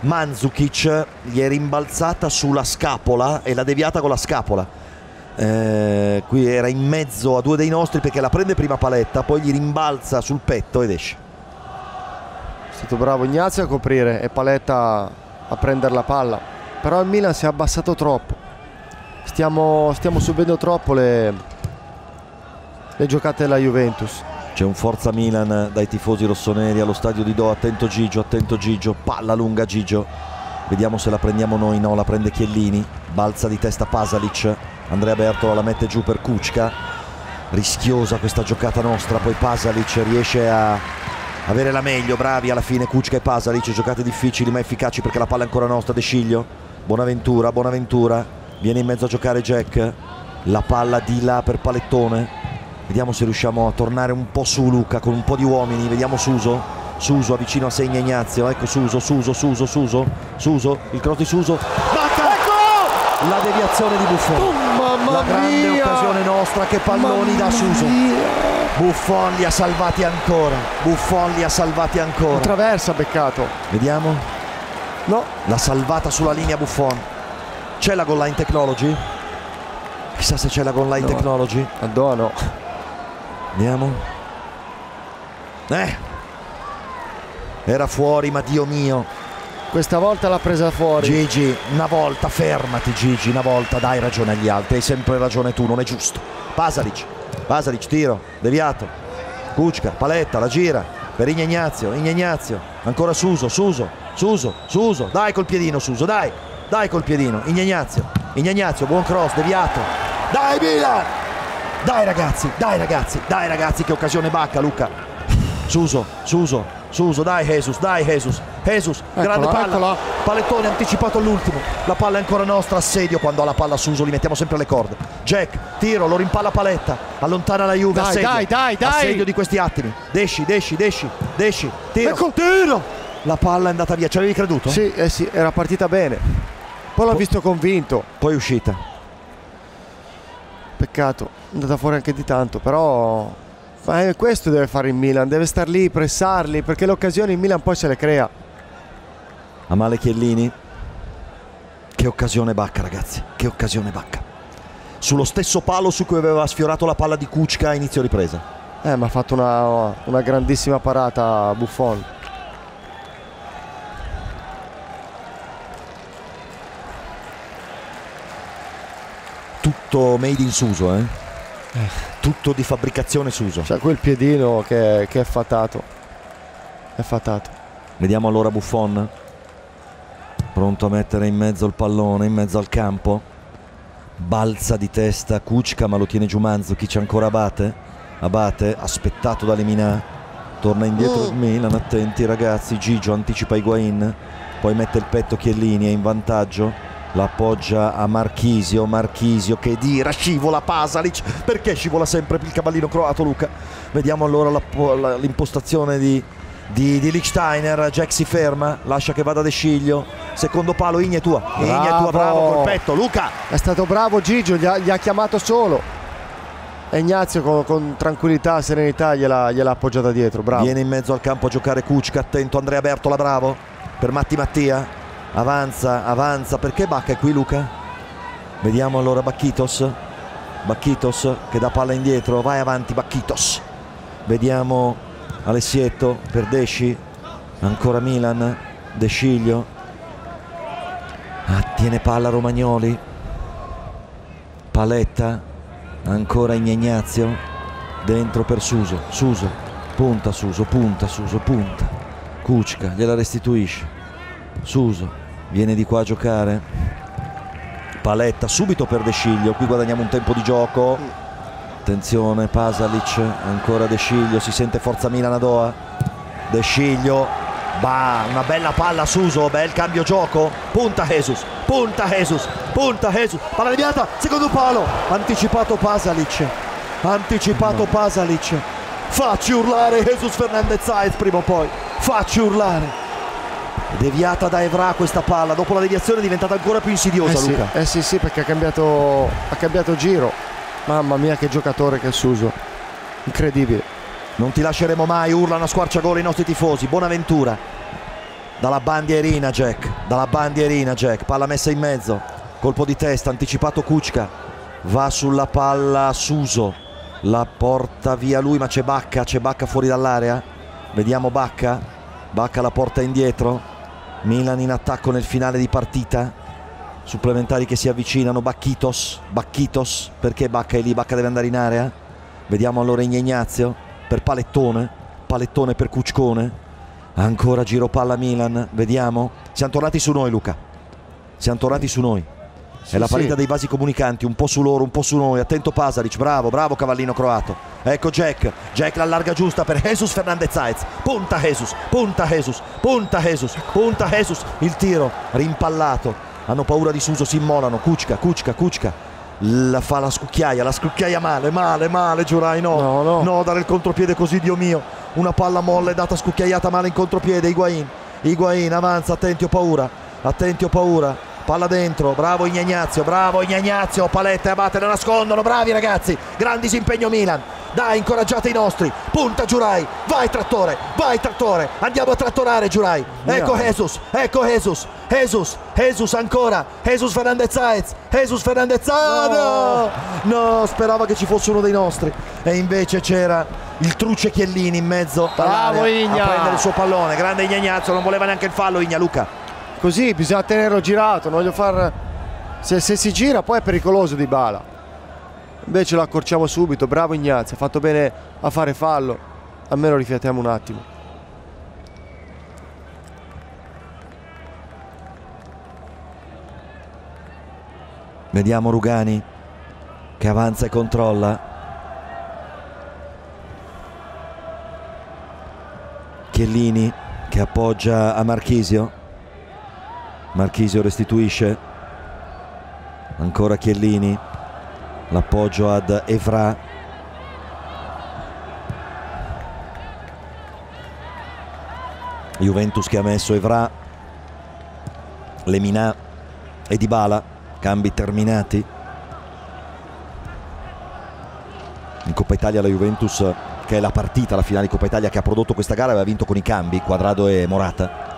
Mandzukic gli è rimbalzata sulla scapola e l'ha deviata con la scapola Eh, qui era in mezzo a due dei nostri perché la prende prima paletta poi gli rimbalza sul petto ed esce È stato bravo Ignazio a coprire e Paletta a prendere la palla. Però il Milan si è abbassato troppo. Stiamo, stiamo subendo troppo le, le giocate della Juventus. C'è un forza Milan dai tifosi rossoneri allo stadio di Do. Attento Gigio, attento Gigio. Palla lunga Gigio. Vediamo se la prendiamo noi. No, la prende Chiellini. Balza di testa Pasalic. Andrea Bertola la mette giù per Kuczka. Rischiosa questa giocata nostra. Poi Pasalic riesce a avere la meglio. Bravi alla fine Kuczka e Pasalic. Giocate difficili ma efficaci perché la palla è ancora nostra. De Sciglio. Buonaventura, Buonaventura. Viene in mezzo a giocare Jack. La palla di là per Palettone. Vediamo se riusciamo a tornare un po' su Luca con un po' di uomini. Vediamo Suso. Suso vicino a Segna Ignazio. Ecco Suso, Suso, Suso, Suso. Suso, il cross di Suso. Bacca! La deviazione di Buffon. Oh, mamma La grande mia! occasione nostra che palloni da Mamma Suso. mia! Buffon li ha salvati ancora. Buffon li ha salvati ancora. Traversa beccato. Vediamo. No, La salvata sulla linea Buffon. C'è la goal line technology? Chissà se c'è la goal line No. technology. Addoa no. Vediamo. Eh. Era fuori, ma Dio mio. Questa volta l'ha presa fuori. Gigi, una volta, fermati Gigi, una volta, dai ragione agli altri, hai sempre ragione tu, non è giusto. Pasalic, Pasalic, tiro, deviato. Kuczka, paletta, la gira, per Ignazio, Ignazio, ancora Suso, Suso, Suso, Suso, dai col piedino Suso, dai, dai col piedino, Ignazio, Ignazio, buon cross, deviato. Dai Milan! Dai ragazzi, dai ragazzi, dai ragazzi, che occasione bacca Luca. Suso, Suso, Suso, dai Jesus, dai Jesus, Jesus, grande palla. eccola. Pallettone anticipato all'ultimo. La palla è ancora nostra. Assedio quando ha la palla Suso. Li mettiamo sempre alle corde. Jack, tiro, lo rimpalla Paletta. Allontana la Juve. Dai, assedio. dai, dai, dai. Assedio di questi attimi. Desci, desci, desci, desci. Tiro. Ecco. Tiro. La palla è andata via. Ci avevi creduto? Sì, eh sì, era partita bene. Poi l'ho visto convinto. Poi è uscita. Peccato, è andata fuori anche di tanto, però ma questo deve fare il Milan, deve star lì, pressarli, perché le occasioni il Milan poi se le crea. A male Chiellini. Che occasione bacca, ragazzi. Che occasione bacca. Sullo stesso palo su cui aveva sfiorato la palla di Kuczka a inizio ripresa. Eh, ma ha fatto una, una grandissima parata Buffon. Tutto made in Suso, eh? Tutto di fabbricazione Suso. Cioè quel piedino che, che è fatato. È fatato. Vediamo allora Buffon. Pronto a mettere in mezzo il pallone, in mezzo al campo. Balza di testa Kuczka ma lo tiene giù Mandzukic ancora Abate. Abate aspettato da Lemina. Torna indietro il Milan, attenti ragazzi. Gigio anticipa Higuain. Poi mette il petto Chiellini, è in vantaggio. La appoggia a Marchisio, Marchisio che dira, scivola Pasalic. Perché scivola sempre il cavallino croato Luca? Vediamo allora l'impostazione di, di, di Lichtsteiner. Jack si ferma, lascia che vada De Sciglio. Secondo palo, Igne tua. Igne tua, Bravo. bravo col petto. Luca, È stato bravo Gigio, gli ha, gli ha chiamato solo. E Ignazio con, con tranquillità, serenità gliel'ha, gliel'ha appoggiata dietro, bravo. viene in mezzo al campo a giocare Kuczka. Attento Andrea Bertola, bravo. Per Matti Mattia. Avanza, avanza. Perché Bacca è qui Luca? Vediamo allora Bacchitos. Bacchitos che dà palla indietro. Vai avanti Bacchitos. Vediamo Alessietto per Desci. Ancora Milan. De Sciglio. Ah, palla Romagnoli. Paletta. Ancora Ignazio. Dentro per Suso. Suso. Punta Suso, punta Suso, punta. Kuczka gliela restituisce. Suso viene di qua a giocare. Paletta subito per De Sciglio. Qui guadagniamo un tempo di gioco. Attenzione, Pasalic, ancora De Sciglio, si sente forza Milan a Doha. De Sciglio, bah, una bella palla Suso, bel cambio gioco. Punta Jesus, punta Jesus, punta Jesus. Palla deviata, secondo palo. Anticipato Pasalic. Anticipato Pasalic. Facci urlare Jesus Fernandez Saez prima o poi. Facci urlare. Deviata da Evra questa palla. Dopo la deviazione è diventata ancora più insidiosa Eh sì, Luca. eh sì, sì, perché ha cambiato, ha cambiato giro. Mamma mia che giocatore che è Suso. Incredibile. Non ti lasceremo mai, urlano a squarciagole i nostri tifosi. Bonaventura. Dalla bandierina Jack, dalla bandierina Jack, palla messa in mezzo. Colpo di testa, anticipato Kuczka. Va sulla palla Suso. La porta via lui, ma c'è Bacca, c'è Bacca fuori dall'area. Vediamo Bacca. Bacca la porta indietro. Milan in attacco nel finale di partita. Supplementari che si avvicinano. Bacchitos. Bacchitos. Perché Bacca è lì? Bacca deve andare in area. Vediamo allora Ignazio per Palettone. Palettone per Cuccone. Ancora giro palla Milan. Vediamo. Siamo tornati su noi, Luca. Siamo tornati su noi. È la partita sì. dei vasi comunicanti, un po' su loro, un po' su noi. Attento Pasalic, bravo, bravo cavallino croato. Ecco Jack, Jack l'allarga giusta per Jesus Fernandez Saez. Punta Jesus, punta Jesus, punta Jesus, punta Jesus. Il tiro rimpallato. Hanno paura di Suso, si immolano. Kuczka, Kuczka, Kuczka. La fa la scucchiaia, la scucchiaia male, male, male, giurai no. No, no. No, dare il contropiede così, Dio mio. Una palla molle data scucchiaiata male in contropiede. Higuain, Higuain avanza, attenti, ho paura. Attenti, ho paura. Palla dentro, bravo Ignazio, bravo Ignazio, palette abate, la nascondono, bravi ragazzi, grandi impegno Milan. Dai, incoraggiate i nostri. Punta Giurai, vai trattore, vai trattore. Andiamo a trattorare Giurai. Ecco Jesus, ecco Jesus. Jesus, Jesus ancora. Jesus Fernandez Saez. Jesus Fernandez. No! no, sperava che ci fosse uno dei nostri. E invece c'era il truce Chiellini in mezzo Bravo, Igna. a prendere il suo pallone. Grande Ignazio, non voleva neanche il fallo Igna Luca. Così bisogna tenerlo girato, non voglio far. Se, se si gira poi è pericoloso di bala. Invece lo accorciamo subito, bravo Ignazio, ha fatto bene a fare fallo. Almeno riflettiamo un attimo. Vediamo Rugani che avanza e controlla. Chiellini che appoggia a Marchisio. Marchisio restituisce. Ancora Chiellini. L'appoggio ad Evra. Juventus che ha messo Evra. Lemina e Dybala. Cambi terminati. In Coppa Italia la Juventus che è la partita, la finale di Coppa Italia che ha prodotto questa gara aveva vinto con i cambi, Quadrado e Morata.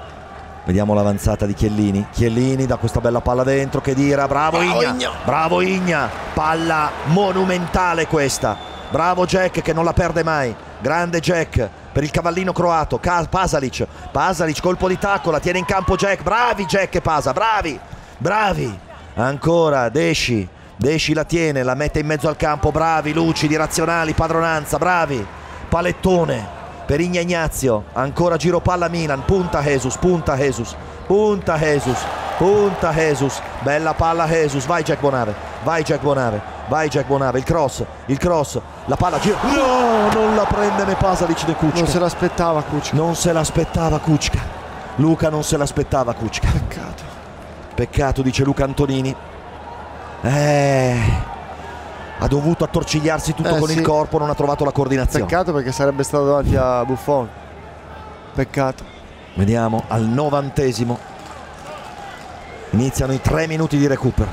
Vediamo l'avanzata di Chiellini. Chiellini da questa bella palla dentro che dira, bravo, Bravo Igna. Igna. Bravo Igna, palla monumentale questa. Bravo Jack che non la perde mai. Grande Jack per il cavallino croato, Pasalic. Pasalic colpo di tacco, la tiene in campo Jack. Bravi Jack e Pasa, bravi. Bravi. Ancora Desci. Desci la tiene, la mette in mezzo al campo, bravi, lucidi, razionali, padronanza, bravi. Palettone per Ignazio, ancora giro palla Milan, punta Jesus, punta Jesus, punta Jesus, punta Jesus, bella palla Jesus, vai Jack Bonave, vai Jack Bonave, vai Jack Bonave, il cross, il cross, la palla gira, no, non la prende né Pasalic né Kuczka, Non se l'aspettava Kuczka. non se l'aspettava Kuczka, Luca non se l'aspettava Kuczka, Peccato. peccato dice Luca Antonini, eh, ha dovuto attorcigliarsi tutto Eh, con sì. il corpo, non ha trovato la coordinazione. Peccato perché sarebbe stato davanti a Buffon. Peccato. Vediamo al novantesimo. Iniziano i tre minuti di recupero.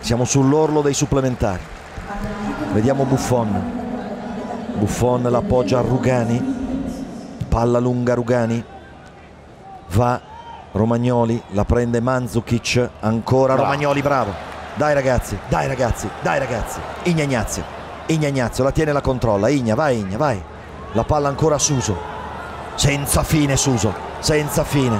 Siamo sull'orlo dei supplementari. Vediamo Buffon. Buffon l'appoggia a Rugani. Palla lunga Rugani. Va Romagnoli, la prende Mandzukic. Ancora Bravo. Romagnoli, bravo. Dai ragazzi, dai ragazzi, dai ragazzi. Ignazio. Ignazio la tiene e la controlla. Igna, vai Igna, vai. La palla ancora Suso. Senza fine Suso, senza fine.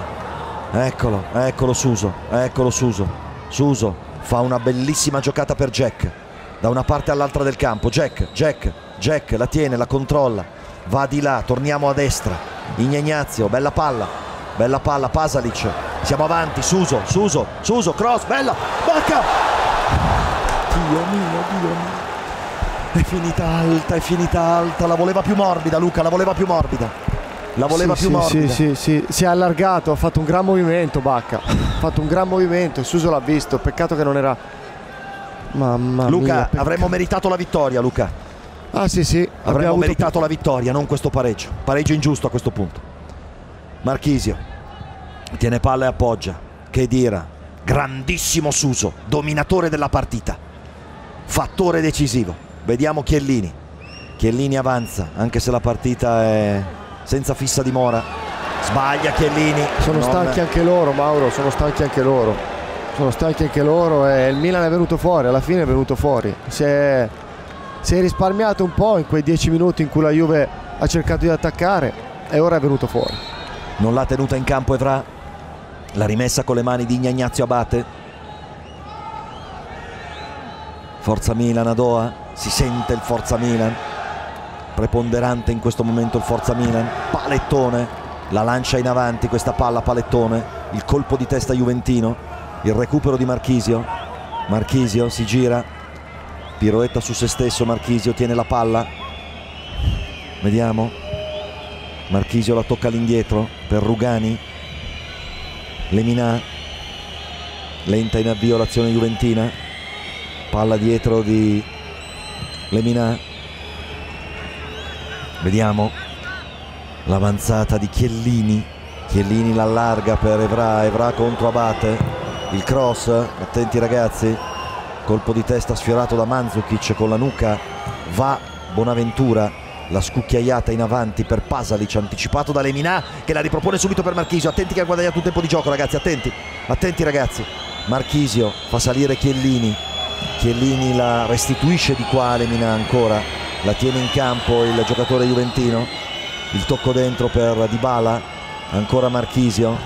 Eccolo, eccolo Suso, eccolo Suso. Suso fa una bellissima giocata per Jack. Da una parte all'altra del campo. Jack, Jack, Jack la tiene, la controlla. Va di là, torniamo a destra. Ignazio, bella palla. Bella palla, Pasalic. Siamo avanti, Suso, Suso, Suso, cross, bella. Bacca! Dio mio, Dio mio. È finita alta, è finita alta. La voleva più morbida, Luca, la voleva più morbida. La voleva sì, più sì, morbida. Sì, sì, sì, si è allargato, ha fatto un gran movimento Bacca. Ha fatto un gran movimento Suso l'ha visto. Peccato che non era. Mamma Luca, mia. avremmo meritato la vittoria, Luca. Ah sì, sì. Avremmo meritato la vittoria, non questo pareggio. Pareggio ingiusto a questo punto. Marchisio tiene palla e appoggia. Che dira. Grandissimo Suso, dominatore della partita. Fattore decisivo. Vediamo Chiellini. Chiellini avanza, anche se la partita è senza fissa dimora. Sbaglia Chiellini. Sono Non- stanchi anche loro, Mauro, sono stanchi anche loro. Sono stanchi anche loro e il Milan è venuto fuori, alla fine è venuto fuori. Si è, si è risparmiato un po' in quei dieci minuti in cui la Juve ha cercato di attaccare e ora è venuto fuori. Non l'ha tenuta in campo Evra. La rimessa con le mani di Ignazio Abate. Forza Milan Adoa. Si sente il Forza Milan. Preponderante in questo momento il Forza Milan. Palettone. La lancia in avanti questa palla palettone. Il colpo di testa juventino. Il recupero di Marchisio. Marchisio si gira. Piroetta su se stesso. Marchisio tiene la palla. Vediamo. Marchisio la tocca all'indietro per Rugani. Lemina. Lenta in avvio l'azione juventina. Palla dietro di Lemina. Vediamo l'avanzata di Chiellini. Chiellini l'allarga per Evra. Evra contro Abate. Il cross. Attenti ragazzi. Colpo di testa sfiorato da Mandzukic con la nuca. Va Bonaventura la scucchiaiata in avanti per Pasalic anticipato da Lemina che la ripropone subito per Marchisio attenti che ha guadagnato un tempo di gioco ragazzi attenti attenti ragazzi Marchisio fa salire Chiellini Chiellini la restituisce di qua Lemina ancora? La tiene in campo il giocatore juventino. Il tocco dentro per Dybala. Ancora Marchisio.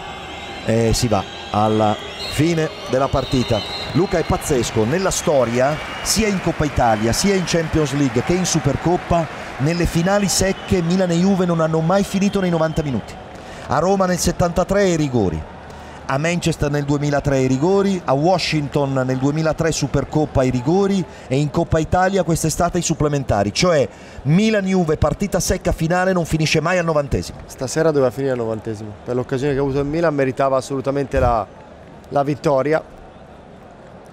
E si va alla fine della partita. Luca è pazzesco. Nella storia sia in Coppa Italia sia in Champions League che in Supercoppa nelle finali secche Milan e Juve non hanno mai finito nei 90 minuti. A Roma nel 73 ai rigori a Manchester nel 2003 ai rigori, a Washington nel 2003 Supercoppa ai rigori e in Coppa Italia quest'estate ai supplementari, cioè Milan-Juve partita secca finale non finisce mai al novantesimo. Stasera doveva finire al novantesimo. Per l'occasione che ha avuto il Milan meritava assolutamente la, la vittoria.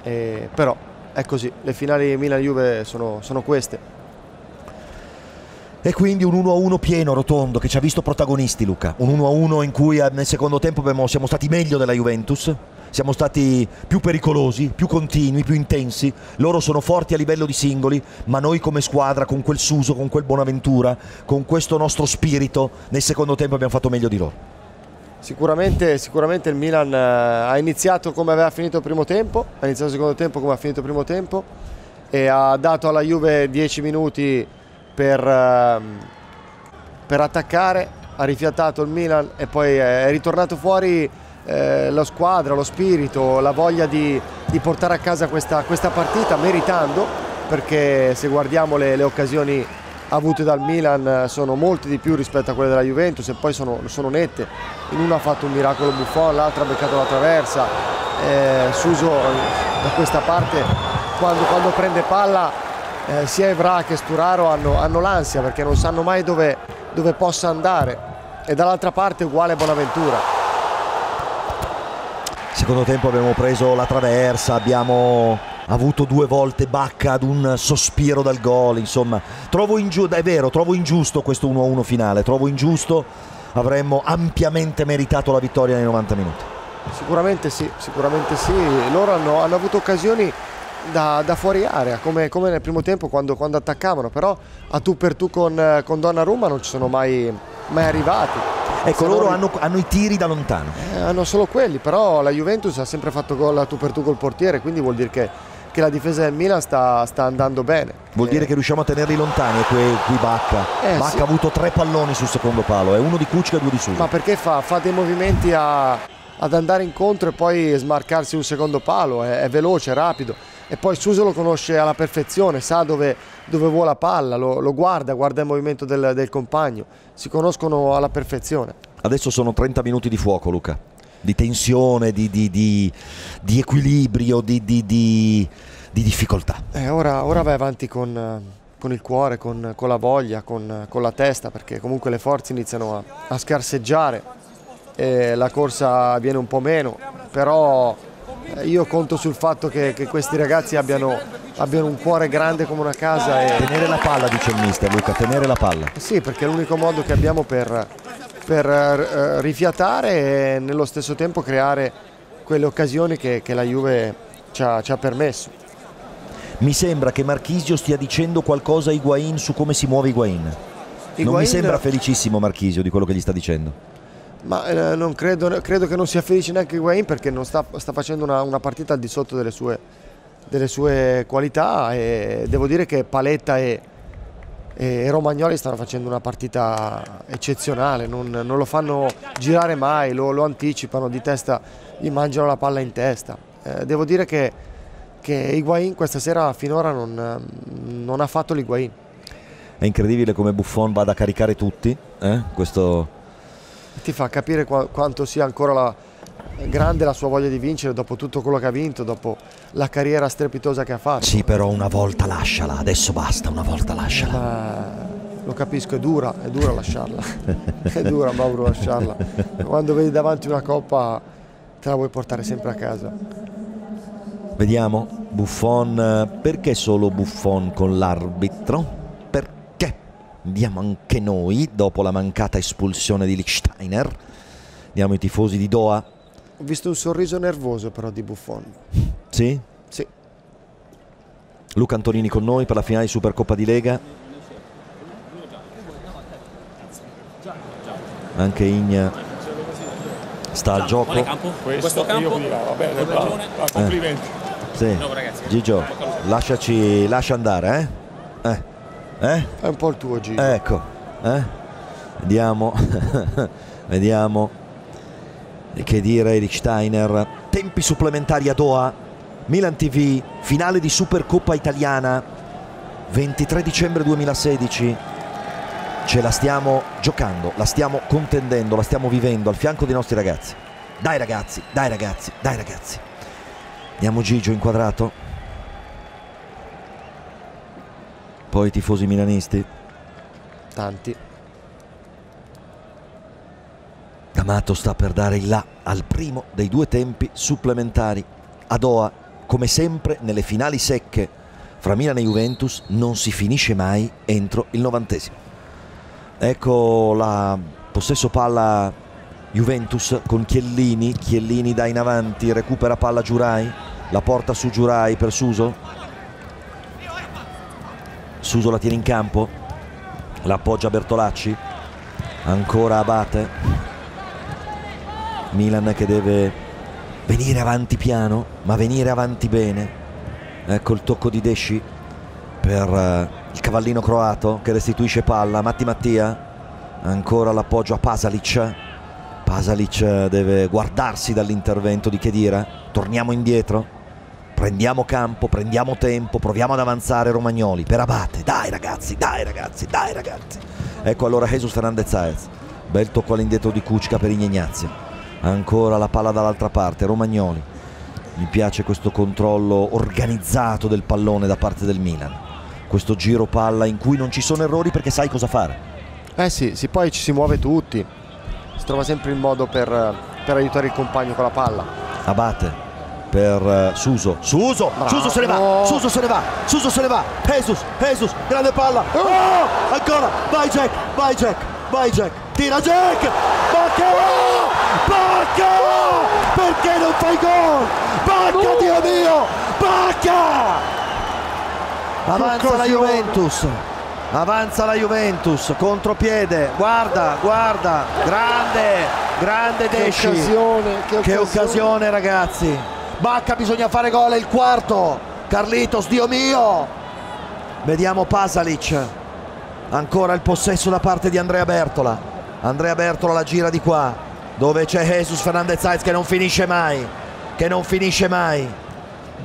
E- però è così, le finali Milan-Juve sono, sono queste. E quindi un 1-1 pieno, rotondo, che ci ha visto protagonisti Luca. Un 1-1 in cui eh, nel secondo tempo abbiamo- siamo stati meglio della Juventus, siamo stati più pericolosi, più continui, più intensi. Loro sono forti a livello di singoli, ma noi come squadra, con quel Suso, con quel Bonaventura, con questo nostro spirito, nel secondo tempo abbiamo fatto meglio di loro. Sicuramente, sicuramente il Milan eh, ha iniziato come aveva finito il primo tempo, ha iniziato il secondo tempo come ha finito il primo tempo e ha dato alla Juve 10 minuti per, ehm, per attaccare, ha rifiatato il Milan e poi è ritornato fuori eh, la squadra, lo spirito, la voglia di, di portare a casa questa, questa partita meritando perché se guardiamo le, le occasioni avute dal Milan eh, sono molte di più rispetto a quelle della Juventus e poi sono, sono nette. In una ha fatto un miracolo Buffon, l'altra ha beccato la traversa. Eh, Suso da questa parte quando, quando prende palla eh, sia Evra che Sturaro hanno, hanno l'ansia perché non sanno mai dove, dove possa andare. E dall'altra parte uguale Bonaventura. Secondo tempo abbiamo preso la traversa, abbiamo avuto due volte Bacca ad un sospiro dal gol, insomma, trovo ingiusto, è vero, trovo ingiusto questo 1-1 finale, trovo ingiusto, avremmo ampiamente meritato la vittoria nei 90 minuti. Sicuramente sì, sicuramente sì. Loro hanno, hanno avuto occasioni da, da fuori area, come, come nel primo tempo quando, quando attaccavano, però a tu per tu con, con Donnarumma non ci sono mai, mai arrivati. Ecco, loro hanno, hanno i tiri da lontano. eh, hanno solo quelli, però la Juventus ha sempre fatto gol a tu per tu col portiere, quindi vuol dire che, che la difesa del Milan sta, sta andando bene. Vuol Eh, dire che riusciamo a tenerli lontani qui, qui Bacca. Eh, Bacca sì. ha avuto tre palloni sul secondo palo, è uno di Kuczka e due di Suso. Ma perché fa, fa dei movimenti a- ad andare incontro e poi smarcarsi un secondo palo, è, è veloce, è rapido. E poi Suso lo conosce alla perfezione, sa dove, dove vuole la palla, lo, lo guarda, guarda il movimento del, del compagno. Si conoscono alla perfezione. Adesso sono 30 minuti di fuoco, Luca. Di tensione, di, di- di- di equilibrio, di, di- di- di difficoltà. E ora, ora vai avanti con, eh, con il cuore, con, con la voglia, con, con la testa, perché comunque le forze iniziano a, a scarseggiare la corsa viene un po' meno, però eh, io conto sul fatto che, che questi ragazzi abbiano, abbiano un cuore grande come una casa e Tenere la palla, dice il mister, Luca, tenere la palla. sì, perché è l'unico modo che abbiamo per, per, eh, rifiatare e nello stesso tempo creare quelle occasioni che, che la Juve ci ha- ci ha permesso. mi sembra che Marchisio stia dicendo qualcosa a Higuain su come si muove Higuain. Non mi Higuain- sembra felicissimo Marchisio di quello che gli sta dicendo. Ma eh, non credo, credo che non sia felice neanche Higuain perché non sta, sta facendo una, una partita al di sotto delle sue, delle sue qualità e devo dire che Paletta e, e Romagnoli stanno facendo una partita eccezionale, non, non lo fanno girare mai, lo, lo anticipano di testa, gli mangiano la palla in testa. Eh, devo dire che, che Higuain questa sera finora non, non ha fatto l'Higuain. È incredibile come Buffon vada a caricare tutti. eh? Questo ti fa capire qua- quanto sia ancora la- grande la sua voglia di vincere dopo tutto quello che ha vinto, dopo la carriera strepitosa che ha fatto. Sì, però una volta lasciala, adesso basta, una volta lasciala. Ma lo capisco, è dura, è dura lasciarla. è dura Mauro lasciarla. Quando vedi davanti una coppa te la vuoi portare sempre a casa. Vediamo, Buffon, perché solo Buffon con l'arbitro? Diamo anche noi, dopo la mancata espulsione di Lichtsteiner, diamo i tifosi di Doha, Ho visto un sorriso nervoso però di Buffon. sì? Sì, Luca Antonini con noi per la finale di Supercoppa di Lega. Anche Igna sta al gioco. Campo? Questo, campo. va bene, bravo, Eh. complimenti. Sì. Gigio, lasciaci, lascia andare, eh? Eh? È un po' il tuo giro. Ecco, eh? vediamo, vediamo che dire Erich Steiner. Tempi supplementari a Doha, Milan TV, finale di Supercoppa italiana, 23 dicembre 2016. Ce la stiamo giocando, la stiamo contendendo, la stiamo vivendo al fianco dei nostri ragazzi. Dai ragazzi, dai ragazzi, dai ragazzi. Andiamo Gigio inquadrato. Poi i tifosi milanisti. Tanti. D'Amato sta per dare il là al primo dei due tempi supplementari. A Doha, come sempre nelle finali secche fra Milan e Juventus, non si finisce mai entro il novantesimo. Ecco la possesso palla Juventus con Chiellini, Chiellini dà in avanti, recupera palla Giurai, la porta su Giurai per Suso. Suso la tiene in campo, la appoggia Bertolacci, ancora Abate. Milan che deve venire avanti piano, ma venire avanti bene. Ecco il tocco di Desci per eh, il cavallino croato che restituisce palla. Matti Mattia, ancora l'appoggio a Pasalic. Pasalic deve guardarsi dall'intervento di Chedira. Torniamo indietro. Prendiamo campo, prendiamo tempo, proviamo ad avanzare Romagnoli per Abate. Dai ragazzi, dai ragazzi, dai ragazzi. Ecco allora Jesus Fernandez Saez. Bel tocco all'indietro di Kuczka per Ignazio. Ancora la palla dall'altra parte, Romagnoli. Mi piace questo controllo organizzato del pallone da parte del Milan. Questo giro palla in cui non ci sono errori perché sai cosa fare. Eh sì, sì, poi ci si muove tutti. Si trova sempre il modo per, per aiutare il compagno con la palla. Abate per eh, Suso. Suso! Bravo. Suso se ne va! Suso se ne va! Suso se ne va! Jesus! Jesus! Grande palla! Oh! Ancora! Vai Jack! Vai Jack! Vai Jack! Tira Jack! Bacca! Bacca! Perché non fai gol? Bacca, Dio mio! Bacca! Avanza la Juventus! Avanza la Juventus, contropiede, guarda, guarda, grande, grande Che Desci. occasione, che Che occasione. occasione ragazzi. Bacca bisogna fare gol, è il quarto. Carlitos, Dio mio. Vediamo Pasalic. Ancora il possesso da parte di Andrea Bertola. Andrea Bertola la gira di qua, dove c'è Jesus Fernandez Sainz che non finisce mai. Che non finisce mai.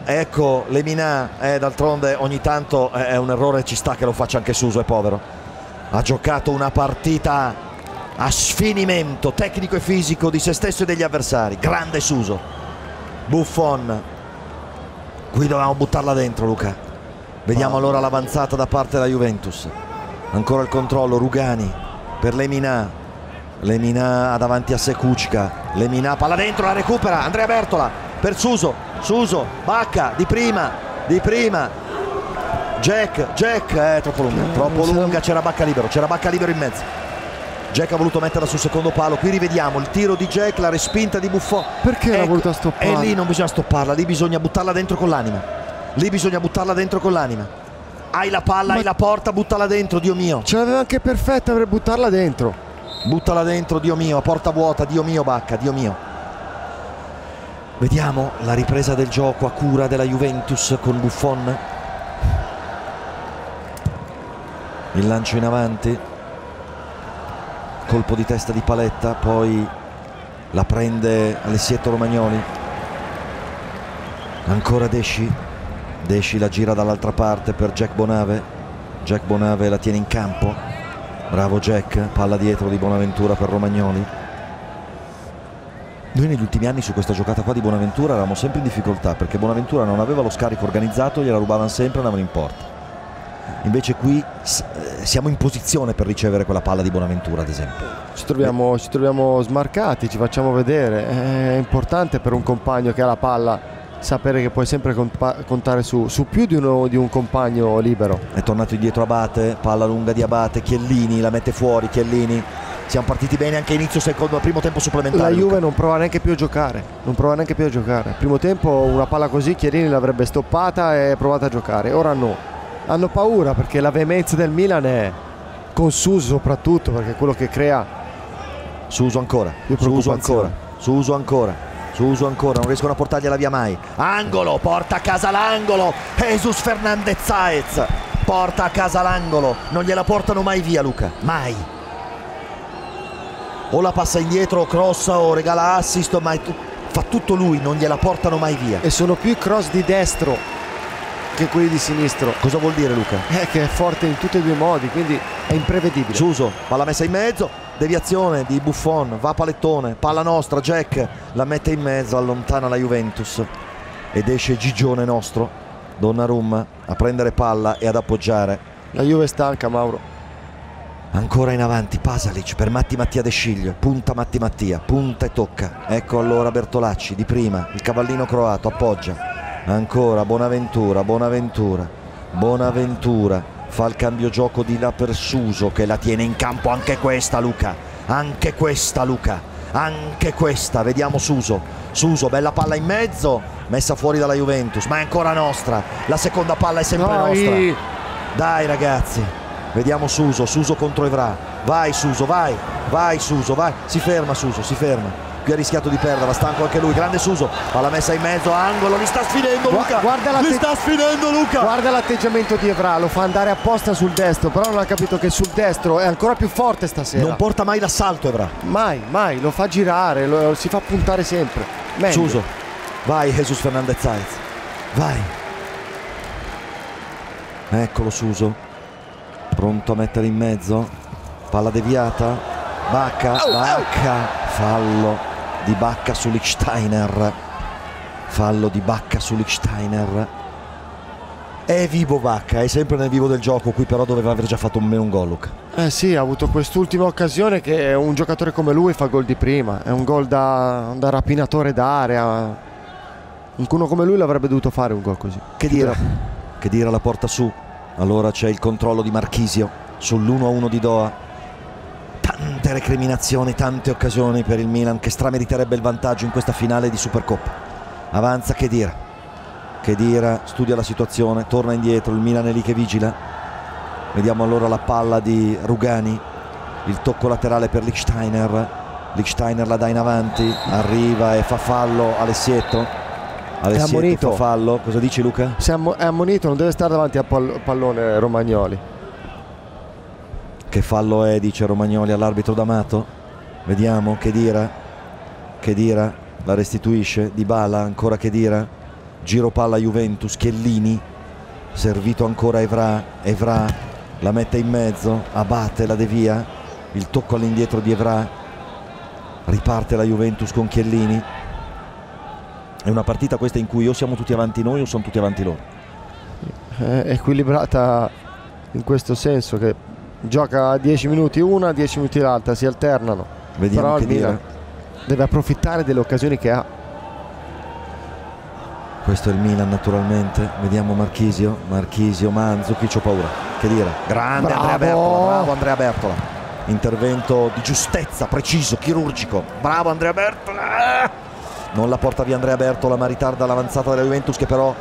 Ecco Lemina, eh, d'altronde ogni tanto è un errore, ci sta che lo faccia anche Suso, è povero. Ha giocato una partita a sfinimento tecnico e fisico di se stesso e degli avversari. Grande Suso. Buffon. Qui dovevamo buttarla dentro, Luca. Vediamo allora l'avanzata da parte della Juventus. Ancora il controllo, Rugani per Lemina. Lemina davanti a sé Kuczka. Lemina palla dentro, la recupera. Andrea Bertola per Suso. Suso, Bacca di prima, di prima. Jack, Jack, eh, troppo lunga, troppo lunga, c'era Bacca libero, c'era Bacca libero in mezzo. Jack ha voluto metterla sul secondo palo, qui rivediamo il tiro di Jack, la respinta di Buffon. Perché l'ha voluta stoppare? E lì non bisogna stopparla, lì bisogna buttarla dentro con l'anima. Lì bisogna buttarla dentro con l'anima. Hai la palla, Ma- hai la porta, buttala dentro, Dio mio. Ce l'aveva anche perfetta per buttarla dentro. Buttala dentro, Dio mio, a porta vuota, Dio mio, Bacca, Dio mio. Vediamo la ripresa del gioco a cura della Juventus con Buffon. Il lancio in avanti. Colpo di testa di Paletta, poi la prende Alessietto Romagnoli. Ancora Desci. Desci la gira dall'altra parte per Jack Bonave. Jack Bonave la tiene in campo. Bravo Jack, palla dietro di Bonaventura per Romagnoli. Noi negli ultimi anni su questa giocata qua di Bonaventura eravamo sempre in difficoltà perché Bonaventura non aveva lo scarico organizzato, gliela rubavano sempre e andavano in porta. Invece qui eh, siamo in posizione per ricevere quella palla di Bonaventura, ad esempio. Ci troviamo, ci troviamo smarcati, ci facciamo vedere. È importante per un compagno che ha la palla sapere che puoi sempre contare su, su più di, uno, di un compagno libero. È tornato indietro Abate, palla lunga di Abate, Chiellini la mette fuori, Chiellini. Siamo partiti bene anche inizio secondo, primo tempo supplementare. La Luca. Juve non prova neanche più a giocare, non prova neanche più a giocare. Primo tempo una palla così Chiellini l'avrebbe stoppata e provata a giocare. Ora no. Hanno paura perché la veemenza del Milan è con Suso soprattutto perché è quello che crea Suso ancora, Suso ancora, Suso ancora, Suso ancora, non riescono a portargliela via mai. Angolo, porta a casa l'angolo, Jesus Fernandez Saez, porta a casa l'angolo, non gliela portano mai via Luca, mai. O la passa indietro, crossa o regala assist, ma fa tutto lui, non gliela portano mai via. e sono più i cross di destro che quelli di sinistro. Cosa vuol dire Luca? È che è forte in tutti e due i modi, quindi è imprevedibile. Suso, palla messa in mezzo, deviazione di Buffon, va palettone, palla nostra, Jack la mette in mezzo, allontana la Juventus ed esce Gigione nostro, Donnarumma a prendere palla e ad appoggiare. La Juve è stanca, Mauro. Ancora in avanti Pasalic per Matti Mattia De Sciglio, punta Matti Mattia, punta e tocca. Ecco allora Bertolacci di prima, il cavallino croato appoggia. Ancora Bonaventura, Bonaventura, Bonaventura fa il cambio gioco di là per Suso che la tiene in campo anche questa Luca, anche questa Luca, anche questa, vediamo Suso. Suso, bella palla in mezzo, messa fuori dalla Juventus, ma è ancora nostra. La seconda palla è sempre nostra. Dai. Dai ragazzi, vediamo Suso, Suso contro Evra. Vai Suso, vai, vai Suso, vai. Si ferma Suso, si ferma. Qui ha rischiato di perderla, stanco anche lui. Grande Suso, alla messa in mezzo, angolo, li sta sfidendo Luca. guarda la li sta sfidendo Luca. Guarda l'atteggiamento di Evra, lo fa andare apposta sul destro, però non ha capito che sul destro è ancora più forte stasera. Non porta mai l'assalto Evra. mai, mai, lo fa girare, lo- si fa puntare sempre. Meglio. Suso, vai Jesus Fernandez Saez. Vai. Eccolo Suso. Pronto a mettere in mezzo. Palla deviata. Bacca, Bacca. Fallo di Bacca su Lichtsteiner. Fallo di Bacca su Lichtsteiner. È vivo Bacca, è sempre nel vivo del gioco, qui però doveva aver già fatto almeno un gol Luca. Eh sì, ha avuto quest'ultima occasione che un giocatore come lui fa gol di prima, è un gol da, da rapinatore d'area. Uno come lui l'avrebbe dovuto fare un gol così. Che dire? Che dire la porta su. Allora c'è il controllo di Marchisio sull'1-1 di Doha. Tante recriminazioni, tante occasioni per il Milan che strameriterebbe il vantaggio in questa finale di Supercoppa. Avanza Chedira. Chedira studia la situazione, torna indietro, il Milan è lì che vigila. Vediamo allora la palla di Rugani. Il tocco laterale per Lichtsteiner. Lichtsteiner la dà in avanti, arriva e fa fallo Alessietto. Alessietto fa fallo. Cosa dici Luca? È ammo- è ammonito, non deve stare davanti al pal- pallone Romagnoli. Che fallo è, dice Romagnoli all'arbitro D'Amato. Vediamo che dira. Che dira la restituisce. Di Bala ancora che dira. Giro palla Juventus. Chiellini. Servito ancora Evra. Evra la mette in mezzo. Abate la devia. Il tocco all'indietro di Evra. Riparte la Juventus con Chiellini. È una partita questa in cui o siamo tutti avanti noi o sono tutti avanti loro. È equilibrata in questo senso che gioca 10 minuti una, 10 minuti l'altra, si alternano. Vediamo Però che il Milan deve approfittare delle occasioni che ha. Questo è il Milan naturalmente. Vediamo Marchisio, Marchisio, Manzukic, ho paura. Che dire? Grande Bravo! Andrea Bertola, bravo Andrea Bertola. Intervento di giustezza, preciso, chirurgico. Bravo Andrea Bertola. Non la porta via Andrea Bertola, ma ritarda l'avanzata della Juventus che però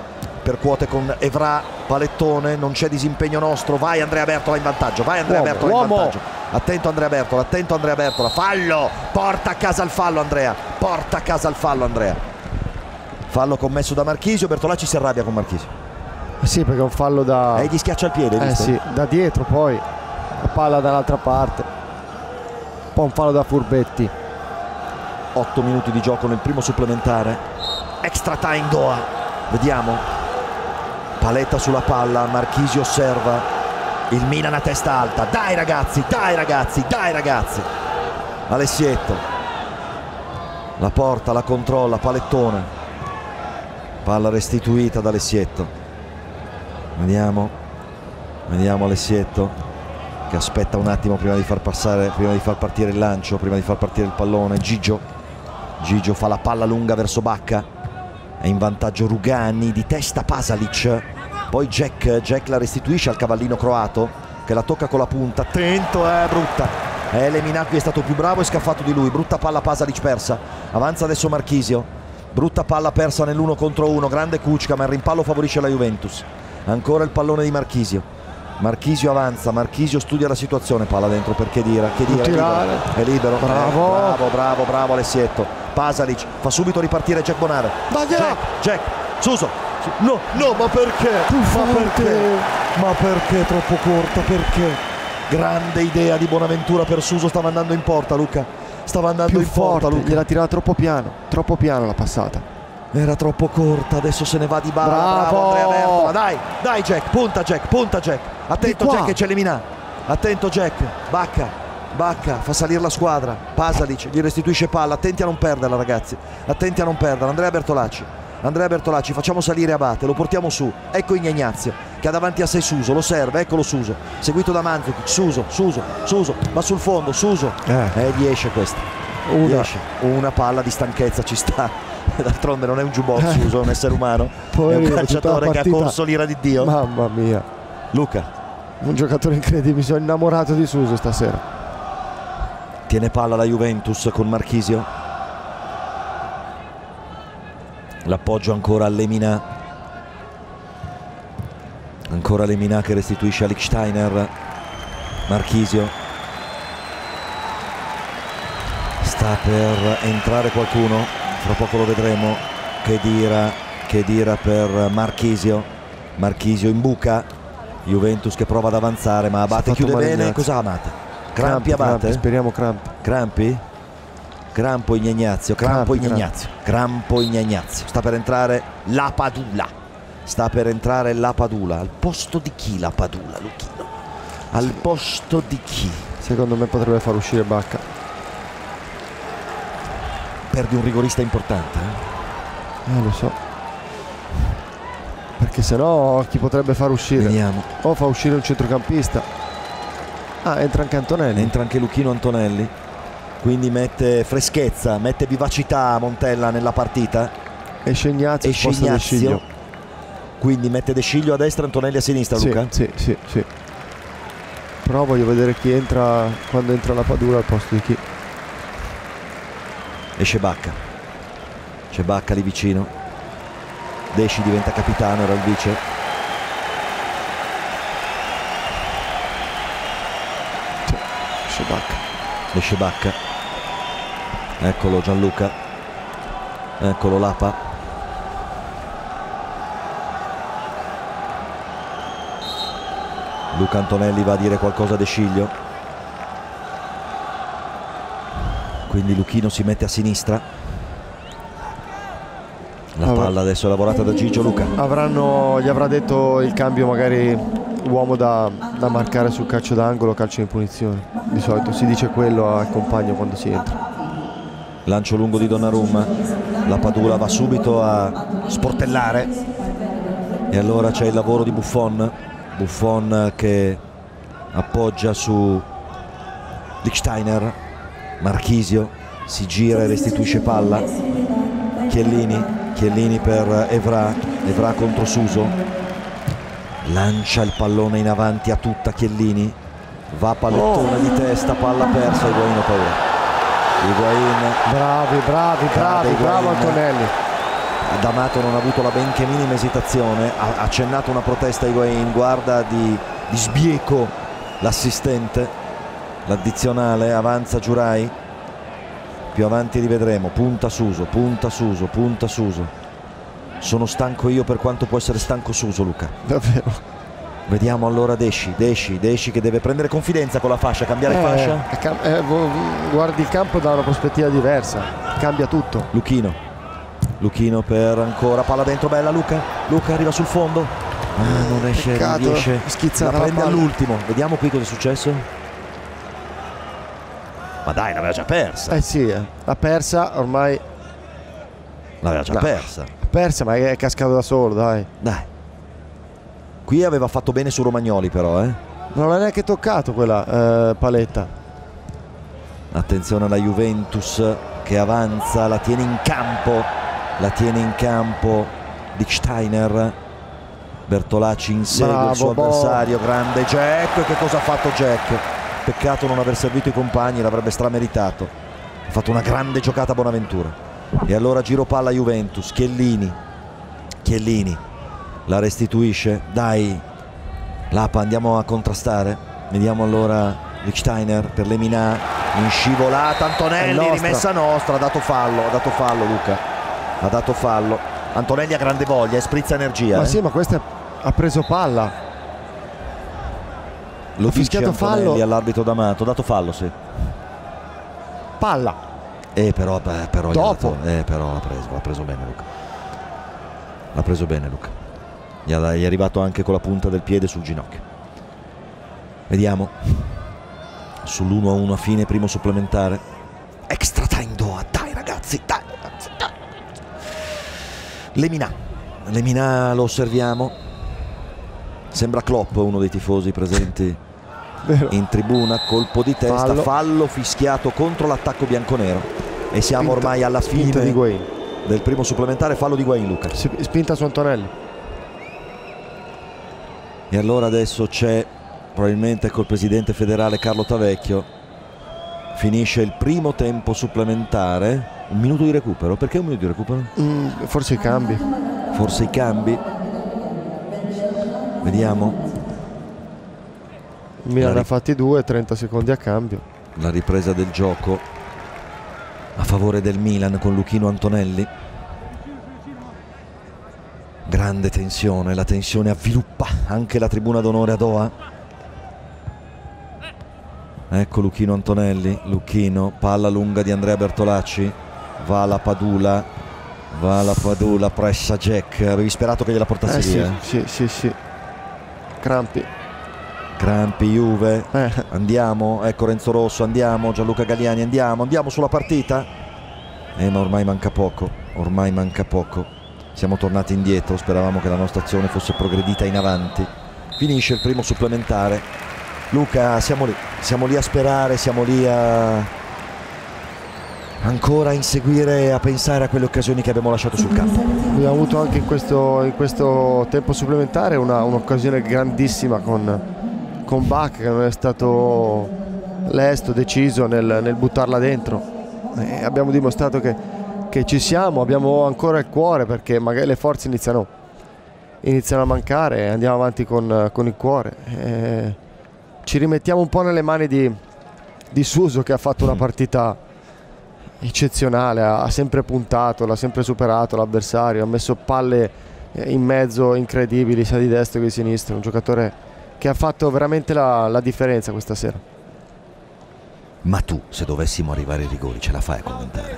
percuote con Evra, palettone, non c'è disimpegno nostro, vai Andrea Bertola in vantaggio, vai Andrea Uomo, Bertola in uomo. vantaggio. Attento Andrea Bertola, attento Andrea Bertola, fallo, porta a casa il fallo Andrea, porta a casa il fallo Andrea. Fallo commesso da Marchisio, Bertolacci si arrabbia con Marchisio. Eh Sì, perché è un fallo da... E gli schiaccia il piede, Eh sì, da dietro poi. La palla dall'altra parte. Un po' un fallo da furbetti. 8 minuti di gioco nel primo supplementare. Extra time Doha. Vediamo. Paletta sulla palla, Marchisi osserva. Il Milan a testa alta. Dai ragazzi, dai ragazzi, dai ragazzi. Alessietto. La porta, la controlla, palettone. Palla restituita da Alessietto. Vediamo. Vediamo Alessietto che aspetta un attimo prima di far passare, prima di far partire il lancio, prima di far partire il pallone. Gigio. Gigio fa la palla lunga verso Bacca. È in vantaggio Rugani di testa Pasalic. Poi Jack, Jack la restituisce al cavallino croato che la tocca con la punta. Attento, è brutta. Eh, Leminacqui è stato più bravo e scaffato di lui. Brutta palla Pasalic persa. Avanza adesso Marchisio. Brutta palla persa nell'uno contro uno. Grande Kuczka, ma il rimpallo favorisce la Juventus. Ancora il pallone di Marchisio. Marchisio avanza, Marchisio studia la situazione, palla dentro per Chedira, Chedira è libero, è libero, Bravo. Eh, bravo, bravo, bravo Alessietto, Pasalic fa subito ripartire Jack Bonare, Dagliela. Jack, Jack, Suso, Su- no, no, ma perché? Ma perché? Ma perché troppo corta, perché? Grande idea di Bonaventura per Suso, stava andando in porta Luca, stava andando Più in porta forte, Luca. gliela tirava troppo piano. Troppo piano la passata. Era troppo corta, adesso se ne va di bala. Bravo, Bravo. Andrea Bertola. Dai, dai Jack, punta Jack, punta Jack. Attento. Jack che c'è Lemina. Attento Jack, Bacca, Bacca, fa salire la squadra. Pasalic gli restituisce palla. Attenti a non perderla ragazzi. Attenti a non perderla. Andrea Bertolacci. Andrea Bertolacci, facciamo salire Abate, lo portiamo su. Ecco Ignazio che ha davanti a sé Suso, lo serve, eccolo Suso. Seguito da Mandzukic, Suso, Suso, Suso, va sul fondo, Suso. Eh. E gli esce questa. Gli Una. esce. Una palla di stanchezza ci sta. D'altronde non è un jukebox, Eh. Suso, è un essere umano. è Poverino, un tutta la calciatore che ha corso l'ira di Dio. Mamma mia. Luca Un giocatore incredibile. Mi sono innamorato di Suso stasera. tiene palla la Juventus con Marchisio. L'appoggio ancora a Lemina. Ancora Lemina che restituisce a Lichtsteiner. Marchisio. Sta per entrare qualcuno. Fra poco lo vedremo. Che dira, che dira per Marchisio. Marchisio in buca. Juventus che prova ad avanzare ma Abate chiude bene. Ignazio. Cosa Amate? Crampi Crampi, Abate? Speriamo crampi. Crampi? Crampo Ignazio, Crampo Crampi, Ignazio, Crampo Ignazio. Sta per entrare la Padula. Sta per entrare la Padula. Al posto di chi la Padula, Luchino? Al posto di chi? Secondo me potrebbe far uscire Bacca. Perdi un rigorista importante. eh? Eh, lo so. Perché sennò chi potrebbe far uscire? Vediamo. O fa uscire un centrocampista. Ah, entra anche Antonelli. Entra anche Luchino Antonelli. Quindi mette freschezza, mette vivacità Montella nella partita. Esce Ignazio, Esce. Ignazio. Quindi mette De Sciglio a destra, Antonelli a sinistra, Sì, Luca. sì, sì, sì. Però voglio vedere chi entra quando entra la Padula al posto di chi. esce Bacca c'è Bacca lì vicino Desci diventa capitano era il vice. Esce Bacca. esce Bacca eccolo Gianluca. Eccolo Lapa. Luca Antonelli va a dire qualcosa a De Sciglio. Quindi Luchino si mette a sinistra la palla adesso lavorata da Gigio Luca. Avranno, gli avrà detto il cambio magari uomo da, da marcare sul calcio d'angolo, calcio in punizione. Di solito si dice quello al compagno quando si entra. lancio lungo di Donnarumma. La Padula va subito a sportellare. E allora c'è il lavoro di Buffon. Buffon che appoggia su Lichtsteiner Marchisio si gira e restituisce palla. Chiellini Chiellini per Evra Evra contro Suso. Lancia il pallone in avanti a tutta Chiellini. Va pallettone di testa palla persa Higuain ha paura. Higuain. Bravi, bravi, bravi, bravo. Antonelli. D'Amato non ha avuto la benché minima esitazione, ha accennato una protesta a Higuain, guarda di, di sbieco l'assistente, l'addizionale, avanza Giurai, più avanti rivedremo, punta Suso, punta Suso, punta Suso. Sono stanco io per quanto può essere stanco Suso Luca. Davvero. Vediamo allora Desci, Desci, Desci che deve prendere confidenza con la fascia, cambiare Eh, fascia. eh, guardi il campo da una prospettiva diversa, cambia tutto. Luchino, Luchino per ancora palla dentro, bella Luca, Luca arriva sul fondo. Ah, non riesce, non Peccato, riesce. schizzata la prende all'ultimo. Vediamo qui cosa è successo. Ma dai, l'aveva già persa. Eh sì, eh, l'ha persa, ormai L'aveva già No. persa. persa, ma è cascato da solo, dai. Dai. Qui aveva fatto bene su Romagnoli però, eh. Non l'ha neanche toccato quella eh, paletta. Attenzione alla Juventus che avanza, la tiene in campo, la tiene in campo Dicksteiner. Bertolacci insegue Bravo, il suo Bo. avversario, grande Jack. Che cosa ha fatto Jack? Peccato non aver servito i compagni, l'avrebbe strameritato. Ha fatto una grande giocata Bonaventura. E allora giro palla Juventus, Chiellini. Chiellini la restituisce. Dai, Lapa andiamo a contrastare. Vediamo allora Lichsteiner per Lemina in scivolata. Antonelli nostra. rimessa nostra. Ha dato fallo, ha dato fallo Luca. Ha dato fallo. Antonelli ha grande voglia e sprizza energia. Ma eh. sì, ma questa ha preso palla. Lo fischiato fallo. all'arbitro D'Amato. Dato fallo, sì. Palla. Eh, però, beh, però, Dopo. dato- eh, però l'ha preso, l'ha preso bene Luca. L'ha preso bene Luca. Gli, è arrivato anche con la punta del piede sul ginocchio. Vediamo. Sull'1 a 1 a fine primo supplementare. Extra time Doha. Dai ragazzi, dai ragazzi. Dai. Lemina. Lemina lo osserviamo. Sembra Klopp, uno dei tifosi presenti Vero. in tribuna, colpo di testa, fallo, Fallo. fischiato contro l'attacco bianconero. E siamo Spinta- ormai alla fine del primo supplementare, fallo di Guain Luca. Spinta su Antonelli. E allora adesso c'è probabilmente col presidente federale Carlo Tavecchio. Finisce il primo tempo supplementare. Un minuto di recupero. Perché un minuto di recupero? Mm, forse i cambi. Forse i cambi. Vediamo Milan La ne ha ri- fatti due, 30 secondi a cambio. la ripresa del gioco a favore del Milan con Luchino Antonelli. Grande tensione, la tensione avviluppa anche la tribuna d'onore a Doha. Ecco Luchino Antonelli, Luchino, palla lunga di Andrea Bertolacci, va la Padula, va la Padula, pressa Jack, avevi sperato che gliela portassi Eh sì, via. eh? sì, sì, sì. Crampi. Crampi, Juve, Eh, Andiamo, ecco Renzo Rosso, andiamo, Gianluca Galliani, andiamo, andiamo sulla partita. Eh ma ormai manca poco, ormai manca poco. Siamo tornati indietro, speravamo che la nostra azione fosse progredita in avanti. Finisce il primo supplementare. Luca, siamo lì, siamo lì a sperare, siamo lì a ancora a inseguire e a pensare a quelle occasioni che abbiamo lasciato sul campo. abbiamo avuto anche in questo, in questo tempo supplementare una- un'occasione grandissima con, con Bach che non è stato lesto, deciso nel, nel buttarla dentro. E abbiamo dimostrato che, che ci siamo, abbiamo ancora il cuore perché magari le forze iniziano, iniziano a mancare e andiamo avanti con, con il cuore. E ci rimettiamo un po' nelle mani di, di Suso che ha fatto una partita eccezionale, ha ha sempre puntato, l'ha sempre superato l'avversario, ha messo palle eh, in mezzo incredibili sia di destra che di sinistra, un giocatore che ha fatto veramente la, la differenza questa sera. Ma tu, se dovessimo arrivare ai rigori, ce la fai a commentare?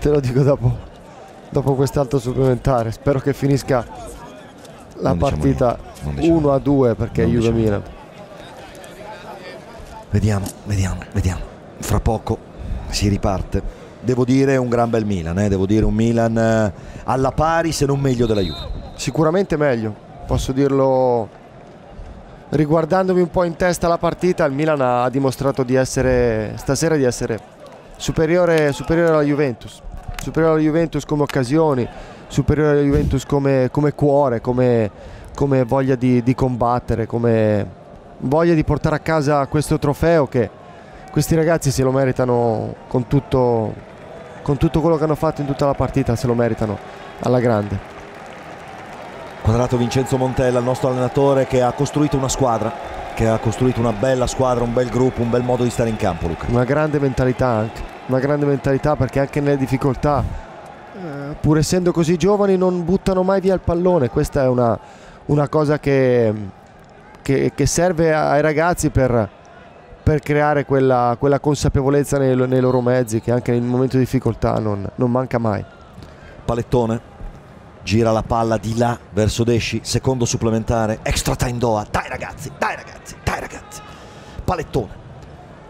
Te lo dico dopo, dopo quest'altro supplementare, spero che finisca la Non diciamo partita niente, non diciamo 1 a 2 perché Juve diciamo Milan. Vediamo, vediamo, vediamo. Fra poco si riparte. Devo dire un gran bel Milan, eh? devo dire un Milan eh, alla pari se non meglio della Juve. Sicuramente meglio, posso dirlo riguardandomi un po' in testa la partita, il Milan ha dimostrato di essere stasera di essere superiore, superiore alla Juventus, superiore alla Juventus come occasioni, superiore alla Juventus come, come cuore, come, come voglia di, di combattere, come voglia di portare a casa questo trofeo che questi ragazzi se lo meritano con tutto, con tutto quello che hanno fatto in tutta la partita se lo meritano alla grande. Quadrato Vincenzo Montella, il nostro allenatore che ha costruito una squadra, che ha costruito una bella squadra, un bel gruppo, un bel modo di stare in campo Luca. Una grande mentalità anche, una grande mentalità perché anche nelle difficoltà, eh, pur essendo così giovani, non buttano mai via il pallone. Questa è una, una cosa che, che, che serve ai ragazzi per, per creare quella, quella consapevolezza nei, nei, loro mezzi che anche nel momento di difficoltà non, non, manca mai. Palettone, gira la palla di là verso Desci, secondo supplementare, extra time Doha, dai ragazzi, dai ragazzi, dai ragazzi. Palettone,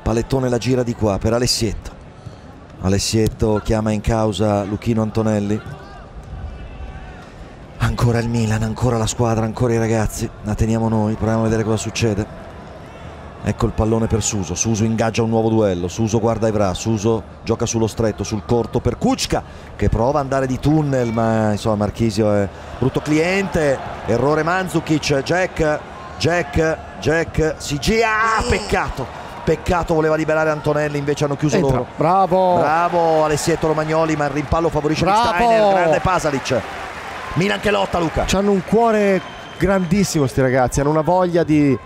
Palettone la gira di qua per Alessietto. Alessietto chiama in causa Luchino Antonelli. Ancora il Milan, ancora la squadra, ancora i ragazzi. La teniamo noi, proviamo a vedere cosa succede. Ecco il pallone per Suso, Suso ingaggia un nuovo duello, Suso guarda Evra, Suso gioca sullo stretto, sul corto per Kuczka che prova ad andare di tunnel ma insomma Marchisio è brutto cliente, errore Manzukic, Jack, Jack, Jack, si gira, ah, peccato, peccato voleva liberare Antonelli invece hanno chiuso Entra. loro. Bravo! Bravo Alessietto Romagnoli ma il rimpallo favorisce Bravo! Steiner, grande Pasalic, Milan che lotta Luca. Hanno un cuore grandissimo sti ragazzi, hanno una voglia di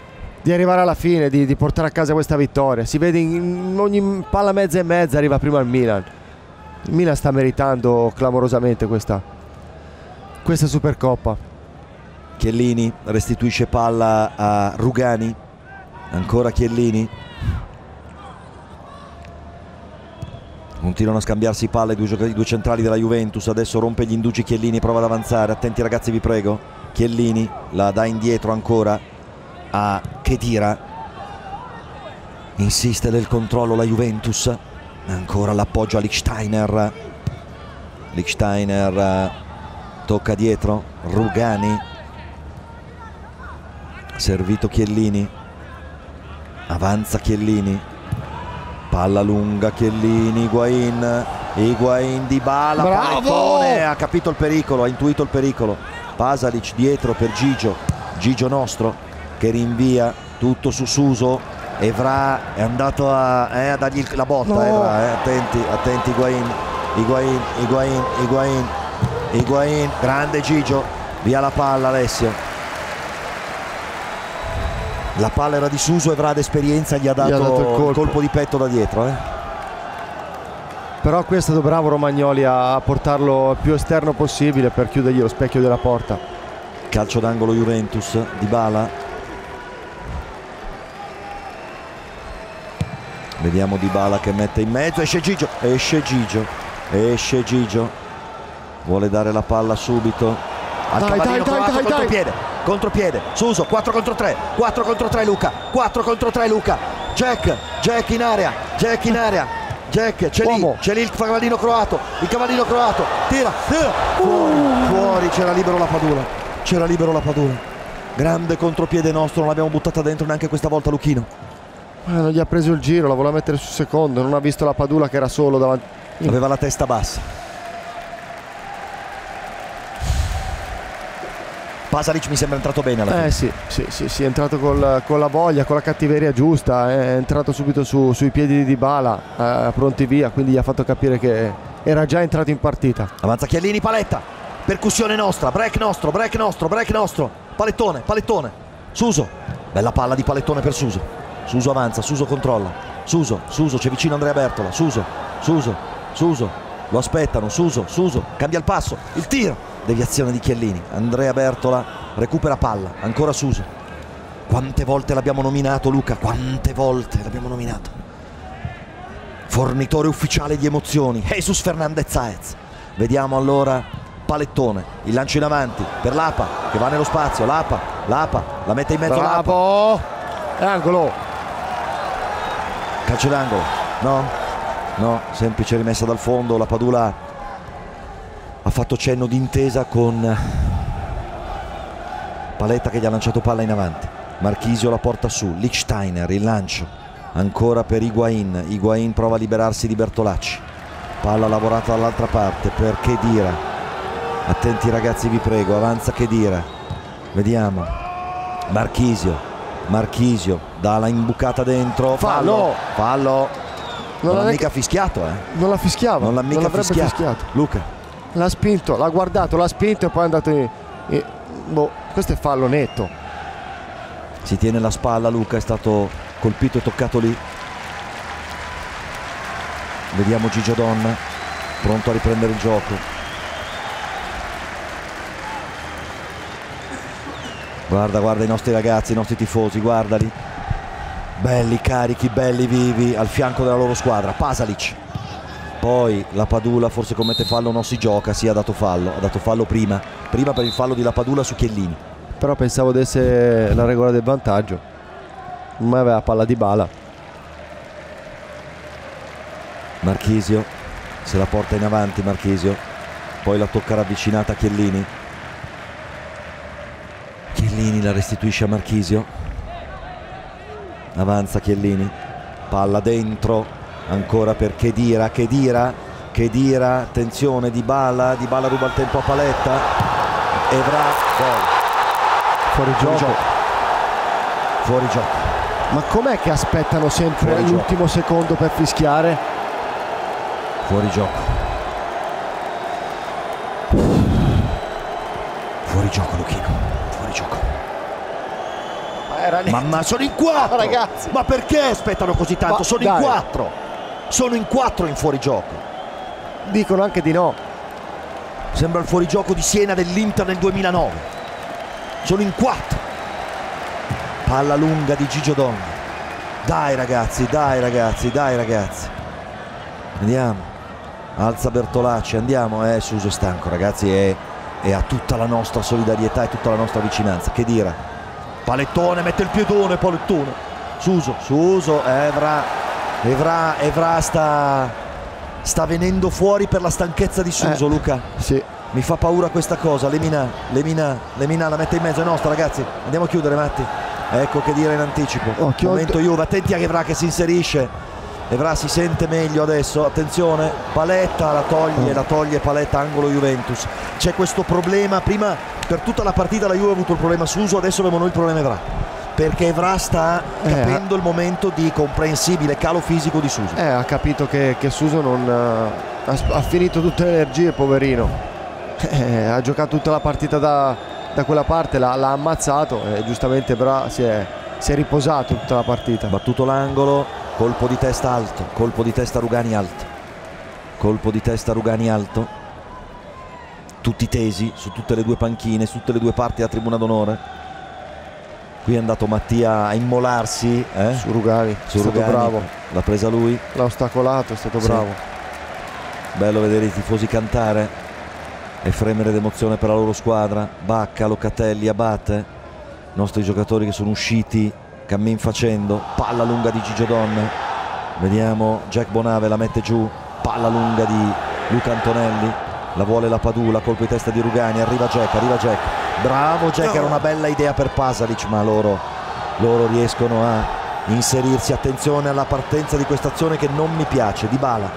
di arrivare alla fine, di, di, portare a casa questa vittoria. Si vede in ogni palla mezza e mezza arriva prima il Milan. Il Milan sta meritando clamorosamente questa, questa Supercoppa. Chiellini restituisce palla a Rugani. Ancora Chiellini. Continuano a scambiarsi palle i due, i due centrali della Juventus. Adesso rompe gli indugi Chiellini, prova ad avanzare. Attenti ragazzi vi prego. Chiellini la dà indietro ancora a Chedira insiste nel controllo la Juventus. Ancora l'appoggio a Lichsteiner Lichsteiner tocca dietro. Rugani. Servito Chiellini. Avanza Chiellini. Palla lunga Chiellini Higuain. Higuain di bala Panettone ha capito il pericolo ha intuito il pericolo. Pasalic dietro per Gigio. Gigio nostro che rinvia tutto su Suso Evra è andato a, eh, a dargli la botta no. Evra, eh. attenti, attenti Higuain Higuain, Higuain, Higuain Higuain, grande Gigio via la palla Alessio la palla era di Suso Evra d'esperienza gli ha dato, gli ha dato il colpo. colpo. di petto da dietro eh. però qui è stato bravo Romagnoli a portarlo il più esterno possibile per chiudergli lo specchio della porta calcio d'angolo Juventus di Bala Vediamo Di Bala che mette in mezzo, esce Gigio, esce Gigio, esce Gigio. Vuole dare la palla subito. Al dai, cavallino dai, dai, contropiede, contropiede. Suso, 4 contro 3, 4 contro 3 Luca, 4 contro 3 Luca. Jack, Jack in area, Jack in area. Jack, c'è lì, c'è lì il cavallino croato, il cavallino croato, tira, tira. fuori, fuori, c'era libero la Padula, c'era libero la Padula. Grande contropiede nostro, non l'abbiamo buttata dentro neanche questa volta Luchino. Eh, non gli ha preso il giro, la voleva mettere sul secondo, non ha visto la Padula che era solo davanti. Aveva la testa bassa. Pasalic mi sembra entrato bene alla fine. Eh sì, sì, sì, sì è entrato col, con la voglia, con la cattiveria giusta, è entrato subito su, sui piedi di Dybala, eh, pronti via, quindi gli ha fatto capire che era già entrato in partita. Avanza Chiellini, paletta, percussione nostra, break nostro, break nostro, break nostro, palettone, palettone, Suso, bella palla di palettone per Suso. Suso avanza, Suso controlla. Suso, Suso, c'è vicino Andrea Bertola. Suso, Suso, Suso. Lo aspettano, Suso, Suso, cambia il passo, il tiro. Deviazione di Chiellini. Andrea Bertola recupera palla, ancora Suso. Quante volte l'abbiamo nominato Luca? Quante volte l'abbiamo nominato? Fornitore ufficiale di emozioni, Jesus Fernandez Saez. Vediamo allora Palettone, il lancio in avanti per Lapa che va nello spazio, Lapa, Lapa, la mette in mezzo Bravo. Lapa. Angolo, calcio d'angolo. No? no, semplice rimessa dal fondo la Padula ha fatto cenno d'intesa con Paletta che gli ha lanciato palla in avanti. Marchisio la porta su Lichsteiner il lancio. Ancora per Higuain. Higuain prova a liberarsi di Bertolacci. Palla lavorata dall'altra parte per Chedira attenti ragazzi vi prego avanza Chedira vediamo. Marchisio Marchisio dà la imbucata dentro fallo fallo Non, l'ha l'ha mica fischiato, eh. Non la fischiava. Non l'ha mica l'avrebbe fischiato. fischiato. Luca. L'ha spinto, l'ha guardato, l'ha spinto e poi è andato in... in- boh, questo è fallo netto. Si tiene la spalla, Luca è stato colpito e toccato lì. Vediamo Gigio Donna, pronto a riprendere il gioco. Guarda, guarda i nostri ragazzi, i nostri tifosi, guardali. Belli, carichi, belli, vivi, al fianco della loro squadra. Pasalic. Poi la Padula forse commette fallo, non si gioca, sì ha dato fallo, ha dato fallo prima. Prima per il fallo di La Padula su Chiellini. Però pensavo desse la regola del vantaggio. Ma aveva palla di bala. Marchisio se la porta in avanti Marchisio poi la tocca ravvicinata a Chiellini Chiellini la restituisce a Marchisio. Avanza Chiellini. Palla dentro. Ancora per Chedira Chedira Chedira attenzione Di Bala. Di Bala ruba il tempo a Paletta. Evra. Gol. Fuori gioco. gioco. Fuori gioco. Ma com'è che aspettano sempre Fuori gioco. l'ultimo secondo per fischiare? Fuori gioco. Fuori gioco Luchino. Fuori gioco. Ma era Ma, ma sono in quattro! Ragazzi. Ma perché aspettano così tanto? Ma sono in dai. quattro! Sono in quattro in fuorigioco. Dicono anche di no. Sembra il fuorigioco di Siena dell'Inter nel 2009. Sono in quattro. Palla lunga di Gigio Donna. Dai ragazzi, dai ragazzi, dai ragazzi. Andiamo. Alza Bertolacci, andiamo. Eh, Suso è stanco ragazzi e, e ha tutta la nostra solidarietà e tutta la nostra vicinanza. Che dire? Palettone, mette il piedone, palettone. Suso, Suso, Evra. Evra, Evra sta, sta venendo fuori per la stanchezza di Suso, Eh. Luca. Sì. Mi fa paura questa cosa, Lemina, Lemina, Lemina la mette in mezzo, è nostra ragazzi, andiamo a chiudere Matti. Ecco che dire in anticipo. Occhio. Momento Juve, attenti a Evra che si inserisce. Evra si sente meglio adesso, attenzione, Paletta la toglie, la toglie Paletta, angolo Juventus. C'è questo problema, prima per tutta la partita la Juve ha avuto il problema Suso, adesso abbiamo noi il problema Evra. Perché Evra sta Eh, capendo il momento di comprensibile calo fisico di Suso. Eh, ha capito che, che Suso non eh, ha, ha finito tutte le energie, poverino. Eh, ha giocato tutta la partita da, da quella parte, l'ha, l'ha ammazzato e giustamente Bra si è, si è riposato tutta la partita. Battuto l'angolo, colpo di testa alto, colpo di testa Rugani alto, colpo di testa Rugani alto, tutti tesi su tutte le due panchine, su tutte le due parti della tribuna d'onore. Qui è andato Mattia a immolarsi eh? Su Rugani, su è stato Rugani, bravo, l'ha presa lui, l'ha ostacolato, è stato Sì. bravo. bello vedere i tifosi cantare e fremere d'emozione per la loro squadra. Bacca, Locatelli, Abate, nostri giocatori che sono usciti cammin facendo, palla lunga di Gigio Donne. Vediamo Jack Bonave la mette giù, palla lunga di Luca Antonelli, la vuole la Padula, colpo di testa di Rugani, arriva Jack, arriva Jack. Bravo Jack, era una bella idea per Pasalic, ma loro, loro riescono a inserirsi. Attenzione alla partenza di questa azione che non mi piace, Di Bala.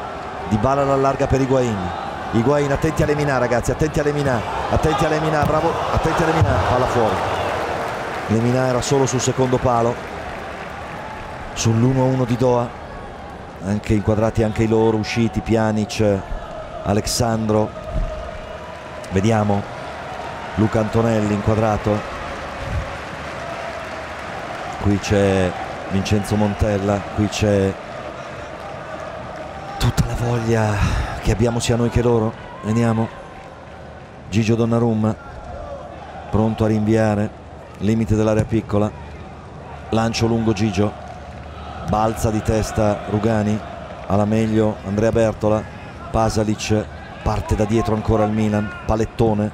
Di Bala l'allarga per Higuain. Higuain, attenti a Lemina ragazzi, attenti a Lemina, attenti a Lemina, bravo, attenti a Lemina, palla fuori. Lemina era solo sul secondo palo, sull'1-1 di Doha, anche inquadrati anche i loro, usciti, Pjanic, Alexandro, vediamo, Luca Antonelli inquadrato, qui c'è Vincenzo Montella, qui c'è tutta la voglia che abbiamo sia noi che loro, vediamo, Gigio Donnarumma, pronto a rinviare, limite dell'area piccola, lancio lungo Gigio, balza di testa Rugani, alla meglio Andrea Bertola, Pasalic parte da dietro ancora il Milan, palettone,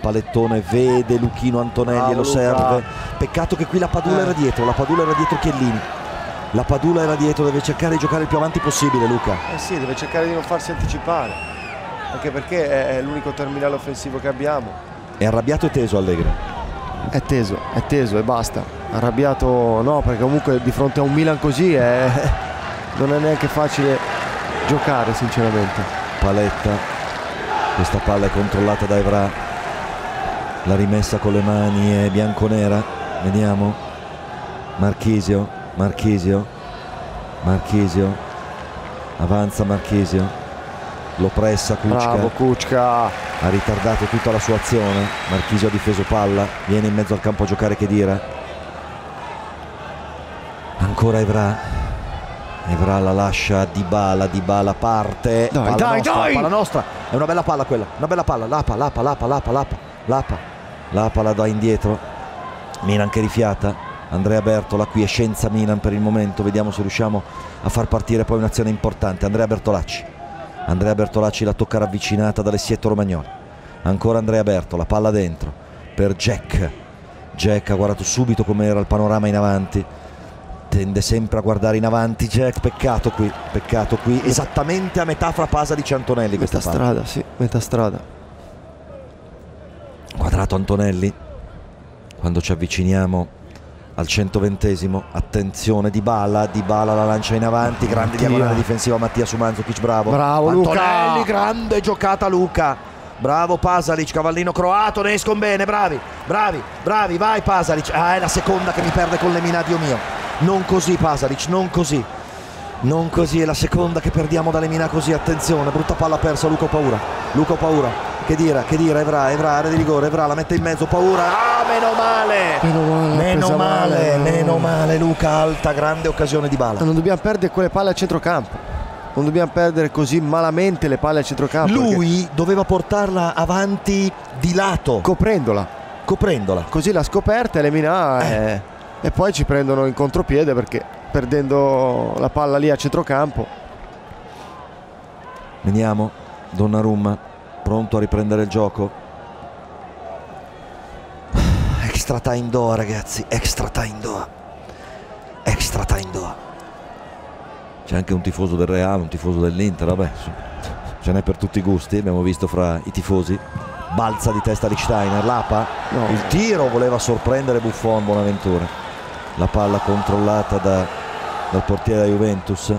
palettone vede Luchino Antonelli Bravo, e lo Luca. serve, peccato che qui la Padula Eh. era dietro, la Padula era dietro Chiellini, la Padula era dietro, deve cercare di giocare il più avanti possibile Luca. Eh sì, deve cercare di non farsi anticipare, anche perché è, è l'unico terminale offensivo che abbiamo. È arrabbiato e teso Allegri. È teso, è teso e basta. Arrabbiato no, perché comunque di fronte a un Milan così è- non è neanche facile giocare sinceramente. Paletta, questa palla è controllata da Evra, la rimessa con le mani è bianconera, vediamo, Marchisio, Marchisio, Marchisio, avanza Marchisio. Lo pressa Kuczka. Bravo Kuczka. Ha ritardato tutta la sua azione. Marchisio ha difeso palla. Viene in mezzo al campo a giocare Chedira ancora Evra. Evra la lascia Di Bala Di Bala parte. Dai, palla dai, nostra, dai! palla nostra. È una bella palla quella una bella palla. Lapa Lapa Lapa Lapa Lapa Lapa. Lapa la dà indietro. Milan che rifiata. Andrea Bertola qui è scienza Milan per il momento. Vediamo se riusciamo a far partire poi un'azione importante. Andrea Bertolacci Andrea Bertolacci la tocca ravvicinata da Alessietto Romagnoli. Ancora Andrea Bertola palla dentro per Jack. Jack ha guardato subito come era il panorama in avanti. Tende sempre a guardare in avanti Jack peccato qui peccato qui. Esattamente a metà fra Pasalic e Antonelli questa Metà strada, sì, metà strada. quadrato Antonelli. Quando ci avviciniamo al 120esimo attenzione Di Bala Di Bala la lancia in avanti. Grande Mattia. diagonale difensiva Mattia su bravo. Bravo, Luca. Antonelli grande giocata Luca. Bravo Pasalic cavallino croato ne escono bene bravi. Bravi bravi vai Pasalic. Ah è la seconda che mi perde con Lemina Dio mio. Non così Pasalic non così. Non così è la seconda che perdiamo da Lemina così. Attenzione brutta palla persa Luca paura. Luca paura che dire che dire Evra Evra area di rigore Evra la mette in mezzo paura ah meno male Meno male, Meno male, male. meno male Luca, alta, grande occasione di Bala. Non dobbiamo perdere quelle palle al centrocampo. Non dobbiamo perdere così malamente le palle al centrocampo. Lui doveva portarla avanti di lato, Coprendola. coprendola. Così la scoperta elimina Eh. e, e poi ci prendono in contropiede perché perdendo la palla lì a centrocampo. Vediamo, Donnarumma, pronto a riprendere il gioco. Extra time Doha ragazzi, extra time Doha. Extra time Doha. C'è anche un tifoso del Real, un tifoso dell'Inter, vabbè, ce n'è per tutti i gusti, abbiamo visto fra i tifosi. Balza di testa Lichsteiner, Lapa, No. il tiro voleva sorprendere Buffon, Bonaventura. La palla controllata da- dal portiere da Juventus.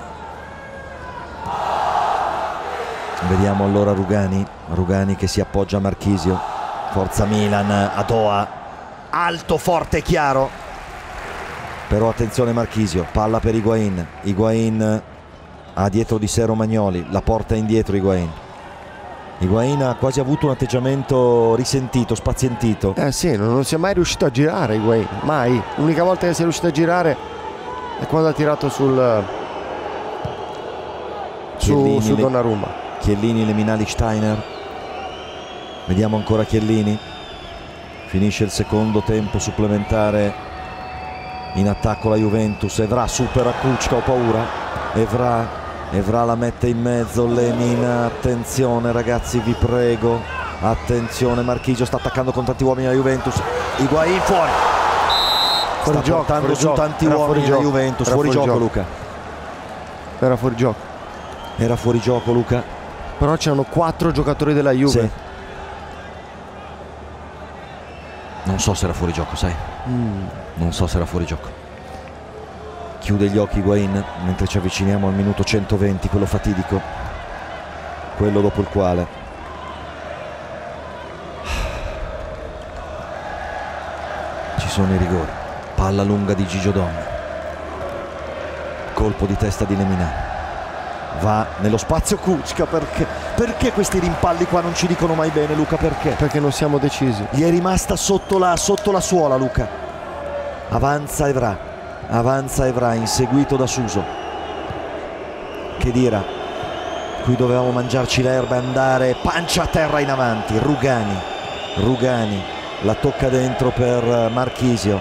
Vediamo allora Rugani, Rugani che si appoggia a Marchisio. Forza Milan a Doha. Alto, forte e chiaro. Però attenzione Marchisio, palla per Higuain. Higuain ha dietro di sé Romagnoli, la porta indietro Higuain. Higuain ha quasi avuto un atteggiamento risentito, spazientito. Eh sì, non, si è mai riuscito a girare Higuain, mai. L'unica volta che si è riuscito a girare è quando ha tirato sul su, su Donnarumma. Chiellini, Leminali, Steiner. Vediamo ancora Chiellini. Finisce il secondo tempo supplementare in attacco la Juventus. Evra supera Kuczka, ho paura. Evra, Evra la mette in mezzo. Lemina, attenzione ragazzi, vi prego. Attenzione, Marchisio sta attaccando con tanti uomini la Juventus. Higuain fuori. Fuori sta gioco, portando su gioco. tanti Era uomini la. Juventus. Fuori, fuori gioco, gioco. Luca. Era fuori gioco. Era fuori gioco Luca. Però c'erano quattro giocatori della Juve. Sì. Non so se era fuori gioco, sai. Mm. Non so se era fuori gioco. Chiude gli occhi Higuain mentre ci avviciniamo al minuto 120, quello fatidico. Quello dopo il quale ci sono i rigori. Palla lunga di Gigio Donna. Colpo di testa di Lemina. Va nello spazio Kuczka perché? Perché questi rimpalli qua non ci dicono mai bene Luca perché? Perché non siamo decisi. Gli è rimasta sotto la, sotto la suola Luca. Avanza Evra. Avanza Evra inseguito da Suso. Che dira. Qui dovevamo mangiarci l'erba e andare pancia a terra in avanti. Rugani. Rugani. La tocca dentro per Marchisio.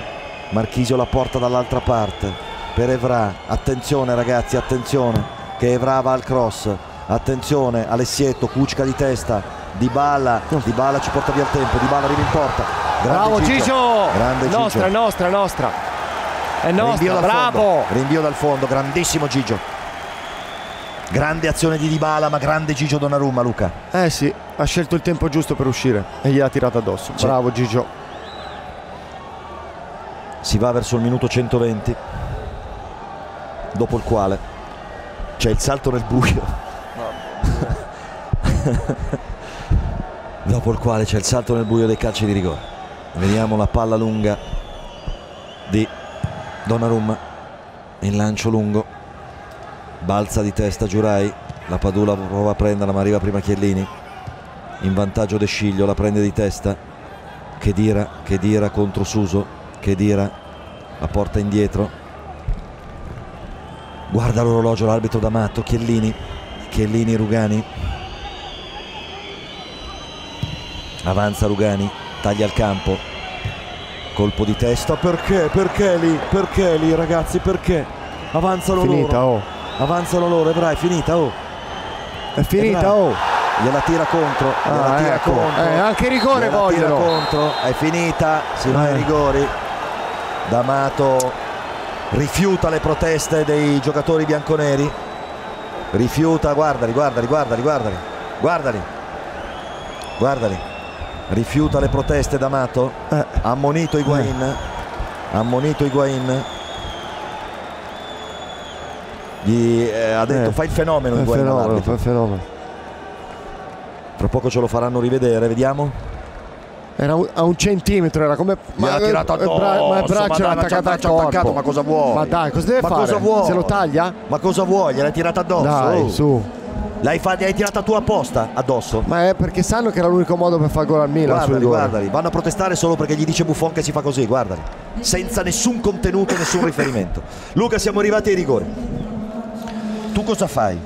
Marchisio la porta dall'altra parte. Per Evra. Attenzione ragazzi, attenzione. Che Evra va al cross. Attenzione, Alessietto, Kuczka di testa. Di Balla, Di Balla ci porta via il tempo. Di Balla arriva in porta. Grande Bravo Gigio! Grande Gigio. Nostra, è nostra, è nostra. È nostra, bravo! fondo. Rinvio dal fondo, grandissimo Gigio. Grande azione di Dybala, ma grande Gigio Donnarumma, Luca. Eh sì, ha scelto il tempo giusto per uscire e gliel'ha tirata addosso. Sì. Bravo Gigio. Si va verso il minuto 120. Dopo il quale c'è il salto nel buio. Dopo il quale c'è il salto nel buio dei calci di rigore. Vediamo la palla lunga di Donnarumma. Il lancio lungo. balza di testa Giurai la Padula prova a prenderla ma arriva prima Chiellini in vantaggio De Sciglio la prende di testa che dira, che dira contro Suso che dira la porta indietro guarda l'orologio l'arbitro D'Amato Chiellini. Chiellini Rugani. Avanza Rugani taglia il campo. Colpo di testa perché? Perché lì? Perché lì ragazzi? Perché? Avanzano Finita, loro oh. avanzano loro e è finita oh. È finita, Evra. oh. gliela tira contro gliela Ah, tira ecco. contro. Eh, anche rigore gliela tira vogliono. contro. È finita si va ai Eh. rigori. D'Amato rifiuta le proteste dei giocatori bianconeri. Rifiuta guardali guardali guardali guardali guardali. Guardali. Rifiuta le proteste D'Amato. Eh. ha ammonito Higuain ha ammonito Higuain gli eh, ha detto Eh. fai il fenomeno Higuain fenomeno, fenomeno. tra poco ce lo faranno rivedere vediamo Era a un centimetro, era come. Ma l'ha tirato il bra- addosso, ma il braccio ma c'ha attaccato al braccio corpo. attaccato, ma cosa vuoi? Ma dai, cosa deve Ma fare? cosa vuoi? Se lo taglia? ma cosa vuoi gliel'hai tirata addosso Dai, oh. su. l'hai, fa- l'hai tirata tu apposta addosso Ma è perché sanno che era l'unico modo per far gol al Milan. Guardali, guardali, vanno a protestare solo perché gli dice Buffon che si fa così, guardali. Senza nessun contenuto, nessun riferimento. Luca, siamo arrivati ai rigori. Tu cosa fai?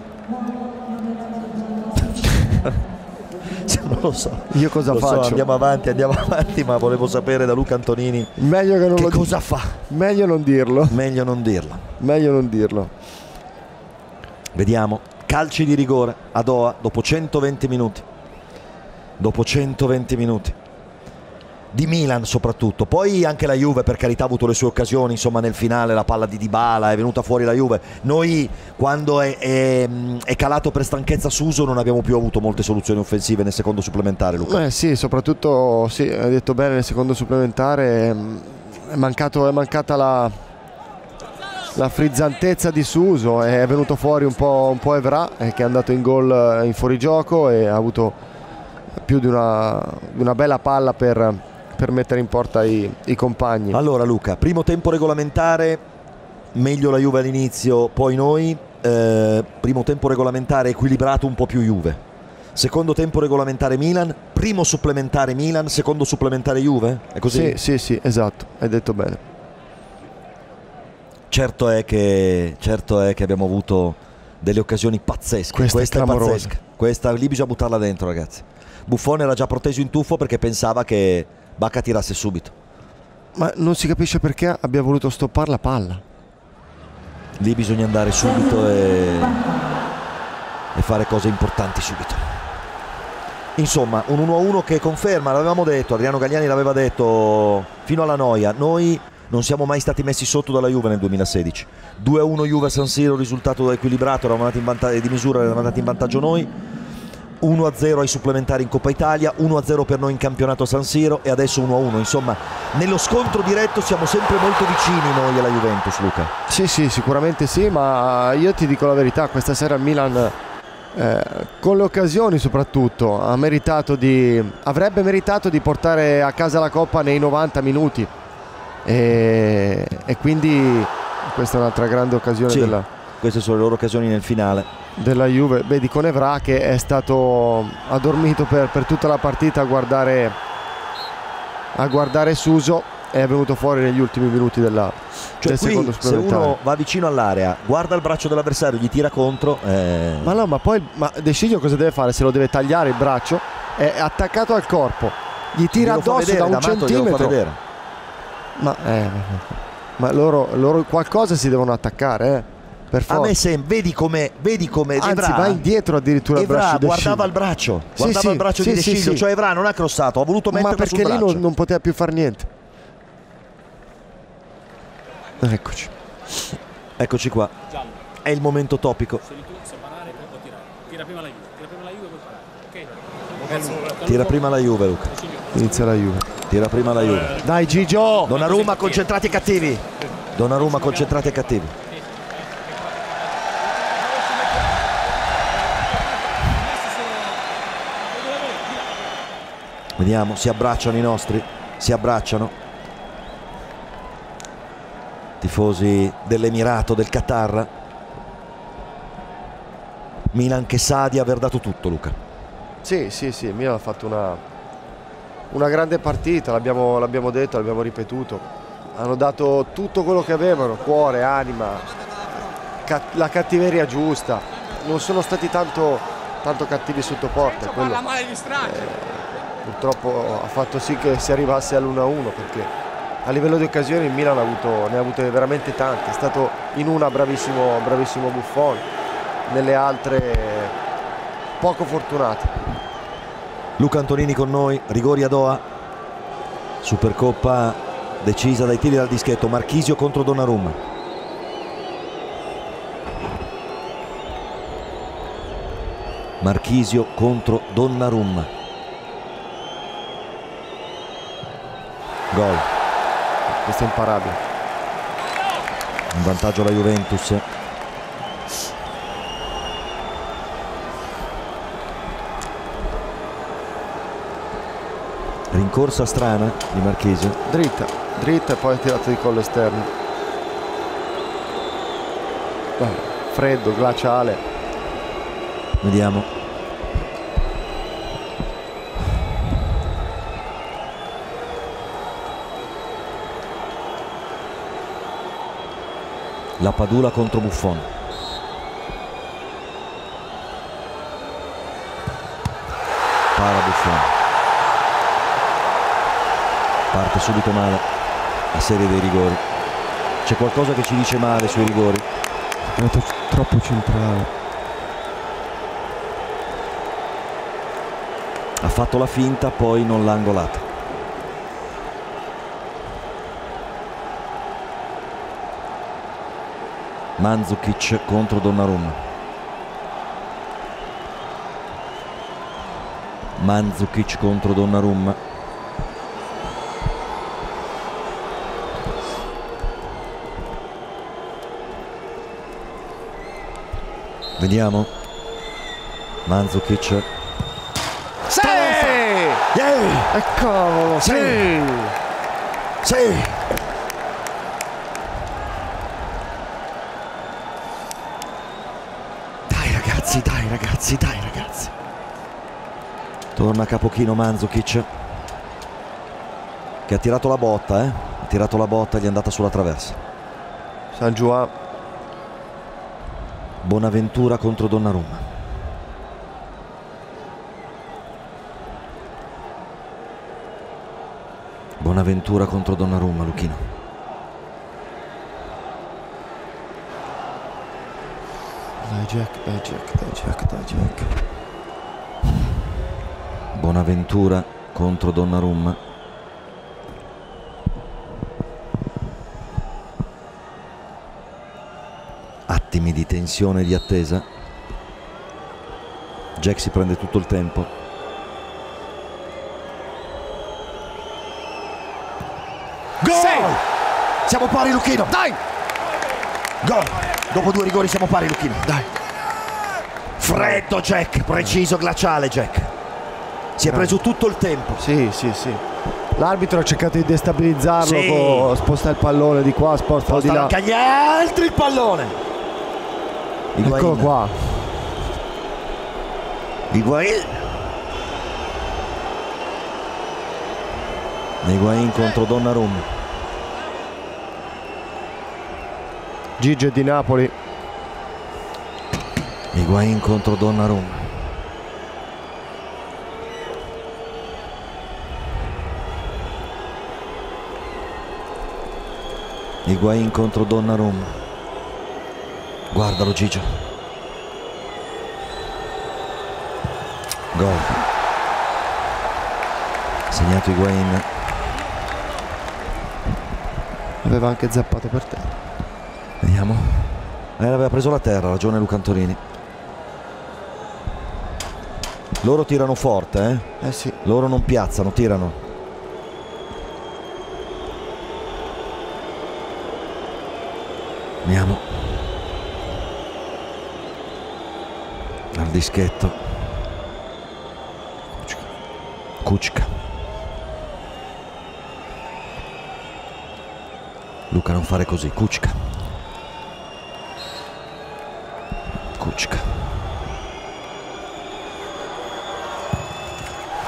Non lo so. Io cosa Lo so, faccio? andiamo avanti, andiamo avanti, ma volevo sapere da Luca Antonini Meglio che non che lo cosa fa. Meglio non dirlo. Meglio non dirlo. Meglio non dirlo. Vediamo. Calci di rigore a Doha dopo 120 minuti. Dopo 120 minuti. Di Milan soprattutto. Poi anche la Juve per carità ha avuto le sue occasioni, insomma nel finale la palla di Dybala è venuta fuori la Juve. Noi quando è, è- è calato per stanchezza Suso non abbiamo più avuto molte soluzioni offensive nel secondo supplementare Luca. Eh sì, soprattutto sì, hai detto bene nel secondo supplementare ehm, è, mancato- è mancata la, la frizzantezza di Suso, è venuto fuori un po', un po' Evra eh, che è andato in gol eh, in fuorigioco e ha avuto più di una, di una bella palla per, per mettere in porta i, i compagni. Allora Luca, primo tempo regolamentare, meglio la Juve all'inizio, poi noi, eh, primo tempo regolamentare equilibrato un po' più Juve. Secondo tempo regolamentare Milan, primo supplementare Milan, secondo supplementare Juve? È così? Sì, sì, sì, esatto, hai detto bene. Certo, è che, certo è che abbiamo avuto delle occasioni pazzesche. Questa è clamorosa. pazzesca. Questa lì bisogna buttarla dentro ragazzi. Buffone era già proteso in tuffo perché pensava che Bacca tirasse subito. Ma non si capisce perché abbia voluto stoppare la palla. Lì bisogna andare subito e, e fare cose importanti subito. Insomma, un 1-1 che conferma, l'avevamo detto, Adriano Gagliani l'aveva detto fino alla noia, noi non siamo mai stati messi sotto dalla Juve nel 2016. 2-1 Juve a San Siro, risultato equilibrato, eravamo andati in vantaggio di misura, eravamo andati in vantaggio noi. 1-0 ai supplementari in Coppa Italia, 1-0 per noi in campionato San Siro e adesso 1-1. Insomma, nello scontro diretto siamo sempre molto vicini noi alla Juventus, Luca. Sì, sì, sicuramente sì, ma io ti dico la verità, questa sera il Milan eh, con le occasioni soprattutto ha meritato di, avrebbe meritato di portare a casa la Coppa nei 90 minuti e, e quindi questa è un'altra grande occasione Sì. della, Queste sono le loro occasioni nel finale. Della Juve. Vedi con Evra che è stato addormito per, per tutta la partita a guardare, a guardare Suso è venuto fuori negli ultimi minuti della, Cioè del qui secondo se supplementare. uno va vicino all'area, guarda il braccio dell'avversario, gli tira contro, eh, Ma no, ma poi ma De Sciglio cosa deve fare? Se lo deve tagliare il braccio? È attaccato al corpo. Gli tira glielo addosso vedere, da un centimetro. Ma, eh, ma loro, loro qualcosa si devono attaccare, eh. Per A forza. me sembra, vedi come, vedi come Anzi, Evra, va indietro addirittura il Evra braccio guardava il braccio, guardava sì, il braccio sì, di sì, Sciglio, sì. cioè Evra non ha crossato, ha voluto Ma metterlo sul perché lì non, non poteva più fare niente. Eccoci. Eccoci qua, giallo. è il momento topico. Se. Tira prima la Juve, tira prima la Juve poi parare. Ok? Tira prima la Juve Luca, Inizia la Juve. tira prima la Juve. Dai Gigio! Donnarumma concentrati e cattivi. Donnarumma concentrati e cattivi. Vediamo, si abbracciano i nostri, si abbracciano. Tifosi dell'Emirato, del Qatar. Milan che sa di aver dato tutto Luca. Sì, sì, sì, Milan ha fatto una, una grande partita, l'abbiamo, l'abbiamo detto, l'abbiamo ripetuto. Hanno dato tutto quello che avevano, cuore, anima, ca- la cattiveria giusta. Non sono stati tanto, tanto cattivi sotto porta. Quello, eh, purtroppo ha fatto sì che si arrivasse all'1-1 perché a livello di occasioni il Milan ha avuto, ne ha avute veramente tante. È stato in una bravissimo, bravissimo Buffon, nelle altre poco fortunate. Luca Antonini con noi, rigori a Doha, Supercoppa decisa dai tiri dal dischetto, Marchisio contro Donnarumma. Marchisio contro Donnarumma. Gol. Questo è imparabile. In vantaggio la Juventus. Rincorsa strana di Marchesio. Dritta, dritta e poi ha tirato di collo esterno. Freddo, glaciale. Vediamo. La Padula contro Buffon. Para Buffon. Parte subito male la serie dei rigori. C'è qualcosa che ci dice male sui rigori? È troppo centrale. Ha fatto la finta, poi non l'ha angolata. Mandzukic contro Donnarumma. Mandzukic contro Donnarumma. Vediamo. Mandzukic. Sì! Yeah! E cavolo, Sì! sì! Torna a capochino Mandzukic che ha tirato la botta, eh? Ha tirato la botta e gli è andata sulla traversa. San Juan. Bonaventura contro Donnarumma. Bonaventura contro Donnarumma, Luchino. Dai Jack, dai Jack, dai Jack, dai Jack. Bonaventura contro Donnarumma. Attimi di tensione e di attesa. Jack si prende tutto il tempo. Gol! Siamo pari Lucchino! Dai! Gol! Dopo due rigori siamo pari Lucchino. Dai! Freddo Jack, preciso glaciale Jack. Si è preso tutto il tempo. Sì, sì, sì. L'arbitro ha cercato di destabilizzarlo, Sì. con- sposta il pallone di qua, sposta di Sposta là. anche agli altri il pallone. Eccolo Higuain. qua. Higuain. Higuain contro Donnarumma. Gigi è di Napoli. Higuain contro Donnarumma. Higuain contro Donnarumma. Guardalo Gigio. Gol. Segnato Higuain. Aveva anche zappato per te. Vediamo. Eh, aveva preso la terra, ragione Luca Antonini. Loro tirano forte, eh? Eh sì. Loro non piazzano, tirano. torniamo al dischetto Kuczka, Luca non fare così Kuczka Kuczka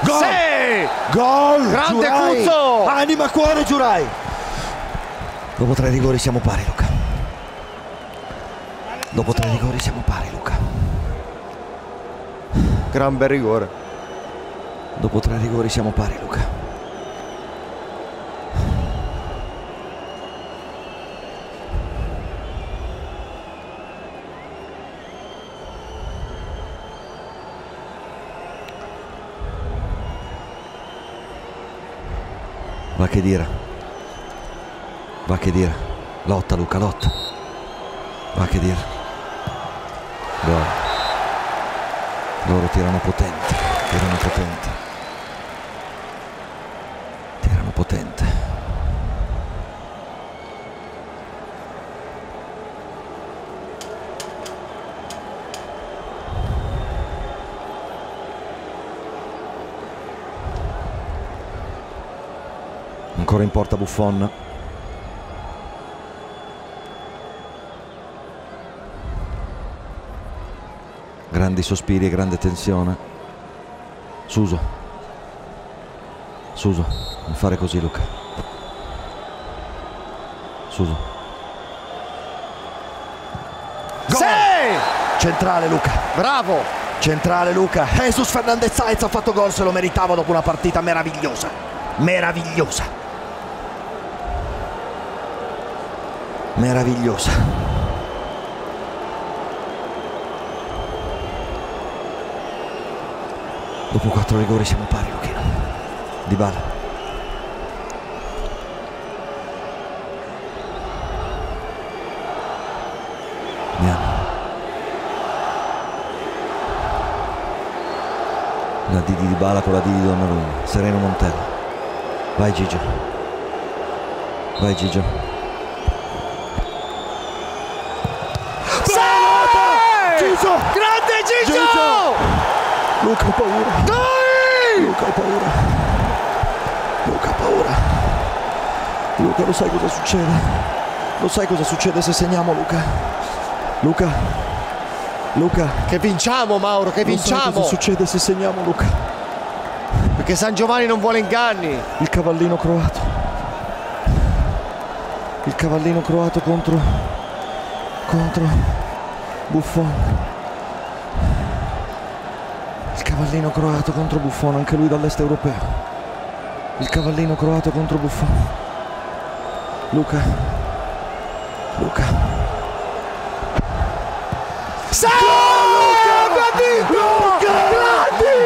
Gol! Sì! Gol! Grande Giurai! Anima, cuore, Giurai! Dopo tre rigori siamo pari, Luca. Dopo tre rigori siamo pari, Luca. Gran bel rigore. Dopo tre rigori siamo pari, Luca. Va che dire. Va che dire. Lotta Luca, lotta. Va che dire. Gol. Loro tirano potente. Tirano potente. Tirano potente. Ancora in porta Buffon. Grandi sospiri e grande tensione. Suso. Suso, non fare così Luca. Suso. Sì! Centrale Luca. Bravo! Centrale Luca. Jesus Fernandez Sainz ha fatto gol, se lo meritava dopo una partita meravigliosa. Meravigliosa. Meravigliosa. Dopo quattro rigori siamo pari, Luchino. Di bala. Andiamo. La D di Bala con la D di Donnarumma. Sereno Montella. Vai Gigio. Vai Gigio. Gigio! Grande Gigio! Gigio! Luca ho paura. Ho paura. Luca ho paura. Luca lo sai cosa succede? Lo sai cosa succede se segniamo Luca? Luca. Luca. Che vinciamo Mauro, che Lo vinciamo! cosa succede se segniamo Luca? Perché San Giovanni non vuole inganni. Il cavallino croato. Il cavallino croato contro contro Buffon. Cavallino croato contro Buffon, anche lui dall'est europeo. Il cavallino croato contro Buffon. Luca. Luca. Sì! Abbiamo vinto! Grandi!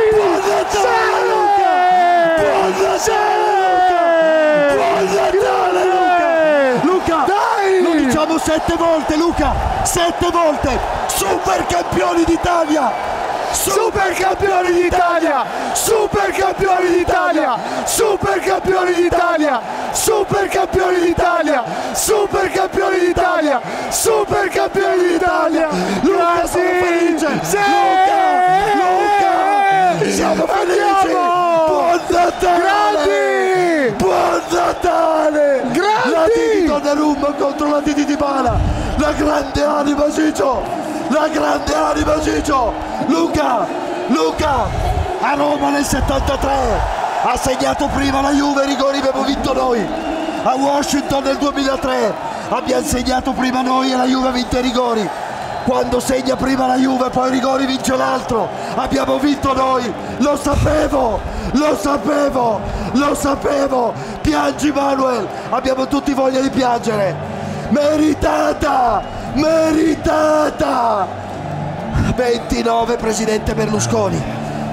Luca! Dai! Lo diciamo sette volte, Luca! Sette volte! Super campioni d'Italia! Super campioni d'Italia! Super campioni d'Italia! Super campioni d'Italia! Super campioni d'Italia! Super campioni d'Italia! Super campioni d'Italia! Luca, felice! Sì! Luca! Luca! Siamo felici! Buon Natale! Grandi! Buon Natale! Grandi! La di Donnarumma contro la D di Dybala! La grande anima Ciccio! La grande anima Ciccio! Luca! Luca! A Roma nel 73! Ha segnato prima la Juve, i rigori abbiamo vinto noi! A Washington nel 2003 abbiamo segnato prima noi e la Juve ha vinto i rigori! Quando segna prima la Juve, poi i rigori vince l'altro. Abbiamo vinto noi. Lo sapevo, lo sapevo, lo sapevo. Piangi Manuel. Abbiamo tutti voglia di piangere. Meritata, meritata. 29 Presidente Berlusconi.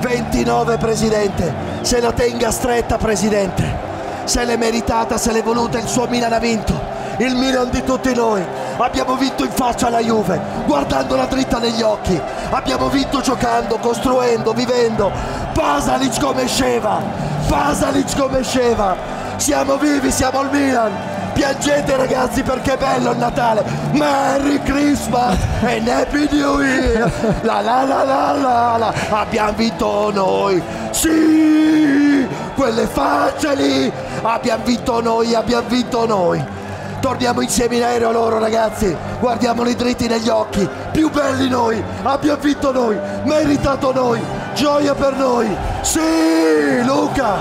29 Presidente. Se la tenga stretta Presidente. Se l'è meritata, se l'è voluta, il suo Milan ha vinto. Il Milan di tutti noi. Abbiamo vinto in faccia alla Juve, guardandola dritta negli occhi. Abbiamo vinto giocando, costruendo, vivendo. Pasalic come sceva. Pasalic come sceva. Siamo vivi, siamo al Milan. Piangete ragazzi perché è bello il Natale. Merry Christmas e Happy New Year. La la la la la la. Abbiamo vinto noi. Sì, quelle facce lì. Abbiamo vinto noi, abbiamo vinto noi. Torniamo insieme in aereo loro ragazzi, guardiamoli dritti negli occhi, più belli noi, abbiamo vinto noi, meritato noi, gioia per noi. Sì, Luca.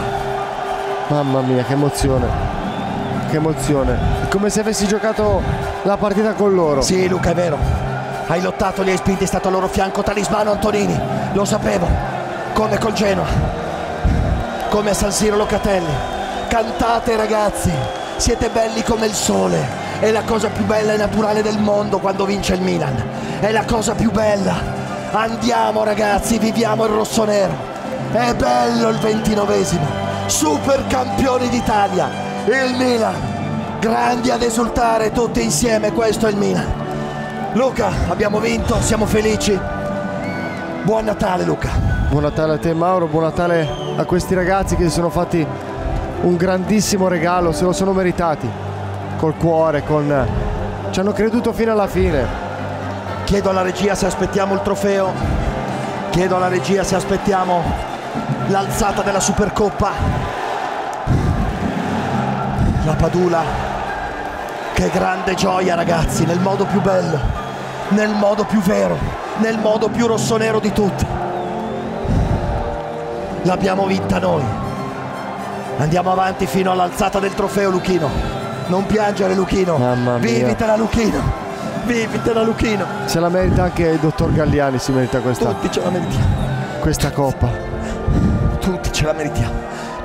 Mamma mia, che emozione. Che emozione. È come se avessi giocato la partita con loro. Sì, Luca, è vero. Hai lottato, li hai spinti, è stato al loro fianco talismano Antonini. Lo sapevo. Come col Genoa. Come a San Siro Locatelli. Cantate ragazzi. Siete belli come il sole. È la cosa più bella e naturale del mondo quando vince il Milan. È la cosa più bella. Andiamo ragazzi, viviamo il rossonero. È bello il ventinovesimo. Super campioni d'Italia. Il Milan. Grandi ad esultare tutti insieme, questo è il Milan. Luca, abbiamo vinto, siamo felici. Buon Natale Luca. Buon Natale a te Mauro, buon Natale a questi ragazzi che si sono fatti un grandissimo regalo, se lo sono meritati. Col cuore, con... ci hanno creduto fino alla fine. Chiedo alla regia se aspettiamo il trofeo. Chiedo alla regia se aspettiamo l'alzata della Supercoppa. La Padula. Che grande gioia ragazzi, nel modo più bello, nel modo più vero, nel modo più rossonero di tutti. L'abbiamo vinta noi. Andiamo avanti fino all'alzata del trofeo Luchino. Non piangere Luchino. Mamma mia. Vivitela Luchino. Vivitela Luchino. Se la merita anche il dottor Galliani, si merita questa, Tutti ce la meritiamo. questa coppa. Tutti ce la meritiamo.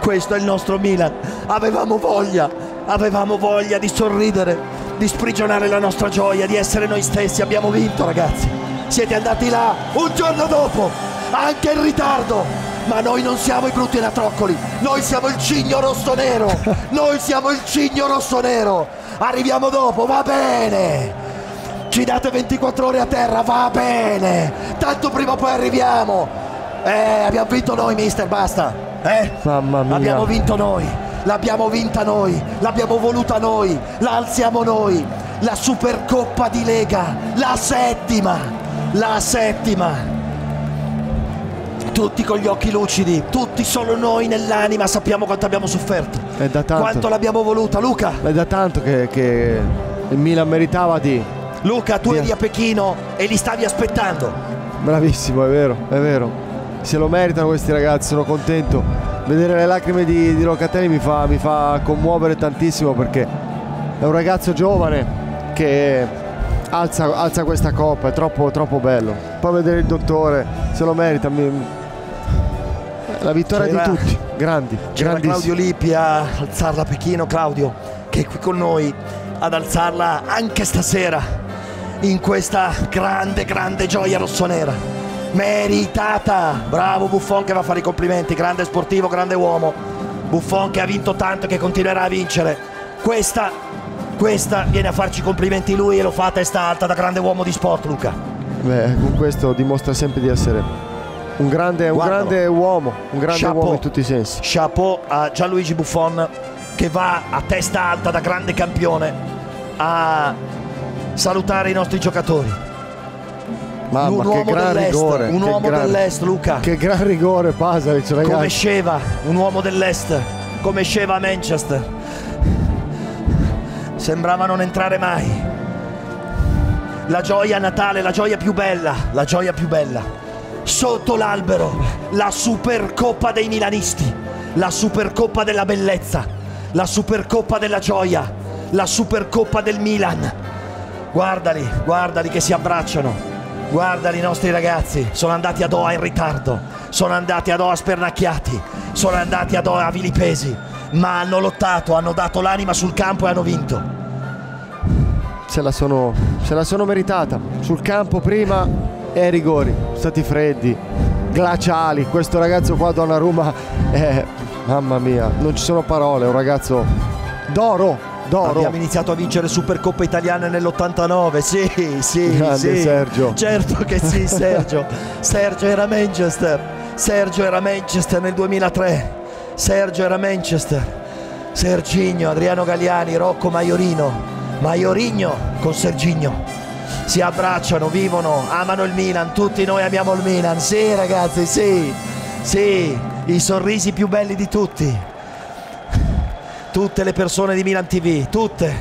Questo è il nostro Milan. Avevamo voglia, avevamo voglia di sorridere, di sprigionare la nostra gioia, di essere noi stessi. Abbiamo vinto, ragazzi. Siete andati là un giorno dopo, anche in ritardo. Ma noi non siamo i brutti anatroccoli, noi siamo il cigno rosso-nero. Noi siamo il cigno rosso-nero. Arriviamo dopo, va bene. Ci date 24 ore a terra, va bene. Tanto prima o poi arriviamo. Eh, abbiamo vinto noi, mister, basta. Eh? Mamma mia. Abbiamo vinto noi. L'abbiamo vinta noi. L'abbiamo voluta noi. La alziamo noi. La Supercoppa di Lega. La settima. La settima. Tutti con gli occhi lucidi, tutti solo noi nell'anima sappiamo quanto abbiamo sofferto. È da tanto. Quanto l'abbiamo voluta, Luca. È da tanto che, che il Milan meritava di... Luca, tu Via. eri a Pechino e li stavi aspettando. Bravissimo, è vero, è vero. Se lo meritano questi ragazzi, sono contento. Vedere le lacrime di, di Locatelli mi fa, mi fa commuovere tantissimo perché è un ragazzo giovane che alza, alza questa coppa, è troppo, troppo bello. Poi vedere il dottore, se lo merita. mi- La vittoria C'era- di tutti, grandi, C'era. Claudio Lippi a alzarla a Pechino, Claudio, che è qui con noi ad alzarla anche stasera in questa grande, grande gioia rossonera. Meritata! Bravo Buffon che va a fare i complimenti, grande sportivo, grande uomo. Buffon che ha vinto tanto e che continuerà a vincere. Questa, questa viene a farci complimenti lui e lo fa a testa alta da grande uomo di sport, Luca. Beh, con questo dimostra sempre di essere un grande, un grande uomo, un grande Chapeau. uomo in tutti i sensi. Chapeau a Gianluigi Buffon che va a testa alta da grande campione a salutare i nostri giocatori. Mamma, un che uomo gran dell'est, rigore. un uomo gran- dell'est, Luca. Che gran rigore Pasalic, Come ragazzi. Sceva, un uomo dell'est, come Sceva a Manchester. Sembrava non entrare mai. La gioia Natale, la gioia più bella, la gioia più bella. Sotto l'albero, la Supercoppa dei Milanisti, la Supercoppa della bellezza, la Supercoppa della gioia, la Supercoppa del Milan. Guardali, guardali che si abbracciano. Guardali i nostri ragazzi, sono andati a Doha in ritardo, sono andati a Doha spernacchiati, sono andati a Doha vilipesi, ma hanno lottato, hanno dato l'anima sul campo e hanno vinto. Se la, sono, se la sono meritata. Sul campo prima e ai rigori, stati freddi, glaciali. Questo ragazzo qua Donnarumma è mamma mia, non ci sono parole, è un ragazzo d'oro, d'oro. Abbiamo iniziato a vincere Supercoppa italiana nell'89, sì, sì, Grande sì. Sergio. Certo che sì, Sergio. Sergio era Manchester. Sergio era Manchester nel 2003. Sergio era Manchester. Serginho, Adriano Galliani, Rocco Maiorino. Maiorigno con Serginho. Si abbracciano, vivono, amano il Milan, tutti noi amiamo il Milan. Sì, ragazzi, sì. Sì, i sorrisi più belli di tutti tutte le persone di Milan TV, tutte